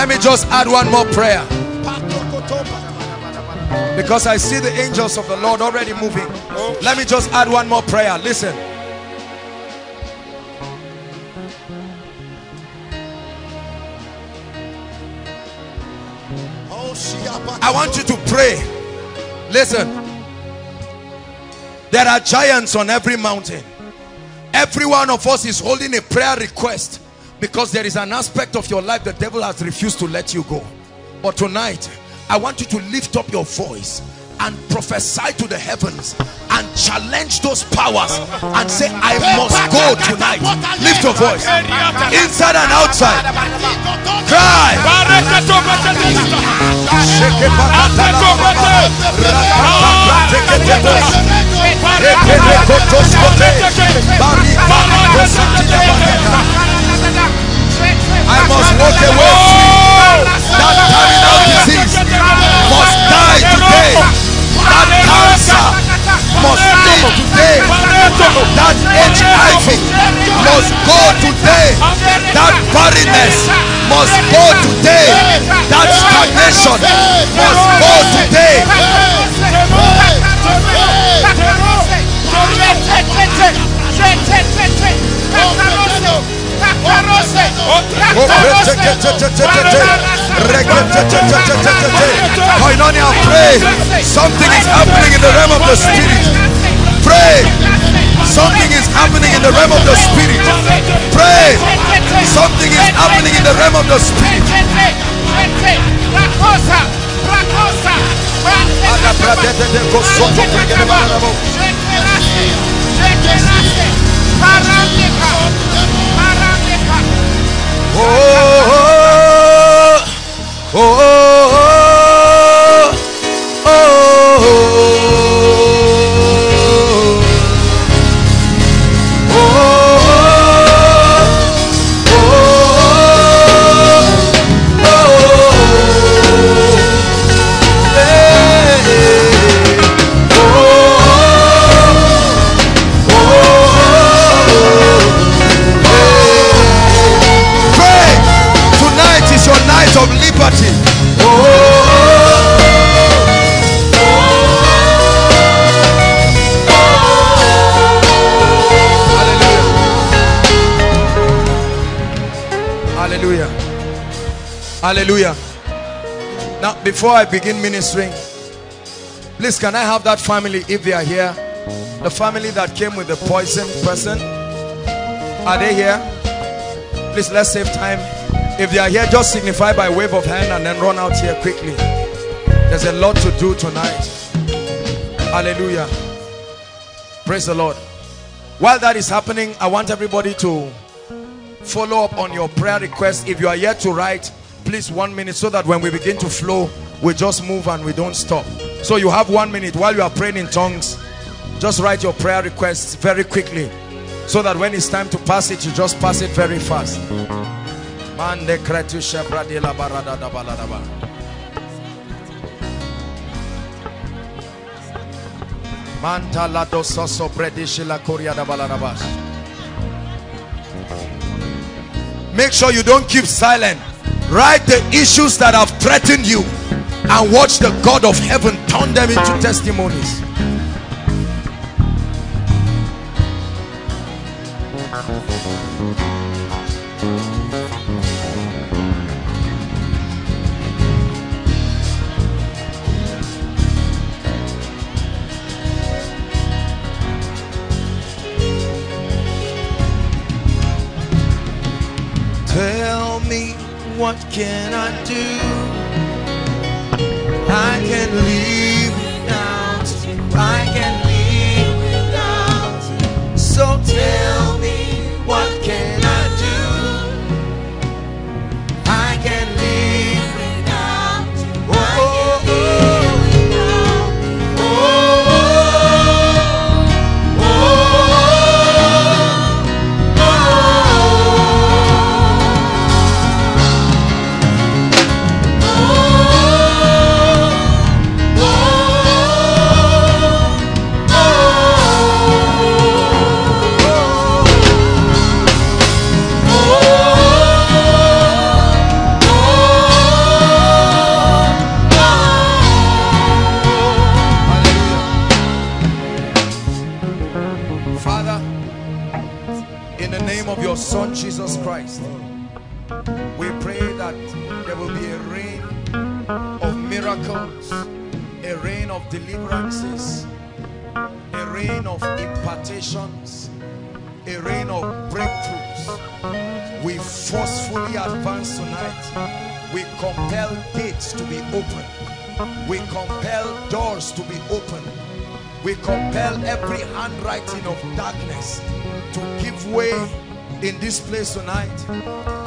Let me just add one more prayer. Because I see the angels of the Lord already moving. Let me just add one more prayer. Listen. I want you to pray. Listen. There are giants on every mountain. Every one of us is holding a prayer request because there is an aspect of your life the devil has refused to let you go. But tonight, I want you to lift up your voice and prophesy to the heavens and challenge those powers and say, I must go tonight. Lift your voice. Inside and outside. Cry. I must walk away. That terminal disease must die today. That cancer must leave today. That HIV must go today. That barrenness must go today. That stagnation must go today. Koinonia, pray. Something is happening in the realm of the spirit. Pray. Something is happening in the realm of the spirit. Pray. Something is happening in the realm of the spirit. Oh, oh, Hallelujah. Now, before I begin ministering, please can I have that family if they are here? The family that came with the poison person. Are they here? Please let's save time. If they are here, just signify by wave of hand and then run out here quickly. There's a lot to do tonight. Hallelujah. Praise the Lord. While that is happening, I want everybody to follow up on your prayer request. If you are yet to write, please one minute so that when we begin to flow, we just move and we don't stop. So you have one minute while you are praying in tongues. Just write your prayer requests very quickly so that when it's time to pass it, you just pass it very fast. Manta la dososo da. Make sure you don't keep silent. Write the issues that have threatened you and watch the God of heaven turn them into testimonies. What can I do? I can live compel gates to be open. We compel doors to be open. We compel every handwriting of darkness to give way in this place tonight.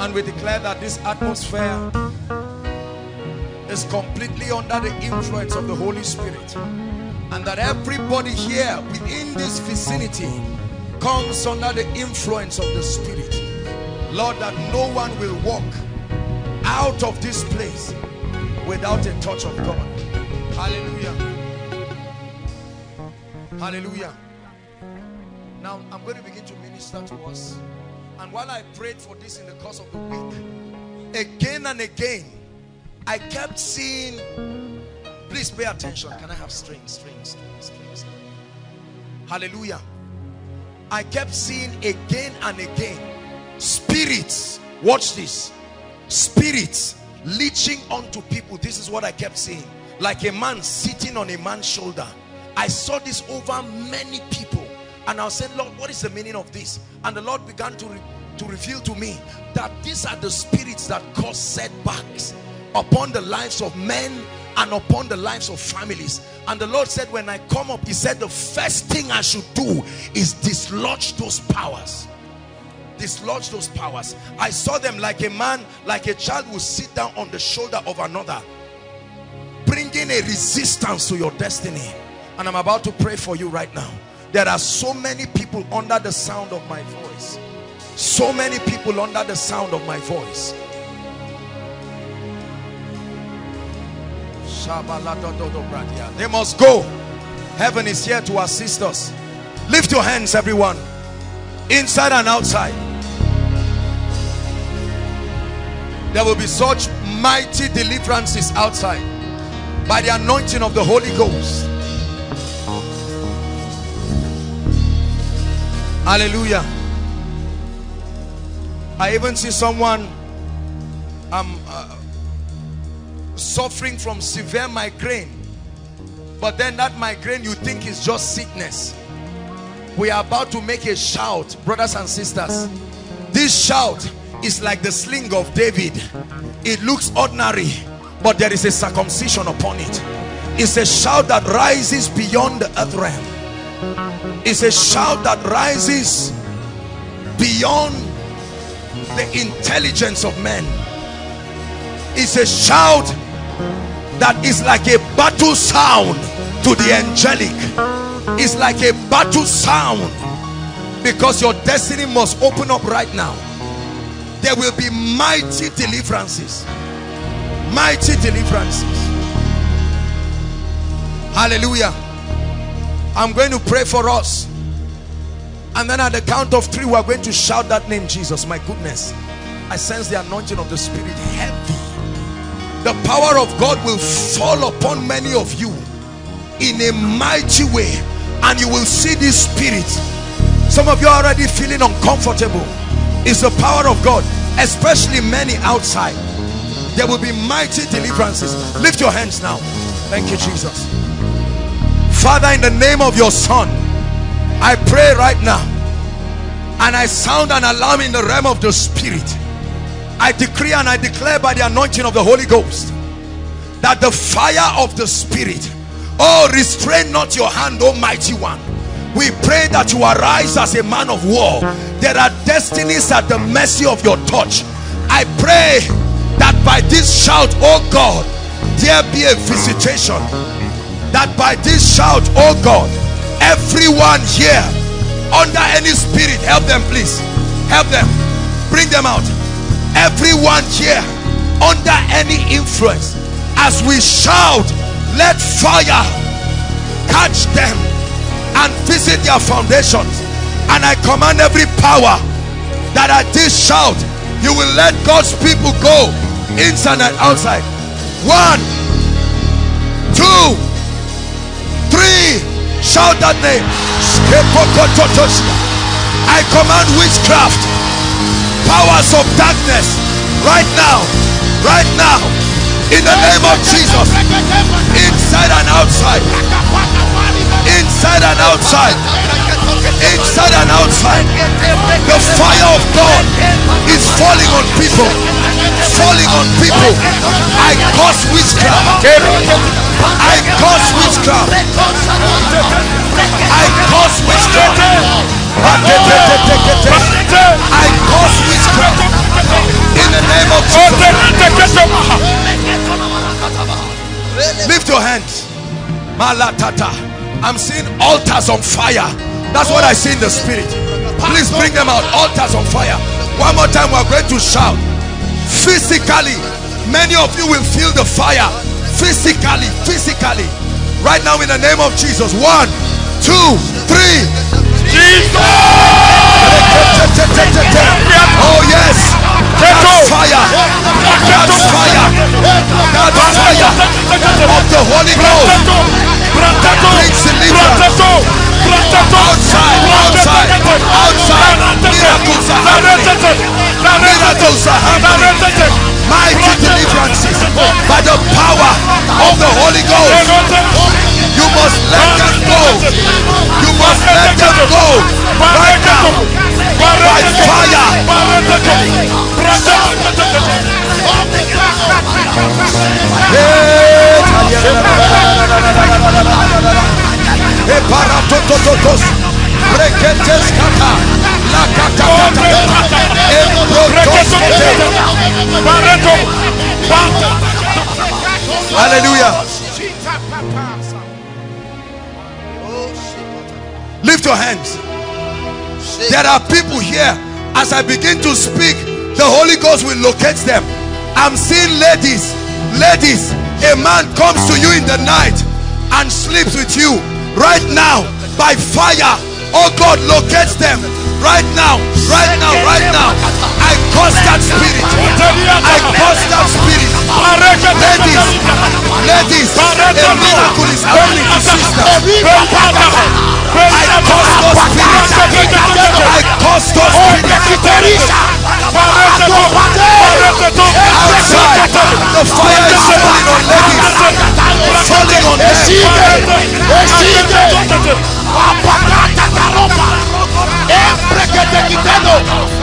And we declare that this atmosphere is completely under the influence of the Holy Spirit. And that everybody here within this vicinity comes under the influence of the Spirit. Lord, that no one will walk out of this place without a touch of God. Hallelujah. Hallelujah. Now I'm going to begin to minister to us. And while I prayed for this in the course of the week, again and again, I kept seeing. Please pay attention. Can I have strings, strings, strings, strings? Hallelujah. I kept seeing again and again spirits. Watch this. Spirits leeching onto people. This is what I kept seeing. Like a man sitting on a man's shoulder. I saw this over many people. And I said, Lord, what is the meaning of this? And the Lord began to, re to reveal to me that these are the spirits that cause setbacks upon the lives of men and upon the lives of families. And the Lord said, when I come up, he said, the first thing I should do is dislodge those powers. Dislodge those powers. I saw them like a man, like a child will sit down on the shoulder of another, bringing a resistance to your destiny. And I'm about to pray for you right now. There are so many people under the sound of my voice. So many people under the sound of my voice. They must go. Heaven is here to assist us. Lift your hands, everyone. Inside and outside. There will be such mighty deliverances outside by the anointing of the Holy Ghost. Hallelujah. I even see someone um, uh, suffering from severe migraine but then that migraine you think is just sickness we are about to make a shout brothers and sisters. This shout is like the sling of David. It looks ordinary but there is a circumcision upon it. It's a shout that rises beyond the earth realm. It's a shout that rises beyond the intelligence of men. It's a shout that is like a battle sound to the angelic it's like a battle sound. Because your destiny must open up right now. There will be mighty deliverances. Mighty deliverances. Hallelujah. I'm going to pray for us. And then at the count of three we're going to shout that name jesus. My goodness. I sense the anointing of the spirit heavy. The power of god will fall upon many of you in a mighty way and you will see this spirit. Some of you are already feeling uncomfortable. It's the power of god especially many outside. There will be mighty deliverances. Lift your hands now. Thank you jesus. Father in the name of your son i pray right now and i sound an alarm in the realm of the spirit. I decree and i declare by the anointing of the holy ghost that the fire of the spirit oh restrain not your hand almighty one. We pray that you arise as a man of war. There are destinies at the mercy of your touch. I pray that by this shout oh god there be a visitation. That by this shout oh god everyone here under any spirit help them please. Help them. Bring them out. Everyone here under any influence as we shout let fire catch them and visit their foundations. And I command every power that at this shout you will let God's people go inside and outside. One two three shout that name. I command witchcraft powers of darkness right now right now in the name of Jesus. Inside and outside. Inside and outside. Inside and outside. The fire of God is falling on people. Falling on people. I cause witchcraft. I cause witchcraft. I cause witchcraft. I cause witchcraft. In the name of Jesus lift your hands malatata. I'm seeing altars on fire. That's what I see in the spirit. Please bring them out. Altars on fire. One more time we're going to shout. Physically many of you will feel the fire. Physically physically. Right now in the name of Jesus. One two three. Oh yes. That's fire. That's fire. That's fire. Of the Holy Ghost. Brings deliverance outside outside outside. Miracles are happening. Miracles are happening. Mighty deliverances by the power of the Holy Ghost. You must let them go. You must let them go. Right now. By fire Hallelujah. Lift your hands. There are people here. As I begin to speak The Holy Ghost will locate them. I'm seeing ladies Ladies A man comes to you in the night And sleeps with you Right now By fire. Oh God locates them right now right now right now I curse that spirit. I curse that spirit. Ladies, ladies, a miracle is coming sister. I curse those spirits. I curse those spirits. Outside, the fire is falling on ladies. Falling on them.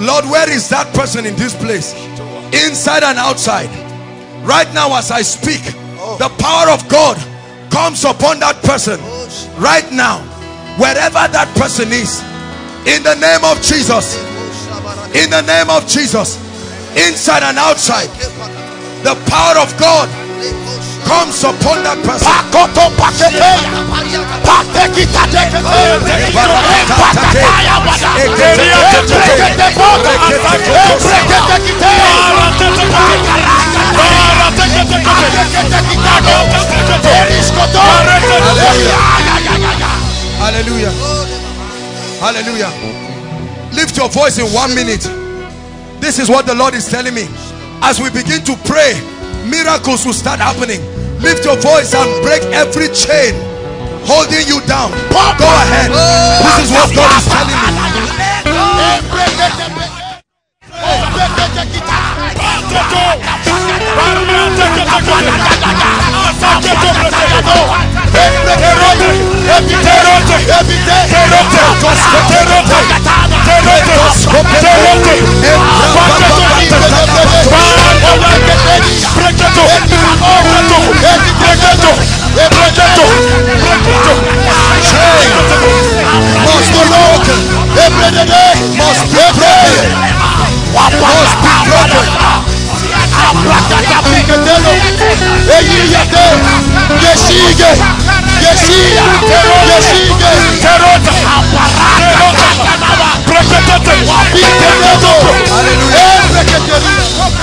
Lord, where is that person in this place? Inside and outside. Right now, as I speak, the power of God comes upon that person. Right now, wherever that person is, in the name of Jesus, in the name of Jesus, inside and outside, the power of God comes upon that person. Pakoto paketeya. Patekita tekete. Pakataya wada. Embrekete boda. Embrekete kite. Pakekete kitano. Eriskoto. Hallelujah. Hallelujah. Lift your voice in one minute. This is what the Lord is telling me. As we begin to pray, miracles will start happening. Lift your voice and break every chain holding you down. Go ahead. This is what God is telling me. Embrekete pe- Embrekete kita. Must be broken. Must be broken.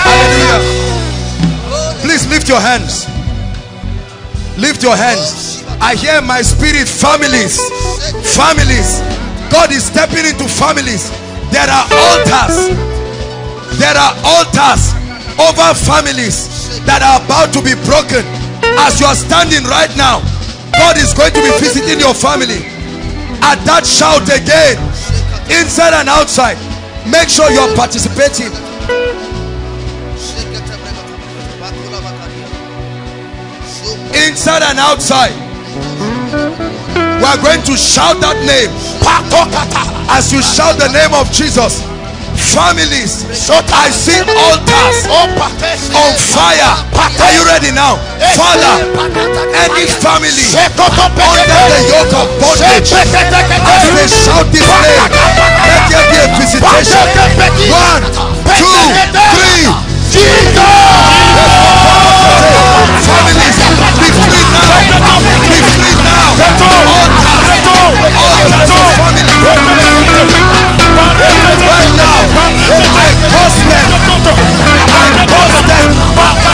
Hallelujah. Please lift your hands. Lift your hands. I hear my spirit families. Families. God is stepping into families. There are altars. There are altars over families that are about to be broken. As you are standing right now, God is going to be visiting your family. At that shout again, inside and outside, make sure you're participating. inside and outside. We are going to shout that name. As you shout the name of Jesus, families, I see altars on fire. Are you ready now? Father, any family under the yoke of bondage, as they shout this name, let there be a visitation. One, two, three. Families, be free now. Be free now. Altars, altars now, Curse them. I curse them.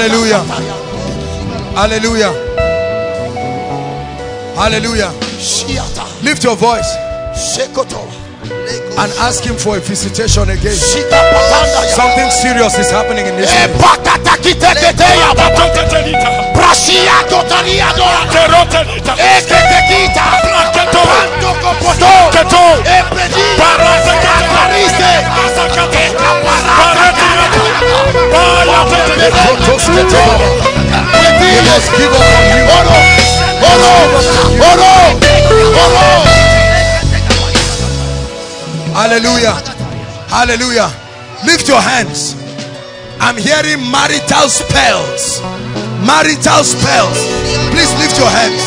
Hallelujah. Hallelujah. Hallelujah. Lift your voice and ask him for a visitation again. Something serious is happening in this place. Hallelujah. Hallelujah. Lift your hands. I'm hearing marital spells. Marital spells. Please lift your hands.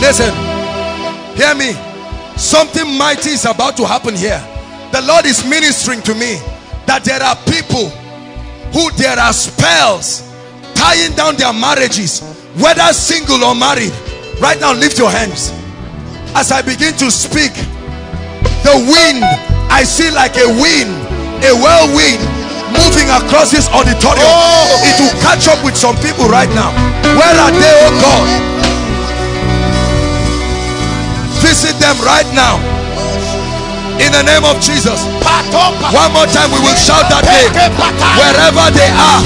Listen. Hear me. Something mighty is about to happen here. The Lord is ministering to me that there are people who there are spells tying down their marriages, whether single or married. Right now, lift your hands. As I begin to speak, the wind, I see like a wind, a whirlwind moving across this auditorium. Oh. It will catch up with some people right now. Where are they, oh God? Visit them right now. In the name of Jesus. One more time, we will shout that name. Wherever they are.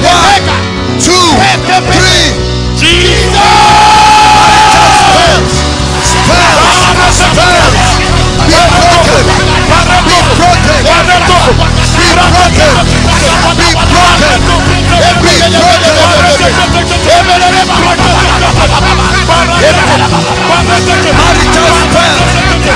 One, two, three. Spells, spells, be broken, be broken, be broken, be broken, marital spells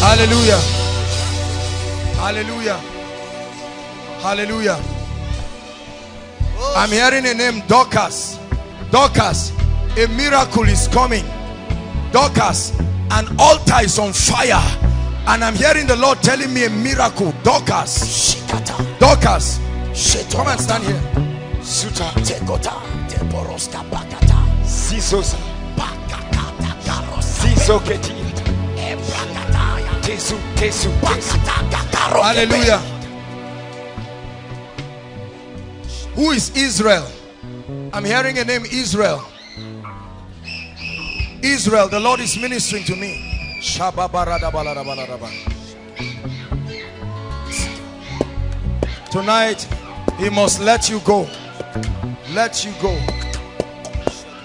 Hallelujah. Hallelujah. Hallelujah. I'm hearing a name Dorcas. Dorcas, a miracle is coming. Dorcas, an altar is on fire. And I'm hearing the Lord telling me a miracle. Dorcas. Dorcas. Come and stand here. Suta. Sisos. Sisoketi. Tesu, tesu, tesu. Hallelujah. Who is Israel? I'm hearing a name Israel. Israel, the Lord is ministering to me. Tonight, He must let you go. Let you go.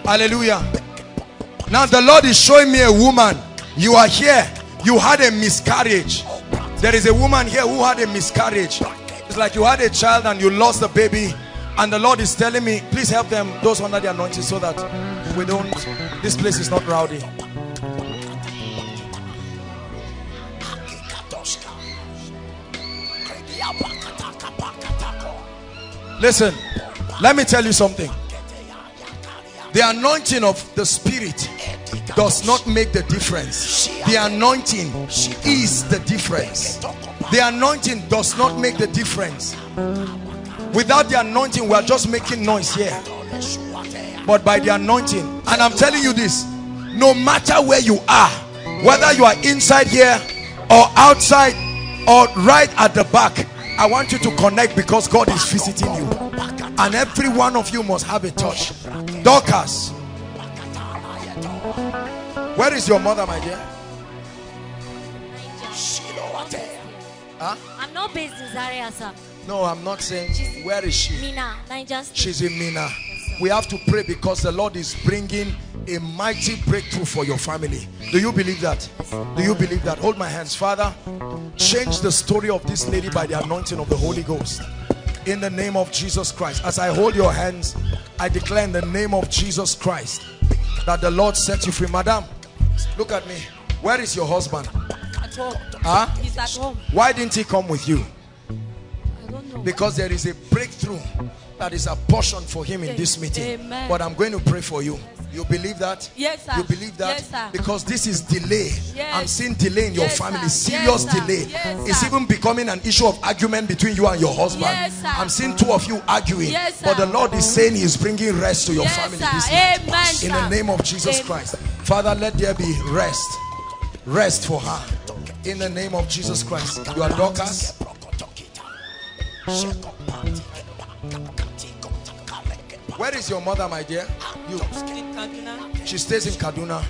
Hallelujah. Now, the Lord is showing me a woman. You are here. You had a miscarriage. There is a woman here who had a miscarriage. It's like you had a child and you lost the baby. And the Lord is telling me, please help them, those under the anointing, so that we don't, this place is not rowdy. Listen, let me tell you something. The anointing of the Spirit does not make the difference. The anointing is the difference. The anointing does not make the difference. Without the anointing, we are just making noise here. But by the anointing, and I'm telling you this, no matter where you are, whether you are inside here or outside or right at the back, I want you to connect because God is visiting you. And every one of you must have a touch. Dorcas. Where is your mother, my dear? Huh? I'm not based in Zaria, sir. No, I'm not saying. Where is she? Minna, Niger State. She's in Minna. We have to pray because the Lord is bringing a mighty breakthrough for your family. Do you believe that? Do you believe that? Hold my hands. Father, change the story of this lady by the anointing of the Holy Ghost. In the name of Jesus Christ. As I hold your hands, I declare in the name of Jesus Christ that the Lord set you free. Madam, look at me. Where is your husband? At home. Huh? He's at home. Why didn't he come with you? I don't know. because there is a breakthrough that is a portion for him in this meeting. Amen. but i'm going to pray for you. You believe that? Yes, sir. you believe that? Yes, sir. because this is delay. Yes. i'm seeing delay in your Yes, family. Sir. serious Yes, delay. Yes, it's even becoming an issue of argument between you and your husband. Yes, sir. i'm seeing two of you arguing. Yes, sir. but the lord is saying he is bringing rest to your Yes, family this night. Amen, in the name of jesus Amen. christ. Father let there be rest. Rest for her. In the name of jesus christ. You are Dorcas Where is your mother, my dear? You. She stays in Kaduna.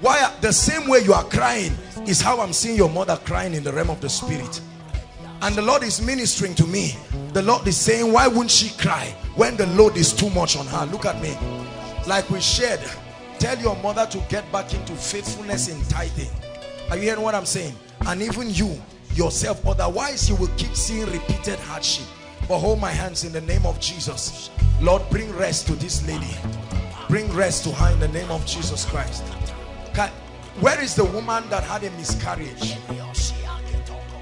Why? The same way you are crying is how I'm seeing your mother crying in the realm of the spirit. And the Lord is ministering to me. The Lord is saying, why wouldn't she cry when the load is too much on her? Look at me. Like we shared, tell your mother to get back into faithfulness in tithing. Are you hearing what I'm saying? And even you, yourself, otherwise you will keep seeing repeated hardship. But hold my hands in the name of Jesus. Lord, bring rest to this lady. Bring rest to her in the name of Jesus Christ. Where is the woman that had a miscarriage?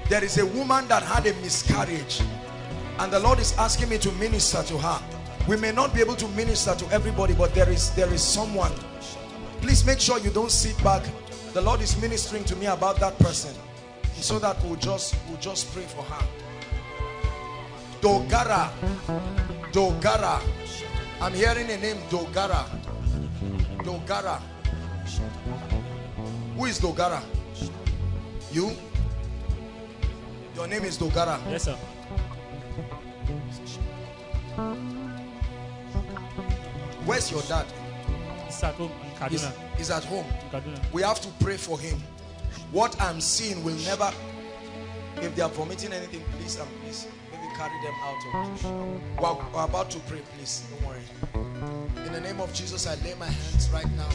There is a woman that had a miscarriage and the Lord is asking me to minister to her. We may not be able to minister to everybody, but there is there is someone. Please make sure you don't sit back. The Lord is ministering to me about that person, so that we'll just we'll just pray for her. Dogara, Dogara. I'm hearing a name Dogara. Dogara. Who is Dogara? You? Your name is Dogara. Yes, sir. Where's your dad? He's at home in He's, Kaduna. he's at home. In Kaduna. We have to pray for him. What I'm seeing will never. If they are vomiting anything, please and please, carry them out of. We're, we're about to pray, please. Don't worry. In the name of Jesus, I lay my hands right now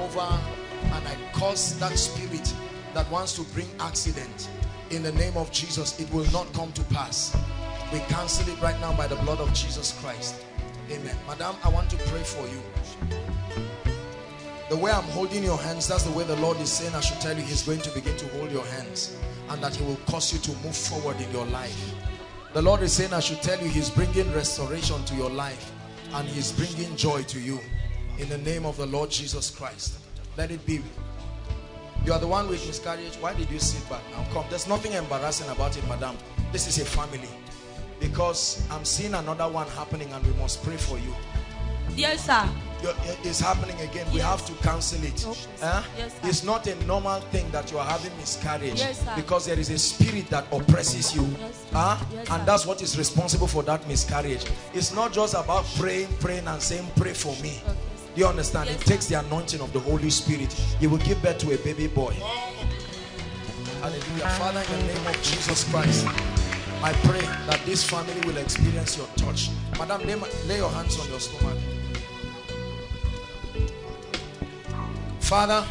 over and I cause that spirit that wants to bring accident. In the name of Jesus, it will not come to pass. We cancel it right now by the blood of Jesus Christ. Amen. Madam, I want to pray for you. The way I'm holding your hands, that's the way the Lord is saying I should tell you He's going to begin to hold your hands and that He will cause you to move forward in your life. The Lord is saying I should tell you He's bringing restoration to your life and He's bringing joy to you in the name of the Lord Jesus Christ. Let it be. You are the one with miscarriage. Why did you sit back now? Come. There's nothing embarrassing about it, madam. This is a family. Because I'm seeing another one happening and we must pray for you. Yes, sir. It's happening again. We have to cancel it. Okay. Huh? Yes. It's not a normal thing that you are having miscarriage Yes, because there is a spirit that oppresses you. Yes. Huh? Yes, and that's what is responsible for that miscarriage. It's not just about praying, praying, and saying, Pray for me. Okay, Do you understand? Yes, it takes the anointing of the Holy Spirit. You will give birth to a baby boy. Hallelujah. Father, in the name of Jesus Christ, I pray that this family will experience your touch. Madam, lay, lay your hands on your stomach. Father,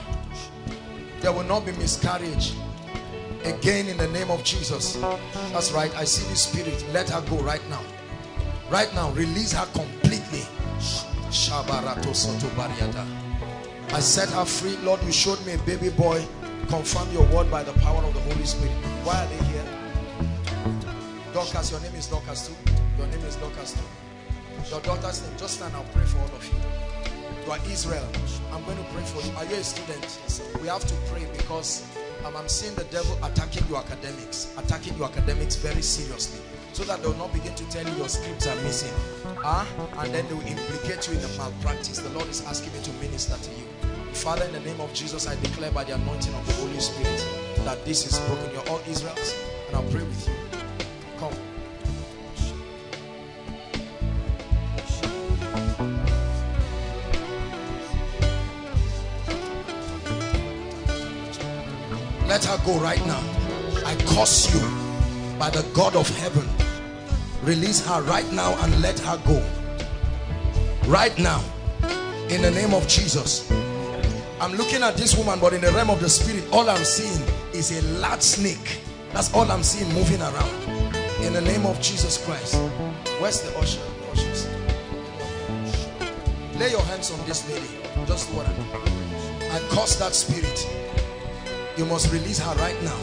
there will not be miscarriage again in the name of Jesus. That's right. I see the spirit. Let her go right now. Right now, release her completely. I set her free. Lord, you showed me a baby boy. Confirm your word by the power of the Holy Spirit. Why are they here? Dorcas, your name is Dorcas too. Your name is Dorcas too. Your daughter's name. Just stand. I'll pray for all of you. You are Israel. I'm going to pray for you. Are you a student? We have to pray because I'm seeing the devil attacking your academics, attacking your academics very seriously, so that they will not begin to tell you your scripts are missing. Ah, and then they will implicate you in the malpractice. The Lord is asking me to minister to you. Father, in the name of Jesus, I declare by the anointing of the Holy Spirit that this is broken. You're all Israels, and I'll pray with you. Let her go right now. I curse you by the God of heaven. Release her right now and let her go. Right now. In the name of Jesus. I'm looking at this woman, but in the realm of the spirit, all I'm seeing is a large snake. That's all I'm seeing moving around. In the name of Jesus Christ. Where's the usher? Ushers. Lay your hands on this lady. Just what I I curse that spirit. You must release her right now.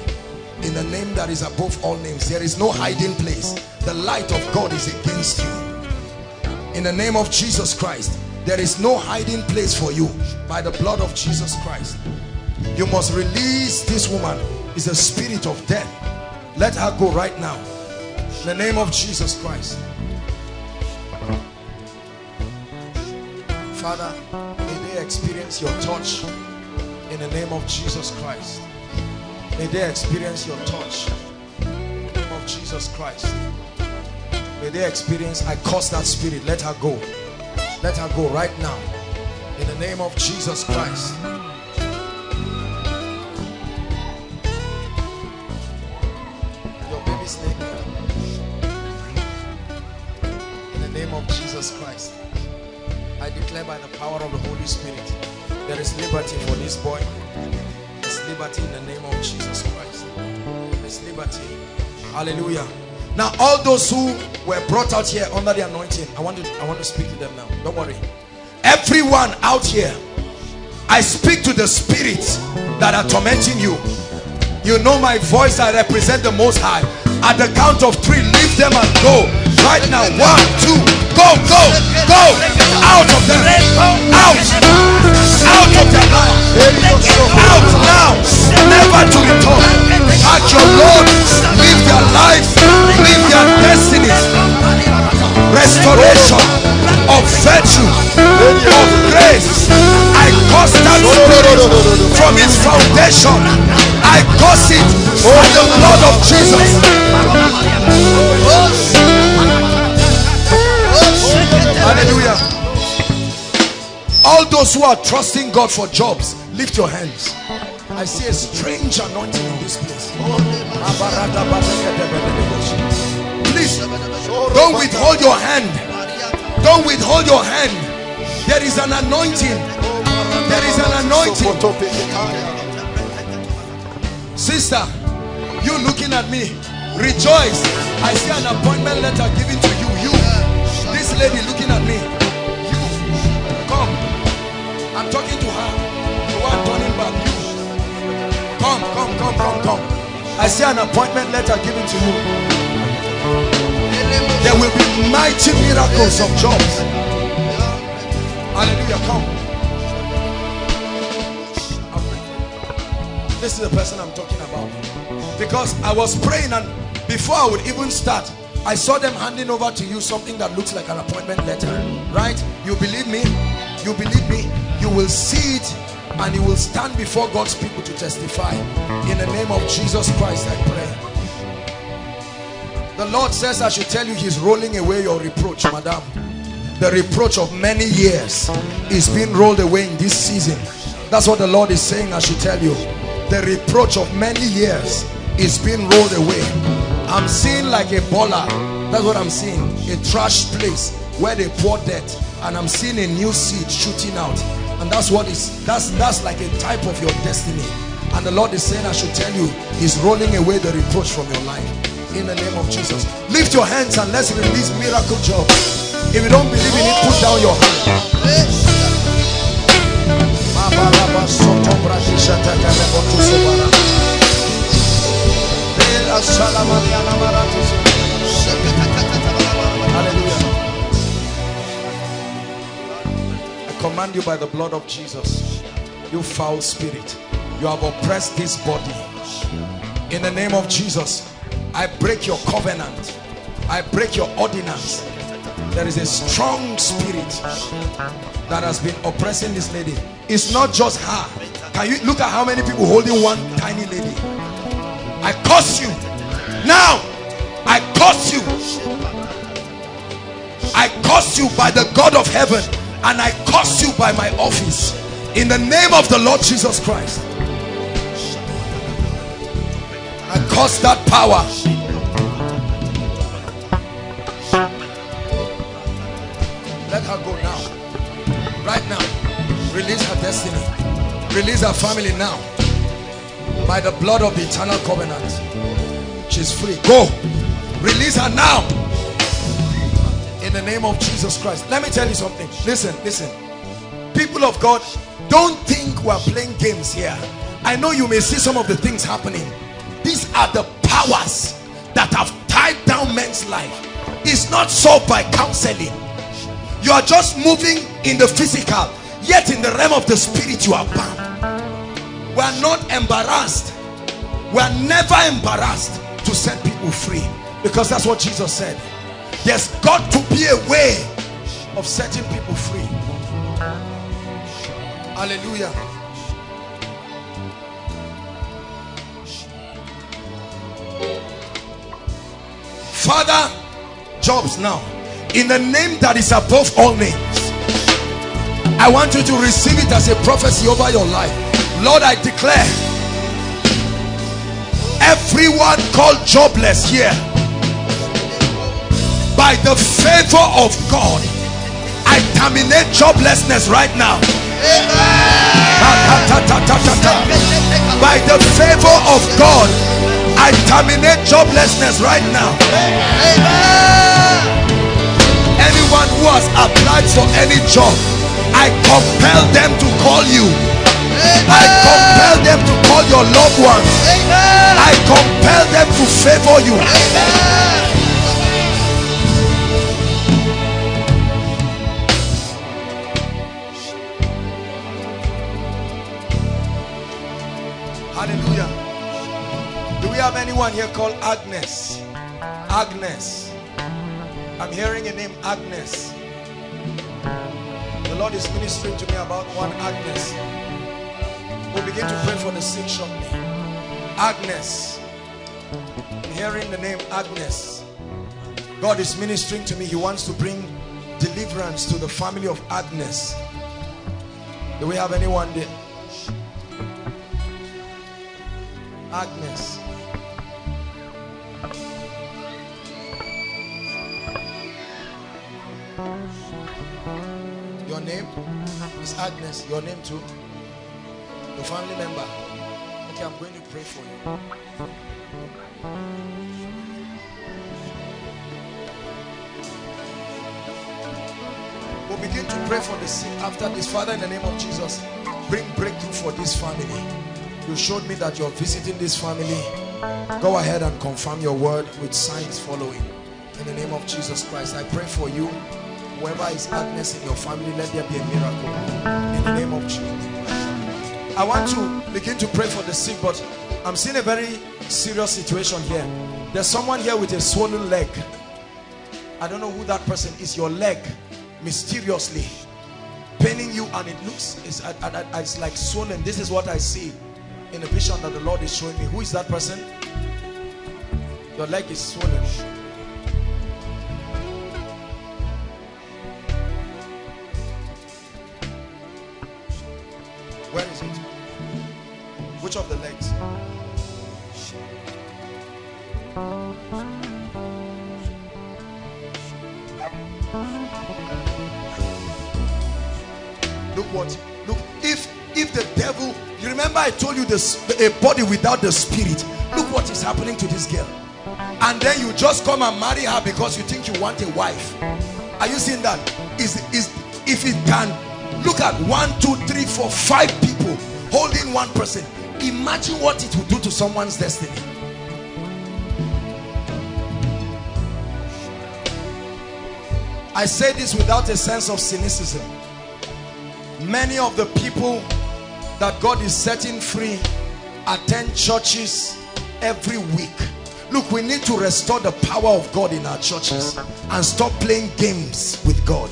In the name that is above all names. There is no hiding place. The light of God is against you. In the name of Jesus Christ. There is no hiding place for you. By the blood of Jesus Christ. You must release this woman. Is a spirit of death. Let her go right now. In the name of Jesus Christ. Father, may they experience your touch the name of Jesus Christ. May they experience your touch. In the name of Jesus Christ. May they experience, I curse that spirit. Let her go. Let her go right now. In the name of Jesus Christ. Your baby's name. In the name of Jesus Christ. I declare by the power of the Holy Spirit there is liberty for this boy. There's liberty in the name of Jesus Christ. There's liberty. Hallelujah. Now, all those who were brought out here under the anointing, I want to I want to speak to them now. Don't worry. Everyone out here, I speak to the spirits that are tormenting you. You know my voice, I represent the most high. At the count of three, leave them and go. Right now, one, two, go, go, go. Out of them. Out. Out of their life. Out now. Never to return. At your Lord, live their lives, live their destinies. Restoration of virtue, of grace. I curse that spirit from its foundation. I curse it by the blood of Jesus. Hallelujah. All those who are trusting God for jobs, lift your hands. I see a strange anointing in this place. Please don't withhold your hand. Don't withhold your hand. There is an anointing. There is an anointing. Sister, you looking at me, rejoice. I see an appointment letter given to you. You, this lady looking at me. I'm talking to her. You are turning back. Come, come, come, come, come. I see an appointment letter given to you. There will be mighty miracles of jobs. Hallelujah. Come. This is the person I'm talking about. Because I was praying and before I would even start, I saw them handing over to you something that looks like an appointment letter. Right? You believe me? You believe me? You will see it and you will stand before God's people to testify. In the name of Jesus Christ, I pray. The Lord says I should tell you he's rolling away your reproach, madam. The reproach of many years is being rolled away in this season. That's what the Lord is saying I should tell you. The reproach of many years is being rolled away. I'm seeing like a baller. That's what I'm seeing. A trash place where they pour debt. And I'm seeing a new seed shooting out. And that's what is that's that's like a type of your destiny. And the Lord is saying I should tell you, He's rolling away the reproach from your life. In the name of Jesus. Lift your hands and let's release miracle job. If you don't believe in it, put down your hand. Command you by the blood of Jesus, you foul spirit, you have oppressed this body. In the name of Jesus, I break your covenant, I break your ordinance. There is a strong spirit that has been oppressing this lady. It's not just her. Can you look at how many people holding one tiny lady? I curse you. Now, I curse you. I curse you by the God of heaven and I curse you by my office in the name of the Lord Jesus Christ. I curse that power. Let her go now. Right now. Release her destiny. Release her family now. By the blood of the eternal covenant. She's free. Go. Release her now. In the name of Jesus Christ. Let me tell you something. Listen, listen. People of God, don't think we're playing games here. I know you may see some of the things happening. These are the powers that have tied down men's life. It's not solved by counseling. You are just moving in the physical, yet in the realm of the spirit you are bound. We are not embarrassed. We are never embarrassed to set people free because that's what Jesus said. There's got to be a way of setting people free. Hallelujah. Father, jobs now. In the name that is above all names. I want you to receive it as a prophecy over your life. Lord, I declare everyone called jobless here By the favor of God, I terminate joblessness right now. By the favor of God, I terminate joblessness right now. Anyone who has applied for any job, I compel them to call you. I compel them to call your loved ones. I compel them to favor you. We have anyone here called Agnes? Agnes. I'm hearing a name, Agnes. The Lord is ministering to me about one Agnes. We'll begin to pray for the sick shortly. Agnes. I'm hearing the name Agnes. God is ministering to me. He wants to bring deliverance to the family of Agnes. Do we have anyone there? Agnes. Name is Agnes. Your name too? Your family member. Okay, I'm going to pray for you. We'll begin to pray for the sick after this. Father, in the name of Jesus, bring breakthrough for this family. You showed me that you're visiting this family. Go ahead and confirm your word with signs following. In the name of Jesus Christ, I pray for you. Whoever is Agnes in your family, let there be a miracle. In the name of Jesus. I want to begin to pray for the sick, but I'm seeing a very serious situation here. There's someone here with a swollen leg. I don't know who that person is. Your leg, mysteriously paining you, and it looks it's, it's like swollen. This is what I see in a vision that the Lord is showing me. Who is that person? Your leg is swollen. Where is it? Which of the legs? Look what look if if the devil you remember I told you this a body without the spirit look what is happening to this girl and then you just come and marry her because you think you want a wife are you seeing that is is if it can look at one two three four five people holding one person. Imagine what it will do to someone's destiny. I say this without a sense of cynicism. Many of the people that God is setting free attend churches every week. Look we need to restore the power of God in our churches and stop playing games with God.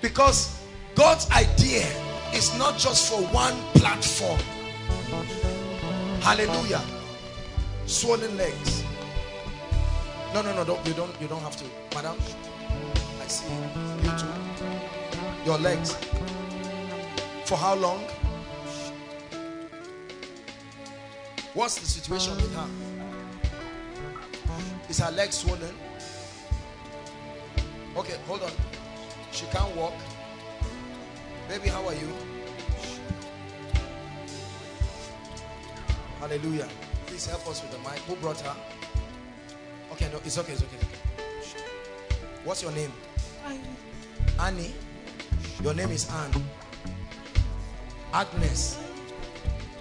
Because God's idea is not just for one platform. Hallelujah. Swollen legs. No no no don't you don't you don't have to madam. I see you too. Your legs. For how long? What's the situation with her? Is her leg swollen? Okay hold on. She can't walk baby how are you? Hallelujah. Please help us with the mic. Who brought her? Okay no it's okay it's okay, it's okay. what's your name? Annie. Your name is Anne Agnes.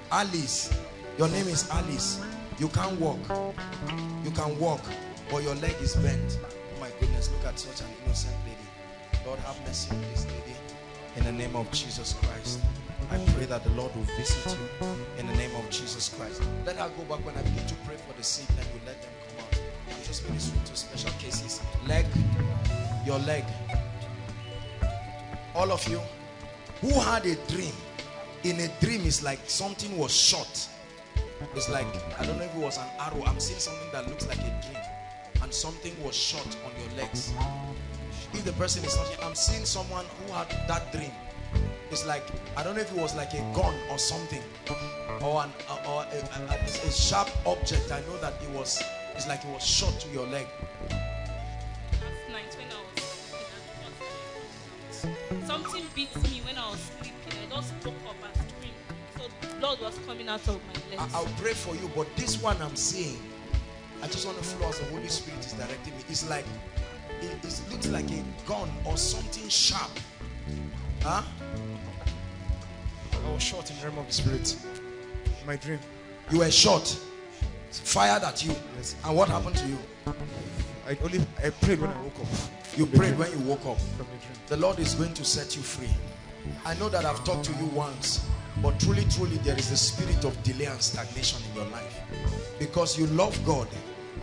Alice. Your name is Alice. You can't walk. You can walk but your leg is bent. Oh my goodness look at such an innocent lady. Lord have mercy on this lady in the name of Jesus Christ I pray that the Lord will visit you. In the name of Jesus Christ let her go back when I begin to pray for the sick then we let them come out. I'm just ministering to special cases. Leg your leg. All of you who had a dream. In a dream it's like something was shot it's like i don't know if it was an arrow. I'm seeing something that looks like a dream. And something was shot on your legs if the person is touching, I'm seeing someone who had that dream. It's like, I don't know if it was like a gun or something, or, an, or a, a, a sharp object. I know that it was, it's like it was shot to your leg. Something beat me when I was sleeping. I just woke up and screamed. So blood was coming out of my legs. I, will pray for you, but this one I'm seeing, I just want to flow as the Holy Spirit is directing me. It's like it, it looks like a gun or something sharp. Huh? I was shot in the realm of the spirit. My dream. You were shot, fired at you. And what happened to you? I only I prayed when I woke up. You prayed when you woke up. From the dream. The Lord is going to set you free. I know that I've talked to you once, but truly, truly, there is the spirit of delay and stagnation in your life because you love God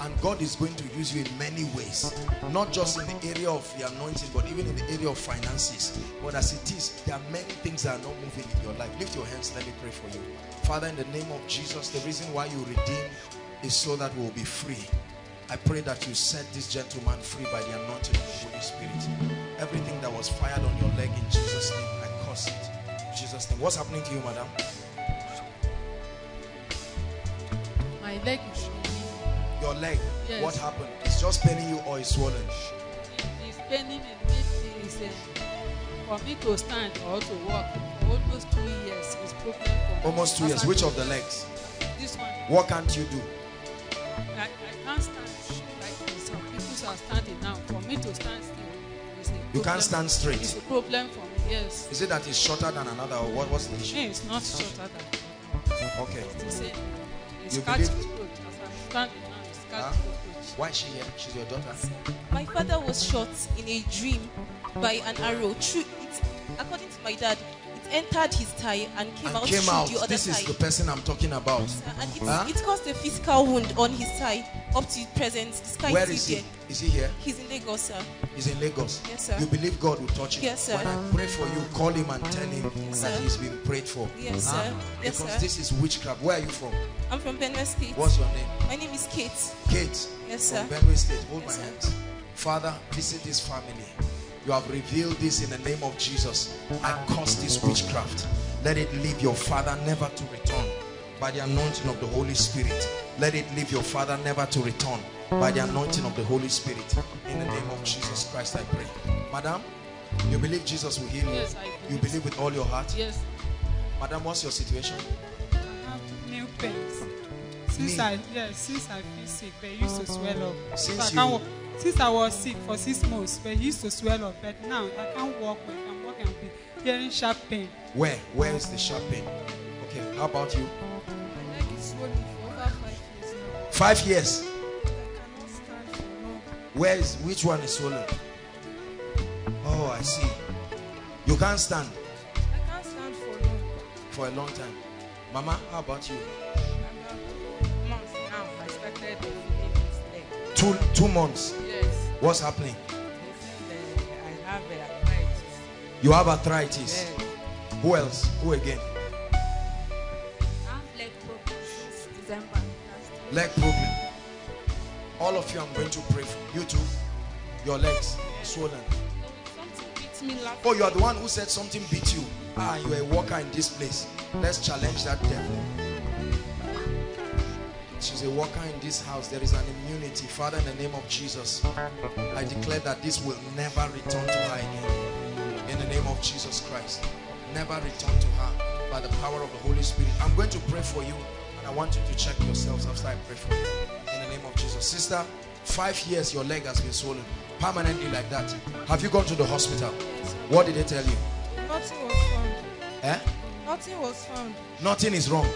and God is going to use you in many ways, not just in the area of the anointing, but even in the area of finances. But as it is, there are many things that are not moving in your life. Lift your hands, let me pray for you. Father, in the name of Jesus, the reason why you redeem is so that we will be free. I pray that you set this gentleman free by the anointing of the Holy Spirit. Everything that was fired on your leg in Jesus' name, I curse it. In Jesus' name. What's happening to you, madam? My leg is. Your leg. Yes. What happened? It's just paining you or it's swollen. It is paining and it is uh, for me to stand or to walk almost two years is problem for me. Almost two years. Which of the legs? This one. What can't you do? I, I can't stand like some people are standing now. For me to stand still is You can't stand straight. It's a problem for me. Yes. Is it that it's shorter than another or what, what's the issue? It's not shorter than. another. Okay. It's a. It's You believe- cockroach. As I'm standing now, it's catch Huh? Why is she here? She's your daughter. My father was shot in a dream by an arrow. Through it, according to my dad, entered his thigh and came And out came out. the other This is thigh. the person I'm talking about. and it, Huh? it caused a physical wound on his thigh up to present. This guy Where is he? Is he here? He's in Lagos, sir. He's in Lagos. Yes, sir. You believe God will touch him? Yes, sir. When I pray for you, call him and tell him Yes, that he's been prayed for. Yes, Huh? sir. Yes, because sir. this is witchcraft. Where are you from? I'm from Benue State. What's your name? My name is Kate. Kate. Yes, sir. From Benue State. Hold Yes, my sir. hands. Father, visit this family. You have revealed this in the name of Jesus. I curse this witchcraft. Let it leave your father never to return by the anointing of the Holy Spirit. Let it leave your father never to return by the anointing of the Holy Spirit. In the name of Jesus Christ, I pray. Madam, you believe Jesus will heal you? Yes, I do. You believe with all your heart? Yes. Madam, what's your situation? I have new pains. Since Knee. I yes, since I feel sick, they used to swell up. Since so you-. Since I was sick for six months, they used to swell up. But now I can't walk. Well. I'm walking and be hearing sharp pain. Where? Where is the sharp pain? Okay, how about you? My leg is swollen for over five years now. Five years. I cannot stand for long. Where is which one is swollen? Oh, I see. You can't stand I can't stand for long. for a long time. Mama, how about you? About months now, I started feeling this leg. Two two months. Yes. What's happening? Said uh, I have arthritis. You have arthritis. Yes. Who else? Who again? Leg problems since December. Leg problem. All of you, I'm going to pray for you too. Your legs swollen. Something beat me last Oh, you are the one who said something beat you. Ah, you are a worker in this place. Let's challenge that devil. She's a worker in this house. There is an immunity. Father, in the name of Jesus, I declare that this will never return to her again. In the name of Jesus Christ. Never return to her by the power of the Holy Spirit. I'm going to pray for you and I want you to check yourselves after I pray for you. In the name of Jesus. Sister, five years your leg has been swollen. Permanently like that. Have you gone to the hospital? What did they tell you? Nothing was found. Eh? Nothing was found. Nothing is wrong.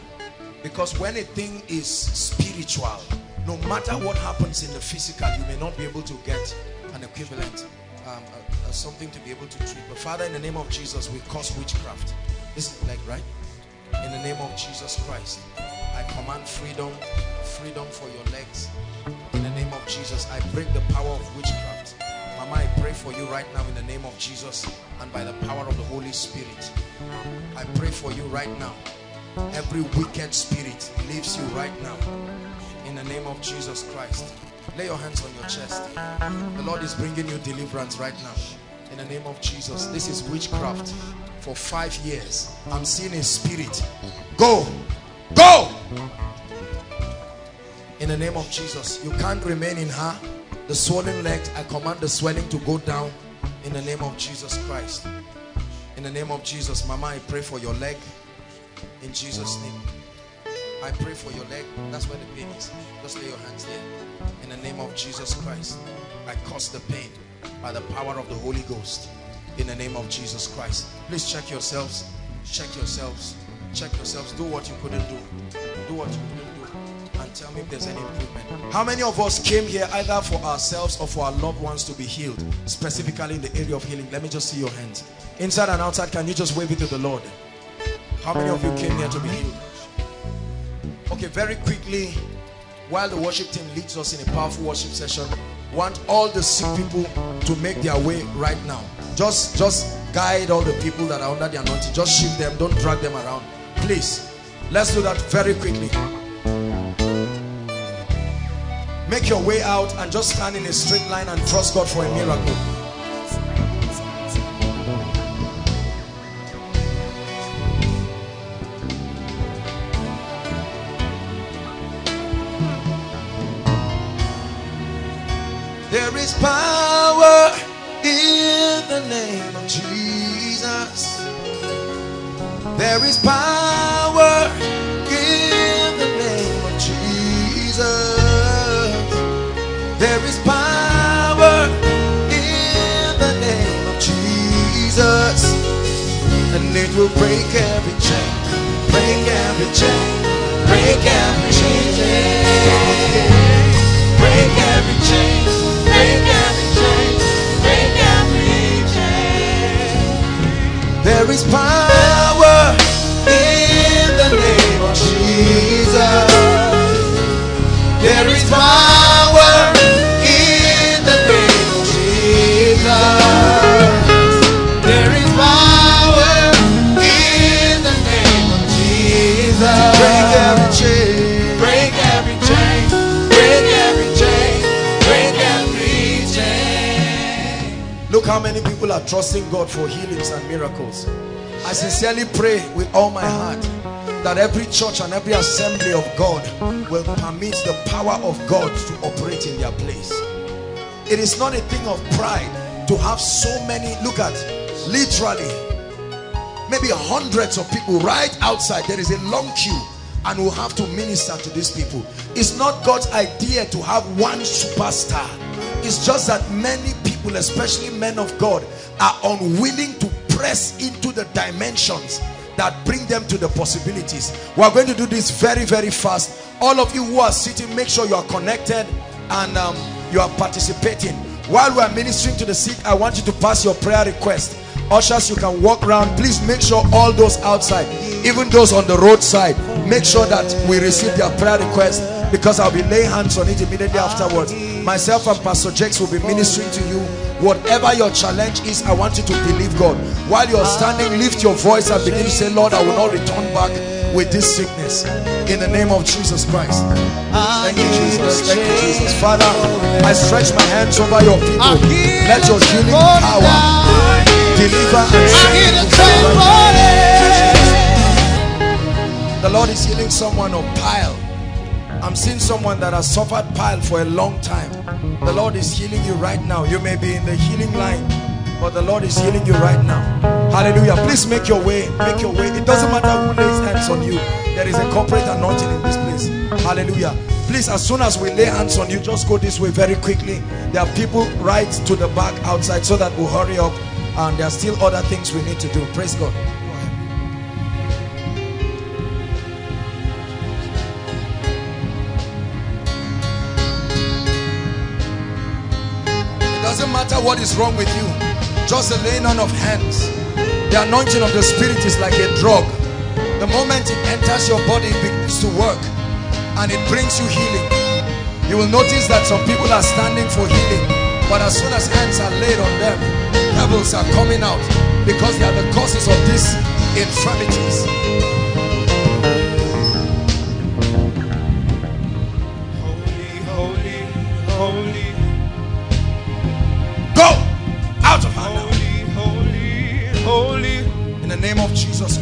Because when a thing is spiritual, no matter what happens in the physical, you may not be able to get an equivalent, um, uh, uh, something to be able to treat. But Father, in the name of Jesus, we cause witchcraft. This is leg, right? In the name of Jesus Christ, I command freedom, freedom for your legs. In the name of Jesus, I break the power of witchcraft. Mama, I pray for you right now in the name of Jesus and by the power of the Holy Spirit. I pray for you right now. Every wicked spirit leaves you right now. In the name of Jesus Christ. Lay your hands on your chest. The Lord is bringing you deliverance right now. In the name of Jesus. This is witchcraft. For five years, I'm seeing a spirit. Go! Go! In the name of Jesus. You can't remain in her. The swollen legs, I command the swelling to go down In the name of Jesus Christ. In the name of Jesus. Mama, I pray for your leg. In Jesus' name. I pray for your leg. That's where the pain is. Just lay your hands there. In the name of Jesus Christ. I cause the pain by the power of the Holy Ghost. In the name of Jesus Christ. Please check yourselves. Check yourselves. Check yourselves. Do what you couldn't do. Do what you couldn't do. And tell me if there's any improvement. How many of us came here either for ourselves or for our loved ones to be healed? Specifically in the area of healing. Let me just see your hands. Inside and outside, can you just wave it to the Lord? How many of you came here to be healed? Okay, very quickly, while the worship team leads us in a powerful worship session, want all the sick people to make their way right now. Just, just guide all the people that are under the anointing. Just shift them. Don't drag them around. Please, let's do that very quickly. Make your way out and just stand in a straight line and trust God for a miracle. There is power in the name of Jesus. There is power in the name of Jesus. There is power in the name of Jesus. And it will break every chain, break every chain, break every chain. Break every chain, chain. There is power in the name of Jesus. There is power in the name of Jesus. There is power in the name of Jesus. Break every chain, break every chain, break every chain, break every chain. Look how many people are trusting God for healings and miracles. I sincerely pray with all my heart that every church and every assembly of God will permit the power of God to operate in their place. It is not a thing of pride to have so many, look at, literally, maybe hundreds of people right outside. There is a long queue and we'll have to minister to these people. It's not God's idea to have one superstar. It's just that many people, especially men of God, are unwilling to press into the dimensions that bring them to the possibilities. We are going to do this very, very fast. All of you who are sitting, make sure you are connected and um, you are participating. While we are ministering to the sick, I want you to pass your prayer request. Ushers, you can walk around. Please make sure all those outside, even those on the roadside, make sure that we receive their prayer request because I'll be laying hands on it immediately afterwards. Myself and Pastor Jakes will be ministering to you. Whatever your challenge is, I want you to believe God. While you're standing, lift your voice and begin to say, Lord, I will not return back with this sickness. In the name of Jesus Christ. Thank you, Jesus. Thank you, Jesus. Father, I stretch my hands over your people. Let your healing power deliver and set The Lord is healing someone of pile. I'm seeing someone that has suffered pile for a long time. The Lord is healing you right now. You may be in the healing line, but the Lord is healing you right now. Hallelujah. Please make your way. Make your way. It doesn't matter who lays hands on you. There is a corporate anointing in this place. Hallelujah. Please, as soon as we lay hands on you, just go this way very quickly. There are people right to the back outside so that we'll hurry up. And there are still other things we need to do. Praise God. What is wrong with you. Just the laying on of hands. The anointing of the spirit is like a drug. The moment it enters your body, it begins to work. And it brings you healing. You will notice that some people are standing for healing. But as soon as hands are laid on them, devils are coming out. Because they are the causes of these infirmities.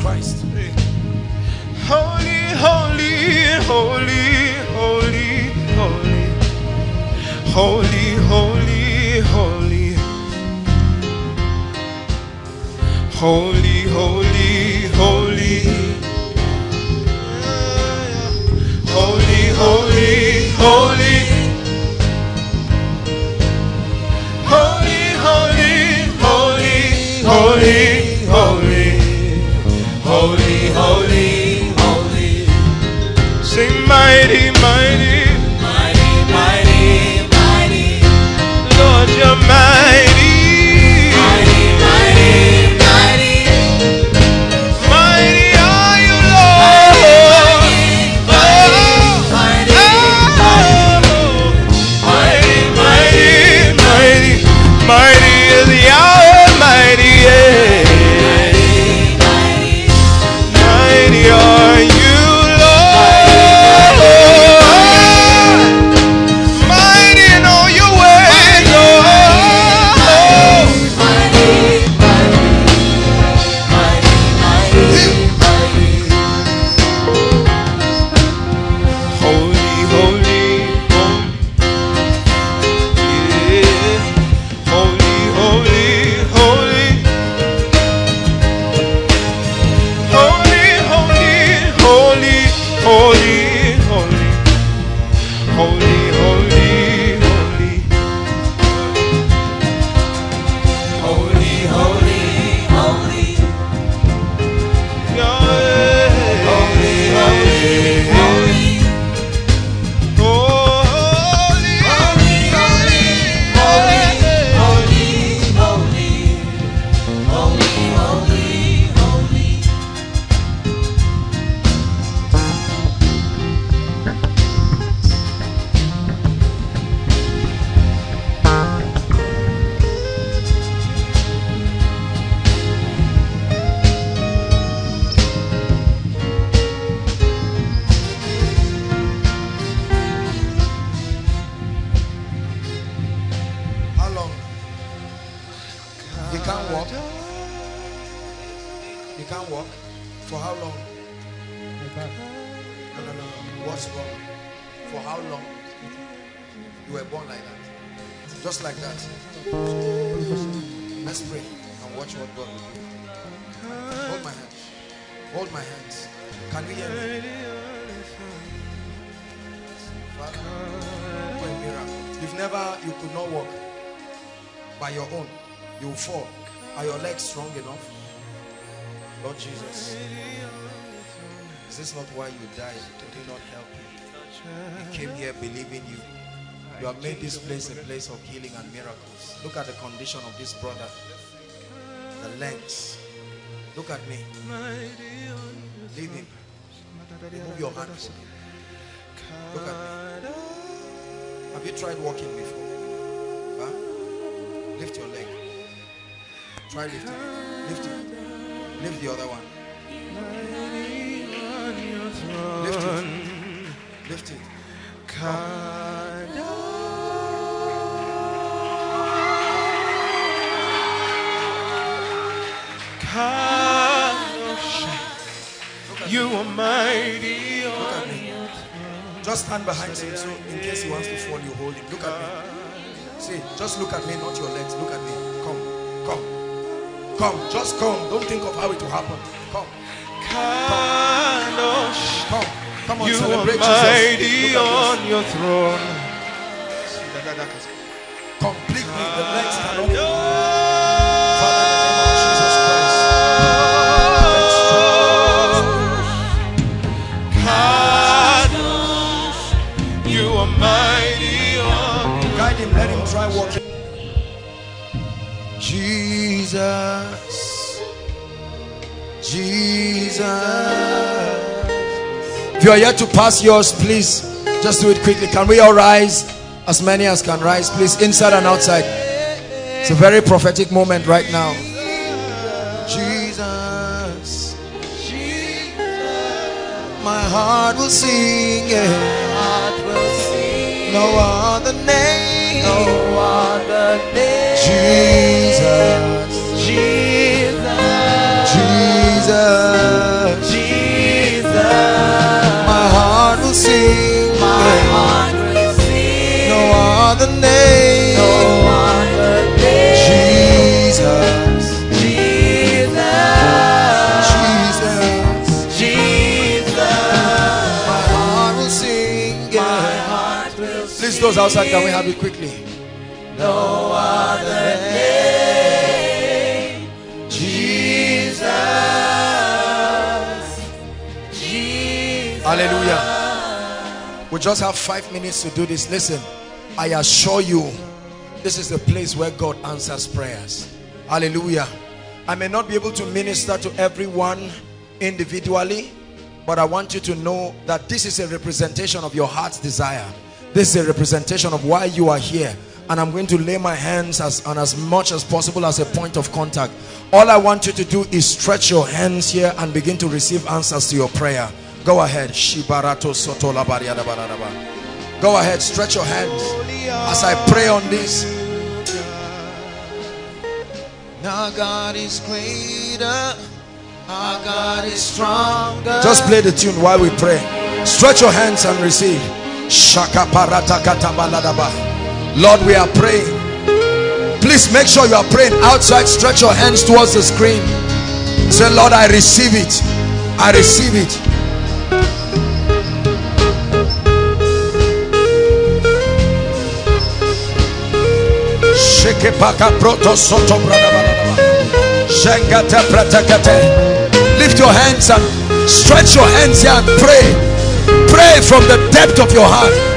Christ. Hey. Holy, holy, holy, holy, holy, holy, holy, holy, holy, holy, holy, holy, holy, holy. Yours, please. Just do it quickly. Can we all rise? As many as can rise, please. Inside and outside. It's a very prophetic moment right now. Jesus, Jesus. my heart will sing. Yeah. No other name. No other name. Jesus, Jesus, Jesus. Jesus will sing. My heart will sing. No other name. No other name. Jesus. Jesus. Jesus. Jesus. My heart will sing. Please, those outside, can we have it quickly? We just have five minutes to do this. Listen, I assure you, this is the place where God answers prayers. Hallelujah. I may not be able to minister to everyone individually, but I want you to know that this is a representation of your heart's desire. This is a representation of why you are here. And I'm going to lay my hands as, on as much as possible as a point of contact. All I want you to do is stretch your hands here and begin to receive answers to your prayer. Go ahead. Shibarato soto. Go ahead, stretch your hands as I pray on this. Our God is greater. Our God is stronger. Just play the tune while we pray. Stretch your hands and receive. Shaka parata katabaladaba. Lord, we are praying. Please make sure you are praying outside. Stretch your hands towards the screen. Say, Lord, I receive it. I receive it. Sheke paka proto soto. Shengate pratakate. Lift your hands and stretch your hands here and pray. Pray from the depth of your heart.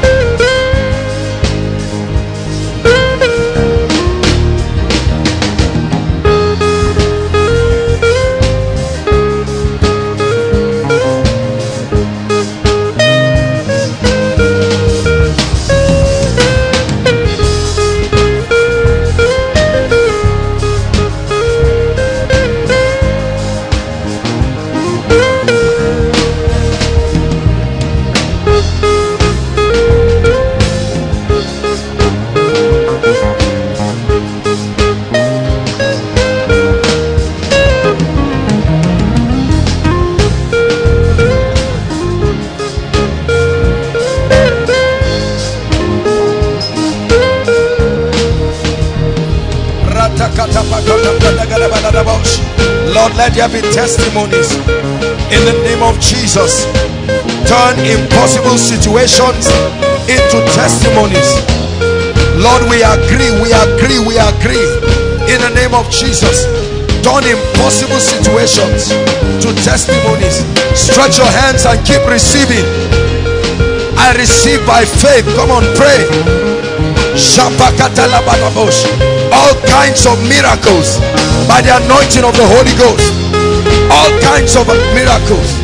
Let there be testimonies in the name of Jesus. Turn impossible situations into testimonies. Lord, we agree, we agree, we agree in the name of Jesus. Turn impossible situations to testimonies. Stretch your hands and keep receiving. I receive by faith. Come on, pray. All kinds of miracles by the anointing of the Holy Ghost. All kinds of miracles.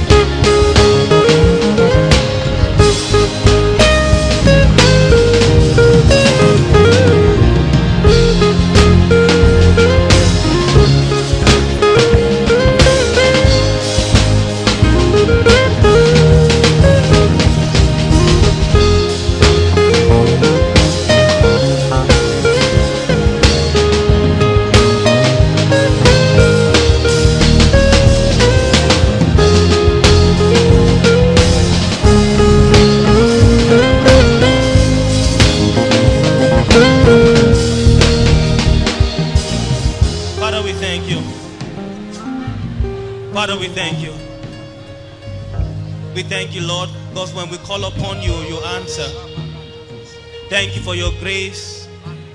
When we call upon you, you answer. Thank you for your grace.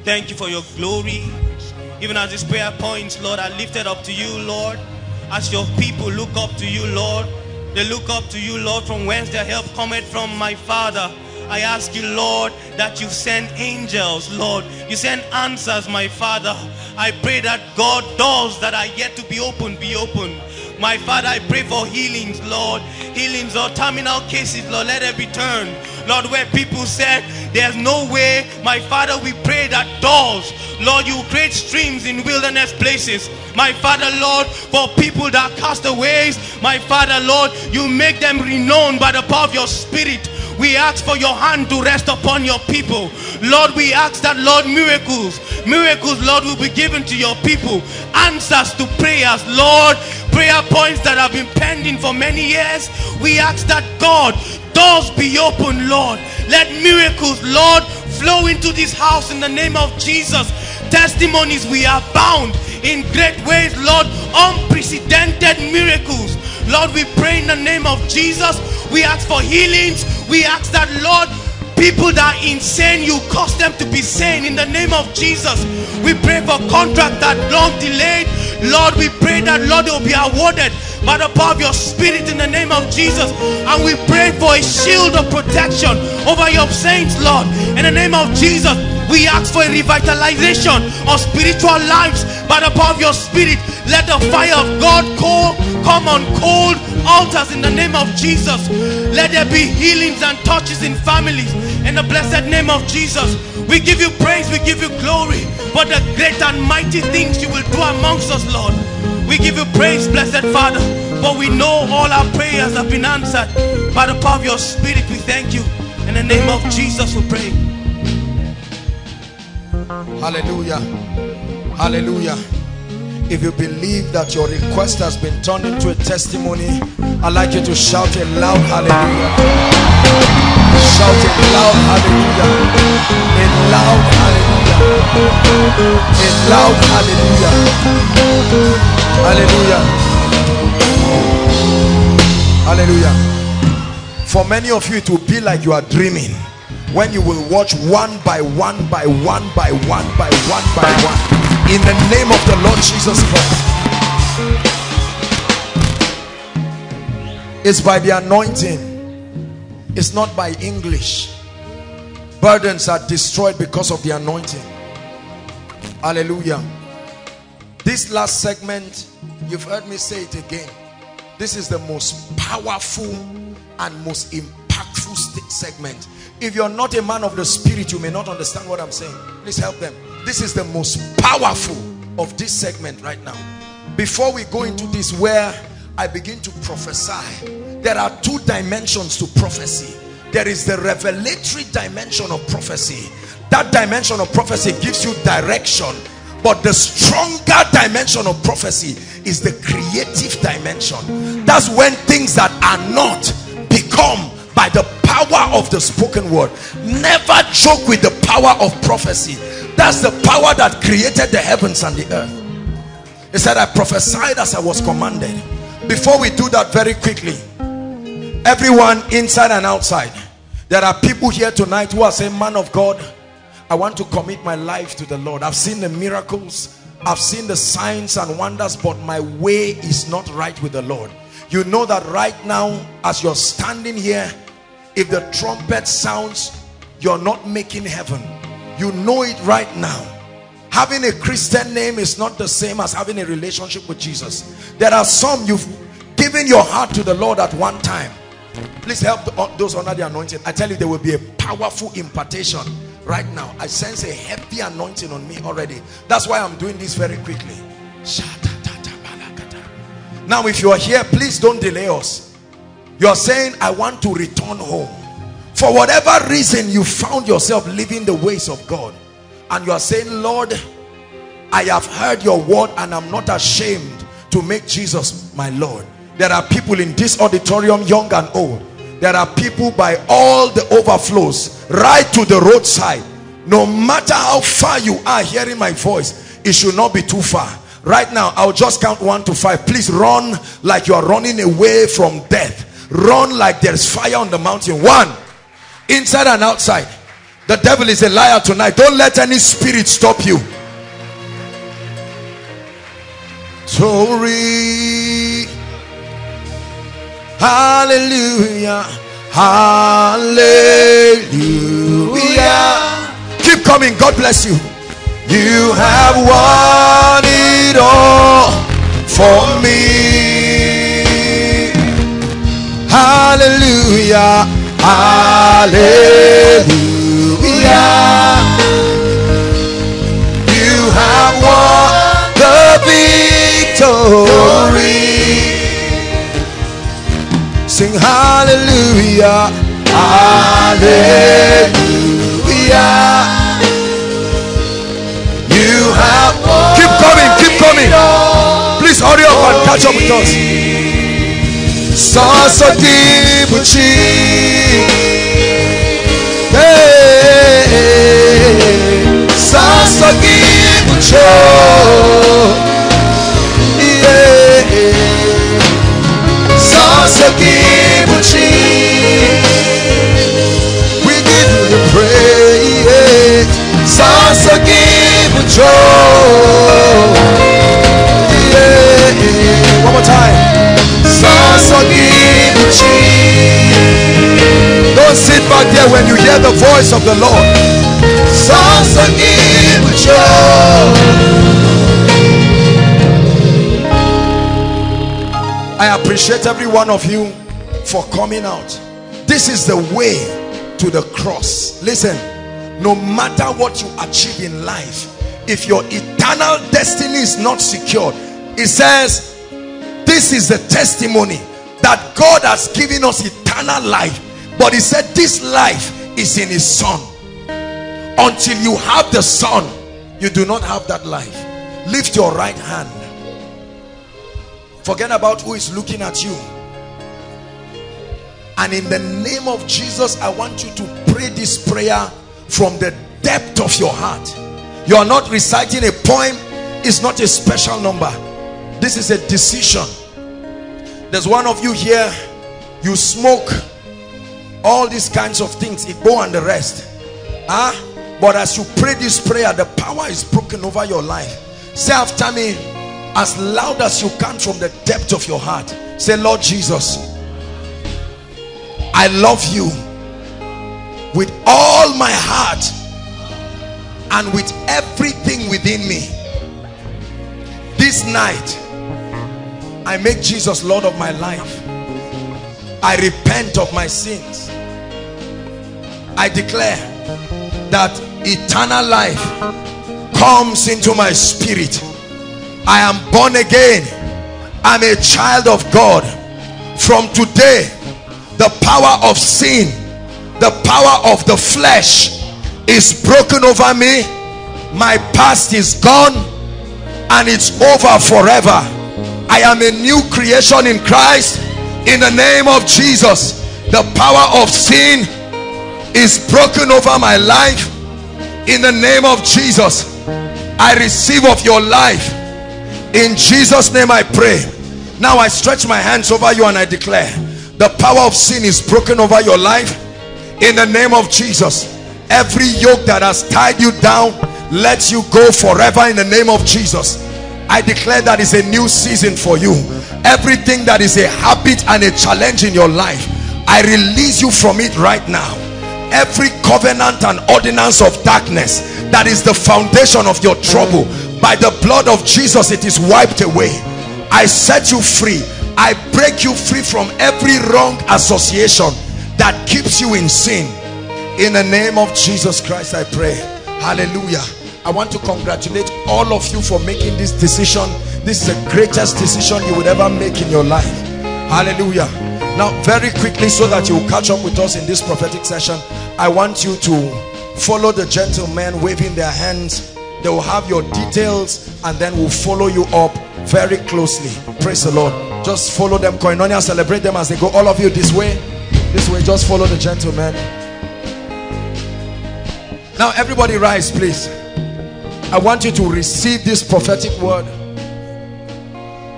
Thank you for your glory. Even as this prayer points, Lord, I lift it up to you, Lord. As your people look up to you, Lord, they look up to you, Lord, from whence their help cometh from my Father. I ask you, Lord, that you send angels, Lord. You send answers, my Father. I pray that God, doors that are yet to be opened, be opened. My Father, I pray for healings, Lord. Healings or terminal cases, Lord, let it be turned. Lord, where people said there's no way, my Father, we pray that doors, Lord, you create streams in wilderness places. My Father, Lord, for people that cast aways, my Father, Lord, you make them renowned by the power of your Spirit. We ask for your hand to rest upon your people. Lord, we ask that, Lord, miracles, miracles, Lord, will be given to your people. Answers to prayers, Lord, prayer points that have been pending for many years. We ask that, God, doors be open, Lord. Let miracles, Lord, flow into this house in the name of Jesus. Testimonies, we are bound in great ways, Lord, unprecedented miracles. Lord, we pray in the name of Jesus. We ask for healings. We ask that, Lord, People that are insane, you cause them to be sane in the name of Jesus. We pray for contract that long delayed. Lord, we pray that Lord will be awarded by the power of your spirit in the name of Jesus. And we pray for a shield of protection over your saints, Lord. In the name of Jesus, we ask for a revitalization of spiritual lives power of your spirit. Let the fire of God cold, come on cold altars in the name of Jesus. Let there be healings and touches in families in the blessed name of Jesus. We give you praise, we give you glory for the great and mighty things you will do amongst us, Lord. We give you praise, blessed Father, for we know all our prayers have been answered by the power of your spirit. We thank you. In the name of Jesus, we pray. Hallelujah. Hallelujah. If you believe that your request has been turned into a testimony, I'd like you to shout a loud hallelujah. Shout a loud hallelujah. A loud hallelujah. A loud hallelujah. Hallelujah. Hallelujah. For many of you, it will be like you are dreaming when you will watch one by one by one by one by one by one in the name of the Lord Jesus Christ. It's by the anointing, it's not by English. Burdens are destroyed because of the anointing. Hallelujah. This last segment, you've heard me say it again. This is the most powerful and most impactful segment. If you're not a man of the spirit, you may not understand what I'm saying. Please help them. This is the most powerful of this segment right now. Before we go into this where I begin to prophesy, there are two dimensions to prophecy. There is the revelatory dimension of prophecy. That dimension of prophecy gives you direction. But the stronger dimension of prophecy is the creative dimension. That's when things that are not become by the power of the spoken word. Never joke with the power of prophecy. That's the power that created the heavens and the earth. He said, I prophesied as I was commanded. Before we do that very quickly, everyone inside and outside, there are people here tonight who are saying, man of God, I want to commit my life to the Lord. I've seen the miracles. I've seen the signs and wonders, but my way is not right with the Lord. You know that right now, as you're standing here, if the trumpet sounds, you're not making heaven. You know it right now. Having a Christian name is not the same as having a relationship with Jesus. There are some you've given your heart to the Lord at one time. Please help uh, those under the anointing. I tell you, there will be a powerful impartation right now. I sense a heavy anointing on me already. That's why I'm doing this very quickly. Now, if you are here, please don't delay us. You are saying, I want to return home. For whatever reason, you found yourself living the ways of God. And you are saying, Lord, I have heard your word and I'm not ashamed to make Jesus my Lord. There are people in this auditorium, young and old. There are people by all the overflows, right to the roadside. No matter how far you are hearing my voice, it should not be too far right now i'll just count one to five please run like you are running away from death run like there's fire on the mountain. One inside and outside. The devil is a liar tonight. Don't let any spirit stop you. Tori. Hallelujah. Hallelujah. Keep coming. God bless you. You have won it all for me. Hallelujah. Hallelujah. You have won the victory. Sing hallelujah. Hallelujah. You have won. keep coming, keep coming. Please hurry up and catch up with us. Sasa Gibuche, hey, Sasa sọsọ yeah, Sasa dìbùchì. We give you the praise. Sasa dìbùchì. Voice of the Lord. Immature. I appreciate every one of you for coming out. This is the way to the cross. Listen, no matter what you achieve in life, if your eternal destiny is not secured, it says, this is the testimony that God has given us eternal life. But he said, this life is in his son. Until you have the son, you do not have that life. Lift your right hand Forget about who is looking at you. And in the name of Jesus, I want you to pray this prayer from the depth of your heart. You are not reciting a poem. It's not a special number. This is a decision. There's one of you here. You smoke all these kinds of things. it go and the rest. Huh? But as you pray this prayer, the power is broken over your life. Say after me, as loud as you can from the depth of your heart say lord jesus i love you with all my heart and with everything within me this night i make jesus lord of my life i repent of my sins i declare that eternal life comes into my spirit I am born again. I'm a child of God. From today, the power of sin, the power of the flesh is broken over me. My past is gone and it's over forever. I am a new creation in Christ. In the name of Jesus, the power of sin is broken over my life. In the name of Jesus, I receive of your life. In jesus name i pray. Now i stretch my hands over you and i declare the power of sin is broken over your life. In the name of jesus every yoke that has tied you down let you go forever. In the name of jesus i declare that is a new season for you. Everything that is a habit and a challenge in your life i release you from it right now every covenant and ordinance of darkness that is the foundation of your trouble. By the blood of Jesus it is wiped away. I set you free. I break you free from every wrong association that keeps you in sin. In the name of Jesus Christ I pray. Hallelujah. I want to congratulate all of you for making this decision. This is the greatest decision you would ever make in your life hallelujah. Now very quickly so that you catch up with us in this prophetic session I want you to follow the gentlemen waving their hands. They will have your details and then we'll follow you up very closely. Praise the lord. Just follow them. Koinonia celebrate them as they go. All of you this way. This way just follow the gentlemen. Now everybody rise please. I want you to receive this prophetic word.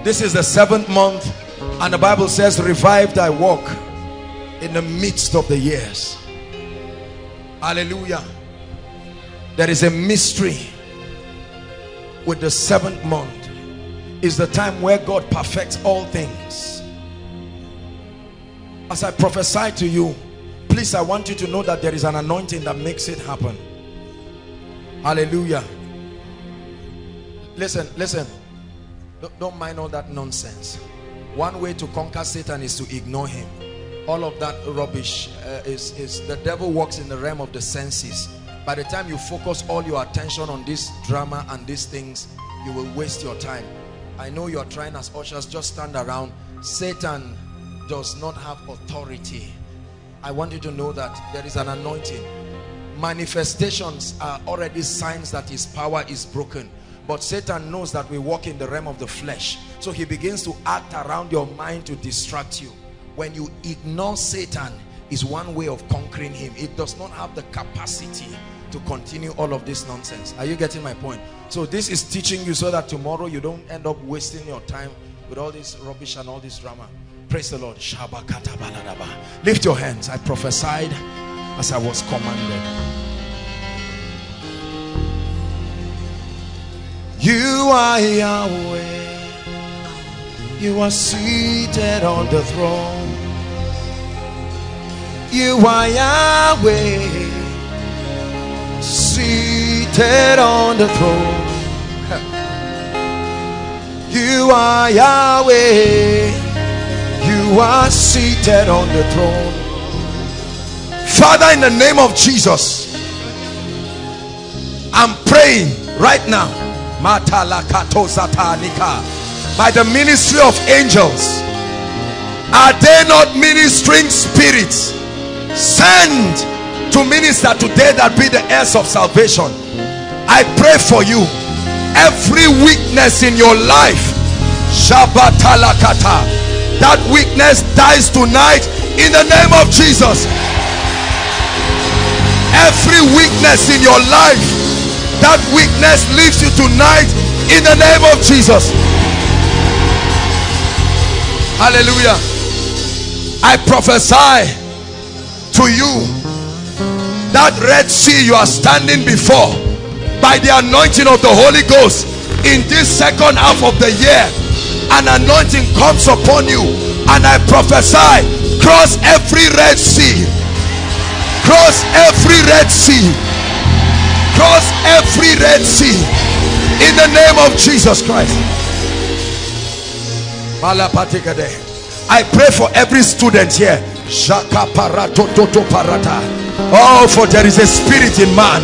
This is the seventh month and the bible says revive thy walk in the midst of the years. Hallelujah. There is a mystery with the seventh month. Is the time where God perfects all things. As I prophesy to you please I want you to know that there is an anointing that makes it happen. Hallelujah. Listen listen. Don't, don't mind all that nonsense one way to conquer Satan is to ignore him. All of that rubbish uh, is, is the devil works in the realm of the senses. By the time you focus all your attention on this drama and these things you will waste your time. I know you are trying as ushers just stand around. Satan does not have authority. I want you to know that there is an anointing. Manifestations are already signs that his power is broken but satan knows that we walk in the realm of the flesh. So he begins to act around your mind to distract you. When you ignore satan is one way of conquering him. It does not have the capacity to continue all of this nonsense. Are you getting my point? So this is teaching you so that tomorrow you don't end up wasting your time with all this rubbish and all this drama. Praise the lord. Lift your hands. I prophesied as i was commanded you are yahweh you are seated on the throne you are yahweh seated on the throne. (laughs) You are Yahweh. You are seated on the throne. Father, in the name of Jesus, I'm praying right now. By the ministry of angels. Are they not ministering spirits? Send to minister today that be the heirs of salvation. I pray for you. Every weakness in your life. Shabatalakata. That weakness dies tonight in the name of Jesus. Every weakness in your life, that weakness leaves you tonight in the name of Jesus. Hallelujah. I prophesy to you that Red Sea you are standing before by the anointing of the Holy Ghost in this second half of the year an anointing comes upon you and I prophesy cross every Red Sea cross every Red Sea cross every Red Sea. In the name of Jesus Christ. I pray for every student here. Oh for there is a spirit in man.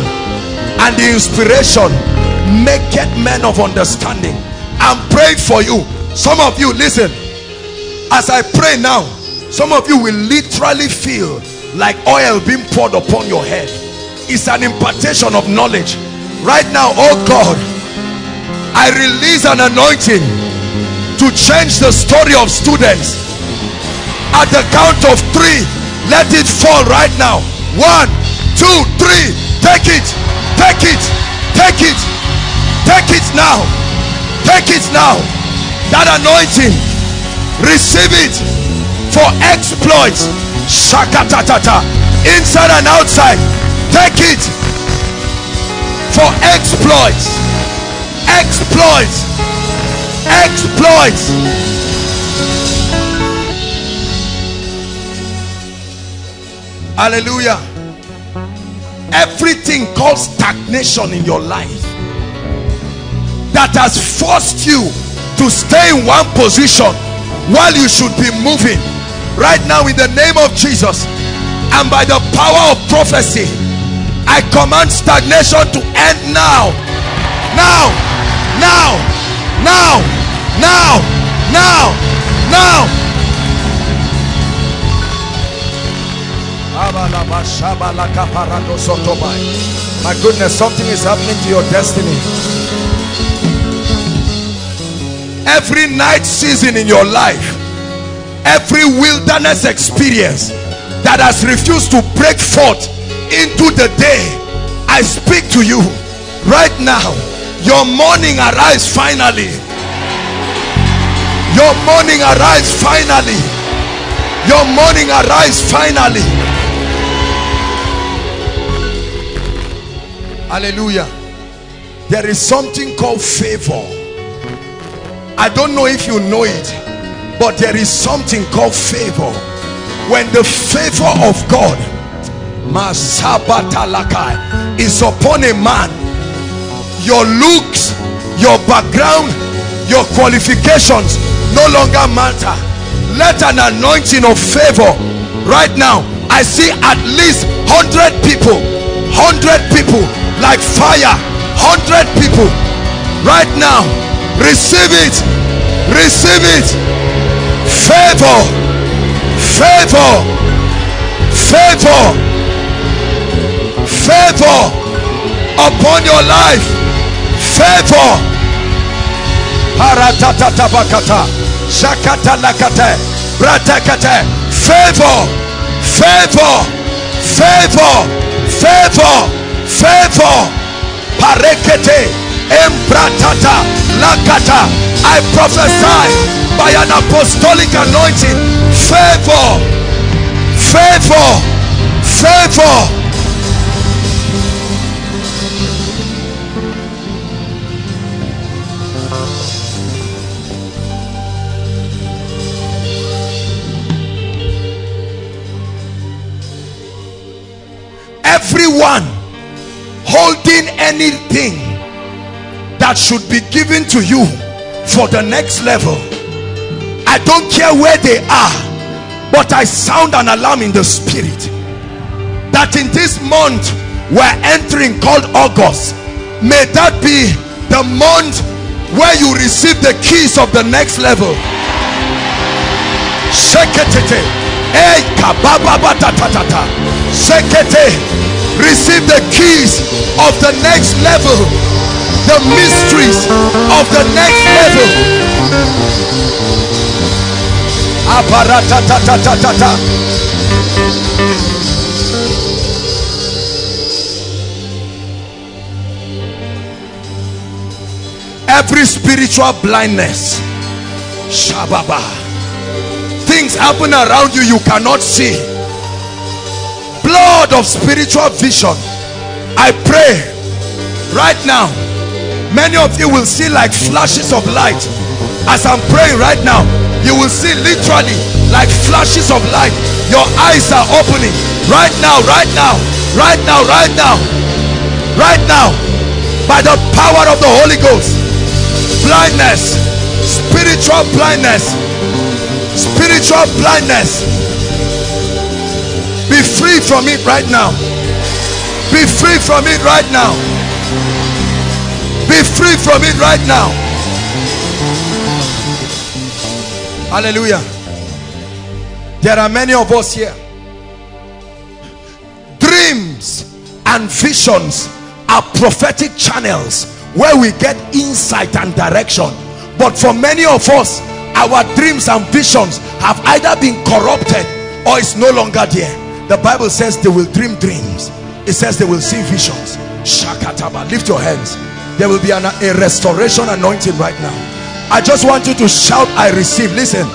And the inspiration maketh men of understanding. I'm praying for you. Some of you listen. As I pray now some of you will literally feel like oil being poured upon your head it's an impartation of knowledge. Right now oh God I release an anointing to change the story of students. At the count of three let it fall right now. One two three take it take it take it take it now take it now. That anointing receive it for exploits. Shakatatata inside and outside take it for exploits. Exploits. Exploits. Hallelujah. Everything called stagnation in your life that has forced you to stay in one position while you should be moving. Right now in the name of Jesus and by the power of prophecy I command stagnation to end now. Now. Now. Now. Now. Now. Now. My goodness something is happening to your destiny. Every night season in your life every wilderness experience that has refused to break forth into the day I speak to you. Right now your morning arrives finally. Your morning arrives finally. Your morning arrives finally. Hallelujah. There is something called favor. I don't know if you know it but there is something called favor. When the favor of God is upon a man. Your looks your background your qualifications no longer matter. Let an anointing of favor right now. I see at least 100 people 100 people like fire 100 people right now receive it receive it. Favor favor favor favor upon your life. Favor. Paratatatabakata shakatalakate bratakate favor. Favor. Favor. Favor. Favor. Parekete embratata lakata. I prophesy by an apostolic anointing. Favor. Favor. Favor everyone holding anything that should be given to you for the next level. I don't care where they are but I sound an alarm in the spirit that in this month we're entering called August. May that be the month where you receive the keys of the next level. Sheketete. Hey. Shekete. Receive the keys of the next level. The mysteries of the next level. Every spiritual blindness. Shababa things happen around you you cannot see. Blood of spiritual vision. I pray right now many of you will see like flashes of light. As i'm praying right now you will see literally like flashes of light. Your eyes are opening. Right now right now right now right now right now. By the power of the holy ghost blindness spiritual blindness spiritual blindness. Be free from it right now. Be free from it right now. Be free from it right now. Hallelujah. There are many of us here. Dreams and visions are prophetic channels where we get insight and direction. But for many of us our dreams and visions have either been corrupted or it's no longer there. The bible says they will dream dreams. It says they will see visions. Shakataba. Lift your hands. There will be an, a restoration anointing right now. I just want you to shout i receive. Listen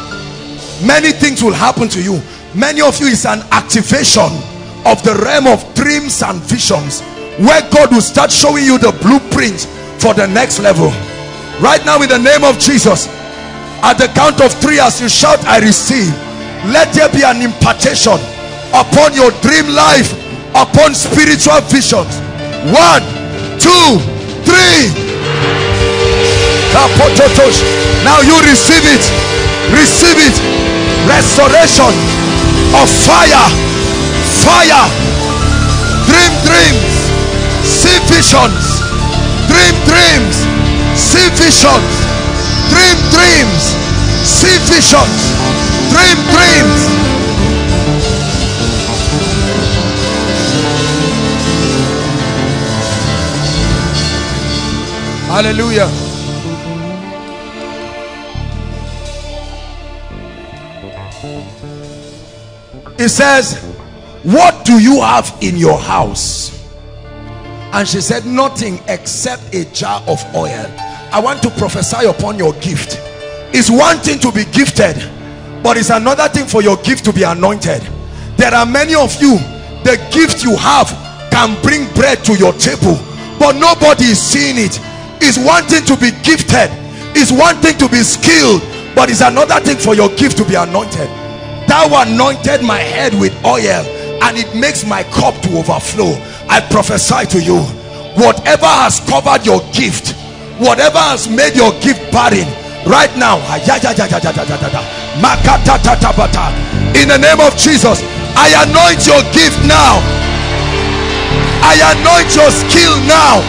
many things will happen to you. Many of you is an activation of the realm of dreams and visions where god will start showing you the blueprint for the next level. Right now in the name of jesus at the count of three as you shout i receive let there be an impartation upon your dream life upon spiritual visions. One two three. Now you receive it. Receive it. Restoration of fire. Fire. Dream dreams. See visions. Dream dreams. See visions dream dreams. See visions. Dream dreams. Hallelujah. It says what do you have in your house? And she said nothing except a jar of oil I want to prophesy upon your gift. It's one thing to be gifted, but it's another thing for your gift to be anointed. There are many of you, the gift you have can bring bread to your table, but nobody is seeing it. It's one thing to be gifted, it's one thing to be skilled, but it's another thing for your gift to be anointed. Thou anointed my head with oil, and it makes my cup to overflow. I prophesy to you, whatever has covered your gift, whatever has made your gift barren right now in the name of jesus i anoint your gift now. I anoint your skill now.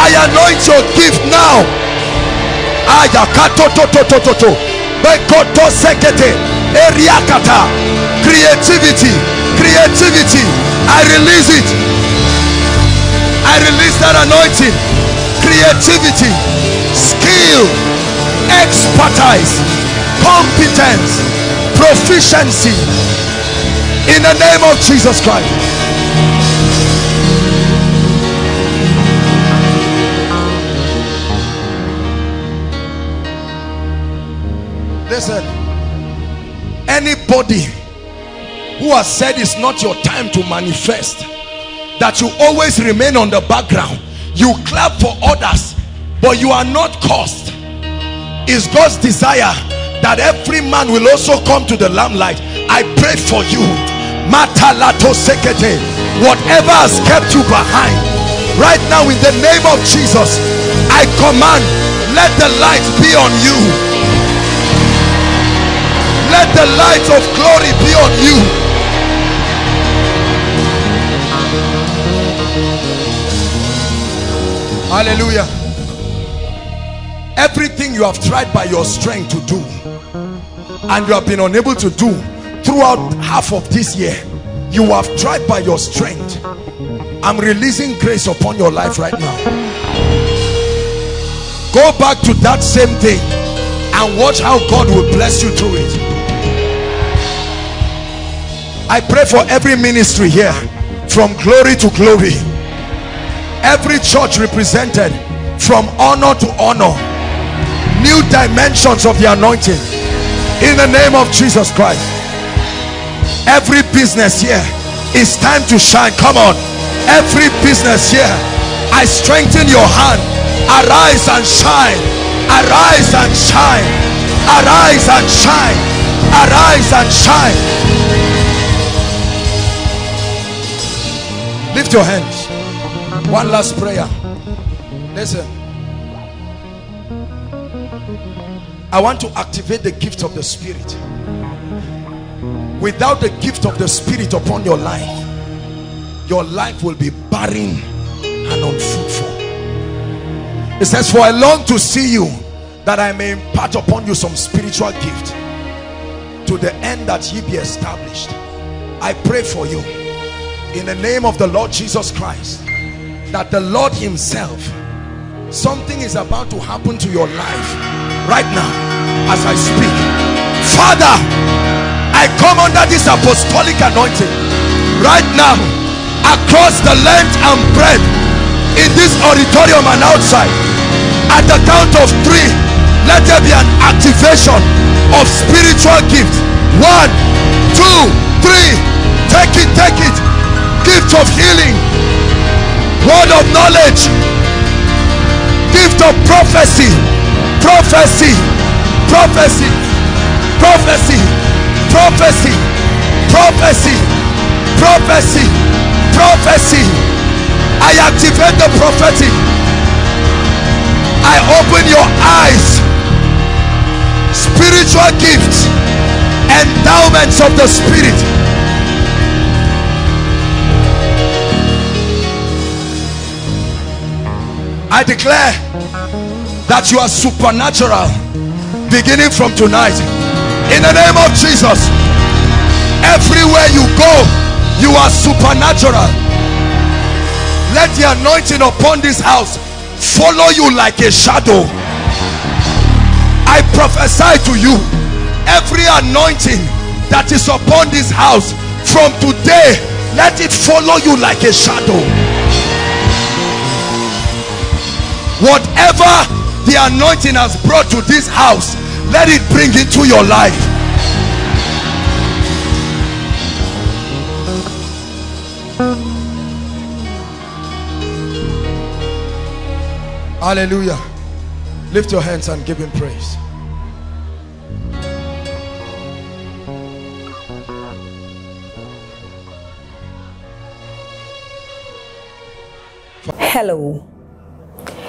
I anoint your gift now. Creativity. Creativity. I release it. I release that anointing creativity skill expertise competence proficiency. In the name of jesus christ. Listen. Anybody who has said it's not your time to manifest that you always remain on the background you clap for others but you are not caused is God's desire that every man will also come to the lamplight I pray for you. Whatever has kept you behind, right now in the name of Jesus, I command, let the light be on you. Let the light of glory be on you. Hallelujah. Everything you have tried by your strength to do and you have been unable to do throughout half of this year, you have tried by your strength. I'm releasing grace upon your life right now. Go back to that same thing and watch how God will bless you through it. I pray for every ministry here from glory to glory every church represented from honor to honor. New dimensions of the anointing. In the name of Jesus Christ. Every business here it's time to shine. Come on. Every business here I strengthen your hand. Arise and shine. Arise and shine. Arise and shine. Arise and shine. Lift your hands one last prayer. Listen. I want to activate the gift of the spirit. Without the gift of the spirit upon your life your life will be barren and unfruitful. It says for I long to see you that I may impart upon you some spiritual gift to the end that ye be established. I pray for you in the name of the Lord Jesus Christ that the Lord himself something is about to happen to your life right now as I speak. Father I come under this apostolic anointing right now across the length and breadth in this auditorium and outside. At the count of three let there be an activation of spiritual gift one two three. Take it take it. Gift of healing word of knowledge. Gift of prophecy. Prophecy. Prophecy. Prophecy. Prophecy. Prophecy. Prophecy. Prophecy. I activate the prophetic i open your eyes. Spiritual gifts. Endowments of the spirit I declare that you are supernatural beginning from tonight. In the name of Jesus everywhere you go you are supernatural. Let the anointing upon this house follow you like a shadow. I prophesy to you every anointing that is upon this house from today let it follow you like a shadow whatever the anointing has brought to this house let it bring into your life. Hallelujah. Lift your hands and give him praise. Hello.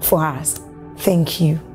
for us. Thank you.